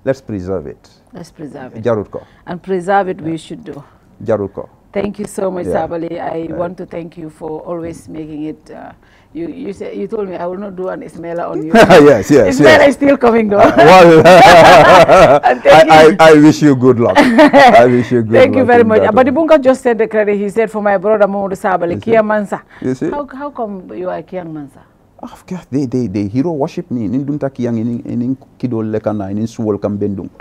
Let's preserve it. Let's preserve it. Jarutko. And preserve it we should do. Jarutko. Thank you so much, Yeah. Sabally. I Yeah. want to thank you for always making it. Uh, you you said you told me I will not do an Ismaila on you. Yes, yes, Ismaila yes. is still coming though. well, I. I, I wish you good luck. I wish you good luck. Thank you very much. But one. Ibunka just said the credit. He said for my brother Momodou Sabally, Mansa. You see? How, how come you are Kiang Mansa? Of ke they, they, they hero worship me. Nin dunta kiyang inin inin kidol lekana inin suwol kam bendung.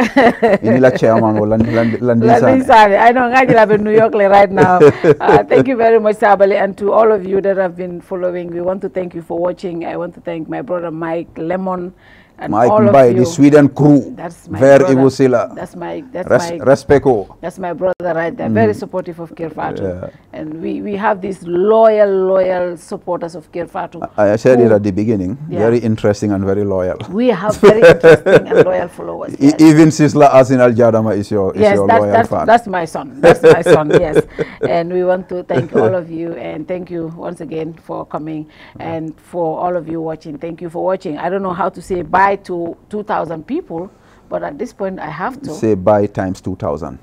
Ini la chairman o landisane. I know I'm la New York le right now. Uh, thank you very much, Sabali, and to all of you that have been following. We want to thank you for watching. I want to thank my brother Mike Lemon and Mike all of Mbai, you. the Sweden crew. That's my Ver brother. That's my that's Res- my Respecto. That's my brother right there. Very Mhm. supportive of Kerr Fatou. Yeah. And we, we have these loyal, loyal supporters of Kerr Fatou. I said it at the beginning. Yeah. Very interesting and very loyal. We have very interesting and loyal followers. E- Even Sisla Asin Al Jadama is your, is yes, your that's, loyal that's, fan. that's my son. That's my son, yes. And we want to thank all of you and thank you once again for coming and for all of you watching. Thank you for watching. I don't know how to say bye to 2,000 people, but at this point I have to. Say by times 2000.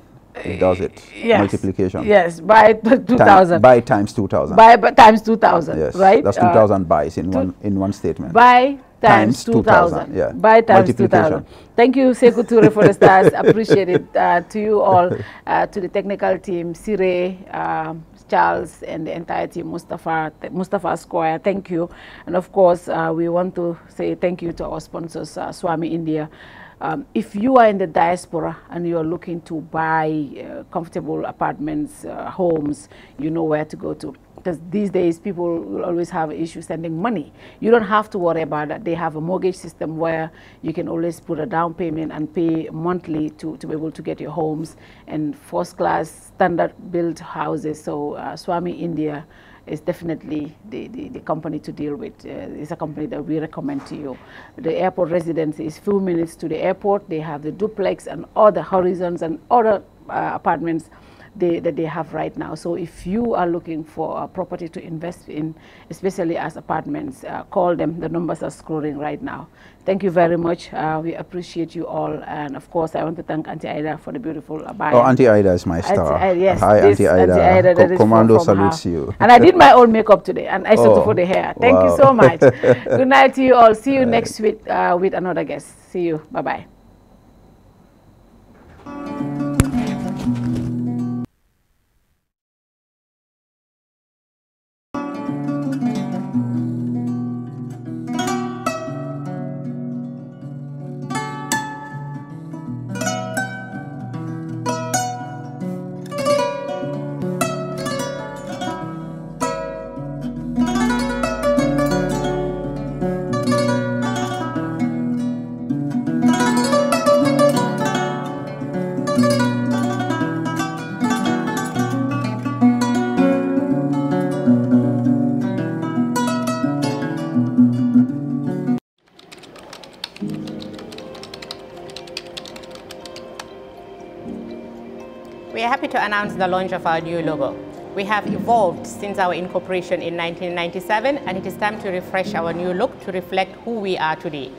It does it. Yes. Multiplication. Yes, by t- Time- 2,000. by times 2000. By, by times 2,000, Yes. right? That's Uh, 2000 buys in two- one in one statement. By times Times 2000. 2000, yeah. By times 2000. Thank you, Sekou Toure, for the stars. Appreciate it. Uh, to you all, uh, to the technical team, Sire, um, Charles, and the entire team, Mustafa, Mustafa Squire, thank you. And of course, uh, we want to say thank you to our sponsors, uh, Swami India. Um, if you are in the diaspora and you are looking to buy uh, comfortable apartments, uh, homes, you know where to go to. Because these days people will always have issues sending money. You don't have to worry about that. They have a mortgage system where you can always put a down payment and pay monthly to, to be able to get your homes and first class standard built houses. So uh, Swami India is definitely the, the, the company to deal with. Uh, it's a company that we recommend to you. The airport residence is few minutes to the airport. They have the duplex and other horizons and other uh, apartments they, that they have right now. So if you are looking for a property to invest in, especially as apartments, uh, call them. The numbers are scrolling right now. Thank you very much. Uh, we appreciate you all. And of course, I want to thank Auntie Ida for the beautiful abaya. Oh, Auntie Ida is my Auntie star. Yes, Hi, Auntie Ida. Ida, that Co- Commando salutes her. you. And I did my own makeup today, and I started Oh, for the hair. Thank you so much. Good night to you all. See you next week uh, with another guest. See you. Bye bye announce the launch of our new logo. We have evolved since our incorporation in 1997 and it is time to refresh our new look to reflect who we are today.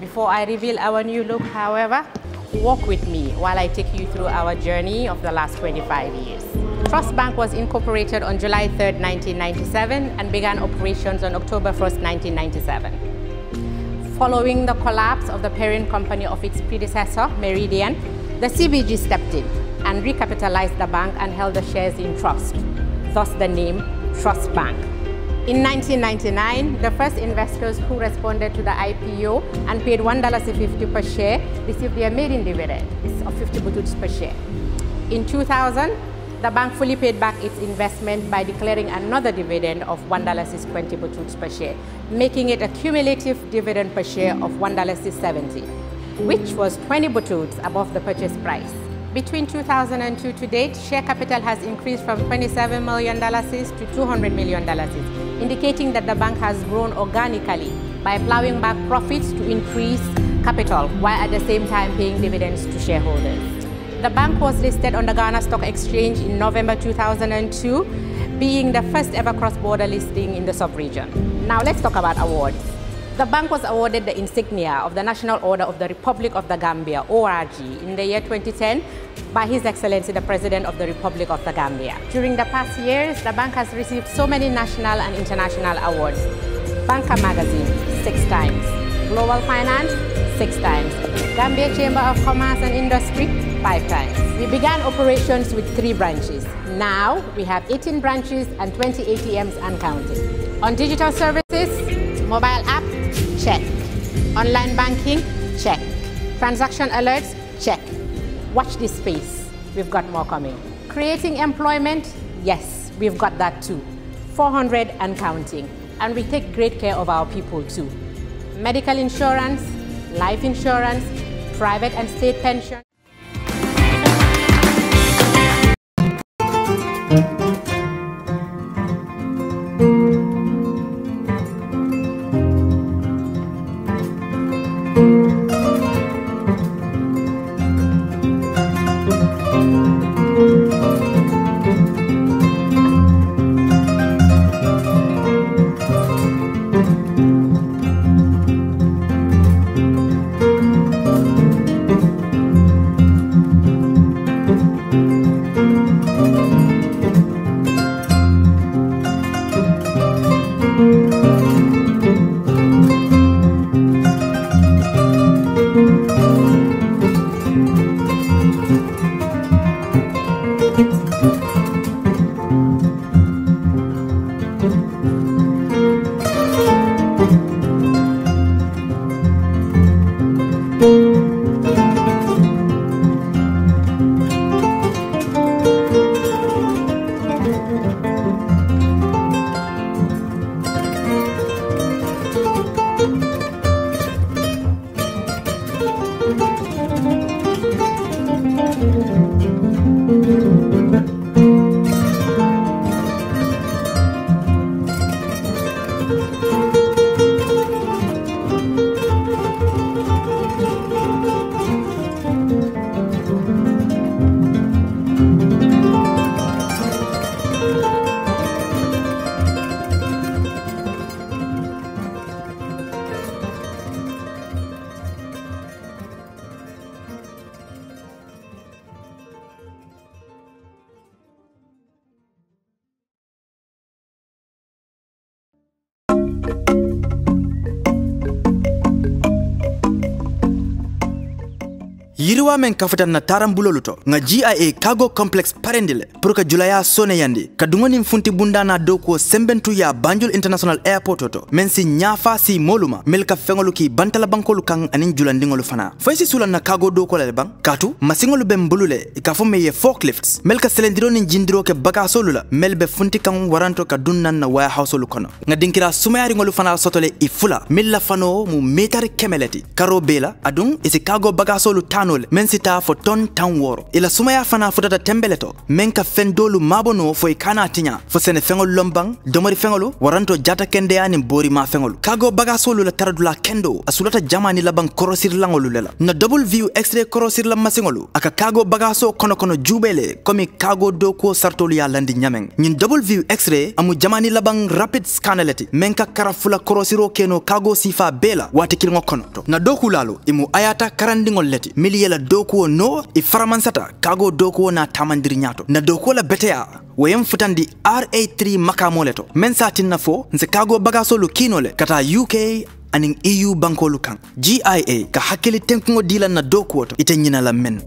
Before I reveal our new look, however, walk with me while I take you through our journey of the last 25 years. Trust Bank was incorporated on July 3, 1997 and began operations on October 1, 1997. Following the collapse of the parent company of its predecessor, Meridian, the CBG stepped in and recapitalized the bank and held the shares in trust, thus the name Trust Bank. In 1999, the first investors who responded to the IPO and paid $1.50 per share received their maiden dividend of 50 bututs per share. In 2000, the bank fully paid back its investment by declaring another dividend of $1.20 bututs per share, making it a cumulative dividend per share of $1.70, which was 20 bututs above the purchase price. Between 2002 to date, share capital has increased from $27 million to $200 million, indicating that the bank has grown organically by plowing back profits to increase capital while at the same time paying dividends to shareholders. The bank was listed on the Ghana Stock Exchange in November 2002, being the first ever cross-border listing in the sub-region. Now let's talk about awards. The bank was awarded the insignia of the National Order of the Republic of the Gambia, ORG, in the year 2010 by His Excellency the President of the Republic of the Gambia. During the past years, the bank has received so many national and international awards. Banker Magazine, six times. Global Finance, six times. Gambia Chamber of Commerce and Industry, five times. We began operations with three branches. Now, we have 18 branches and 20 ATMs and counting. On digital services, mobile app, Check. Online banking? Check. Transaction alerts? Check. Watch this space. We've got more coming. Creating employment? Yes, we've got that too. 400 and counting. And we take great care of our people too. Medical insurance, life insurance, private and state pension. Men kafata na tarambulolu to nga gia cargo complex parendile pour que julaya sone yandi ka dungonin funti bundana doko sembentu ya banjul international airport to men si nyafa si moluma mel ka feŋolu ki bantala bankolu kan anin julandiŋolu fana foy si sulan na cargo doko le ban katu masingolu ben bulule ka ye forklifts mel ka selendiro nin jindiro ke bakasolu la mel be funti kan waranto ka dunnan na warehouselu kono nga dinkira sumayariŋolu fana sotole i fula mil la fano mu metari kemeleti karo bela adun isi cargo bakasolu solu fanole men t'a fo ton tan wɔɔrɔ ila sumaya fana futata tɛnbɛlɛ to. Men ka fɛn dolu mabo no fo i kana tiɲa fo sɛnɛfɛŋo lɔnban domori fɛŋolo waranto jata kɛndeya nin borima fɛŋolo kago bagasolu la taradula kendo a sulata jama ni laban kɔrɔsirilaŋolu le la na double view extra kɔrɔsirila masiŋolu a ka kago bagaso kono kono le komi kago dokuo sartolu y'a landi ɲamɛŋ ɲin double view extra amu jama ni laban rapid scanner le ti min ka karafula korosiro keno kago sifa bee la waati kiliŋo kɔnɔtɔ na dokulalu imu ayata karandiŋol le ti miliyela do dokuwo no i faramansata kago dokuwo na tamandiri ñato na dokuwo la beteya woyen futandi ra3 makamo le to men sa tinna fo nse kago bagasolu kino le kata uk anin eu bankolu kan. Gia ka hakkili tenkuŋo dila na dokuwo to ite ñina la men.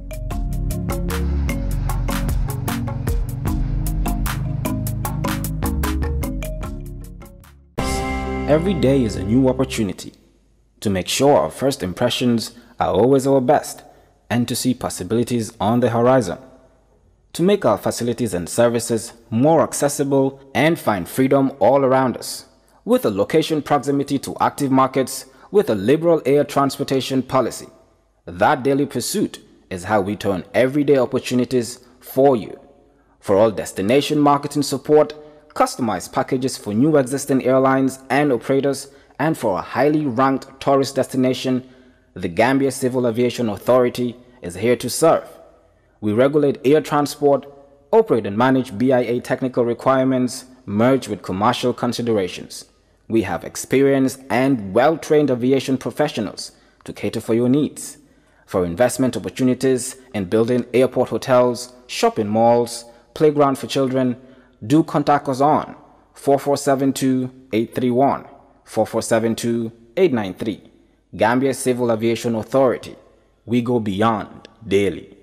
Every day is a new opportunity to make sure our first impressions are always our best and to see possibilities on the horizon. to make our facilities and services more accessible and find freedom all around us. With a location proximity to active markets, with a liberal air transportation policy. That daily pursuit is how we turn everyday opportunities for you. For all destination marketing support, customized packages for new existing airlines and operators, and for a highly ranked tourist destination, the Gambia Civil Aviation Authority is here to serve. We regulate air transport, operate and manage BIA technical requirements merged with commercial considerations. We have experienced and well-trained aviation professionals to cater for your needs. For investment opportunities in building airport hotels, shopping malls, playground for children, do contact us on 4472-831, 4472-893. Gambia Civil Aviation Authority. We go beyond daily.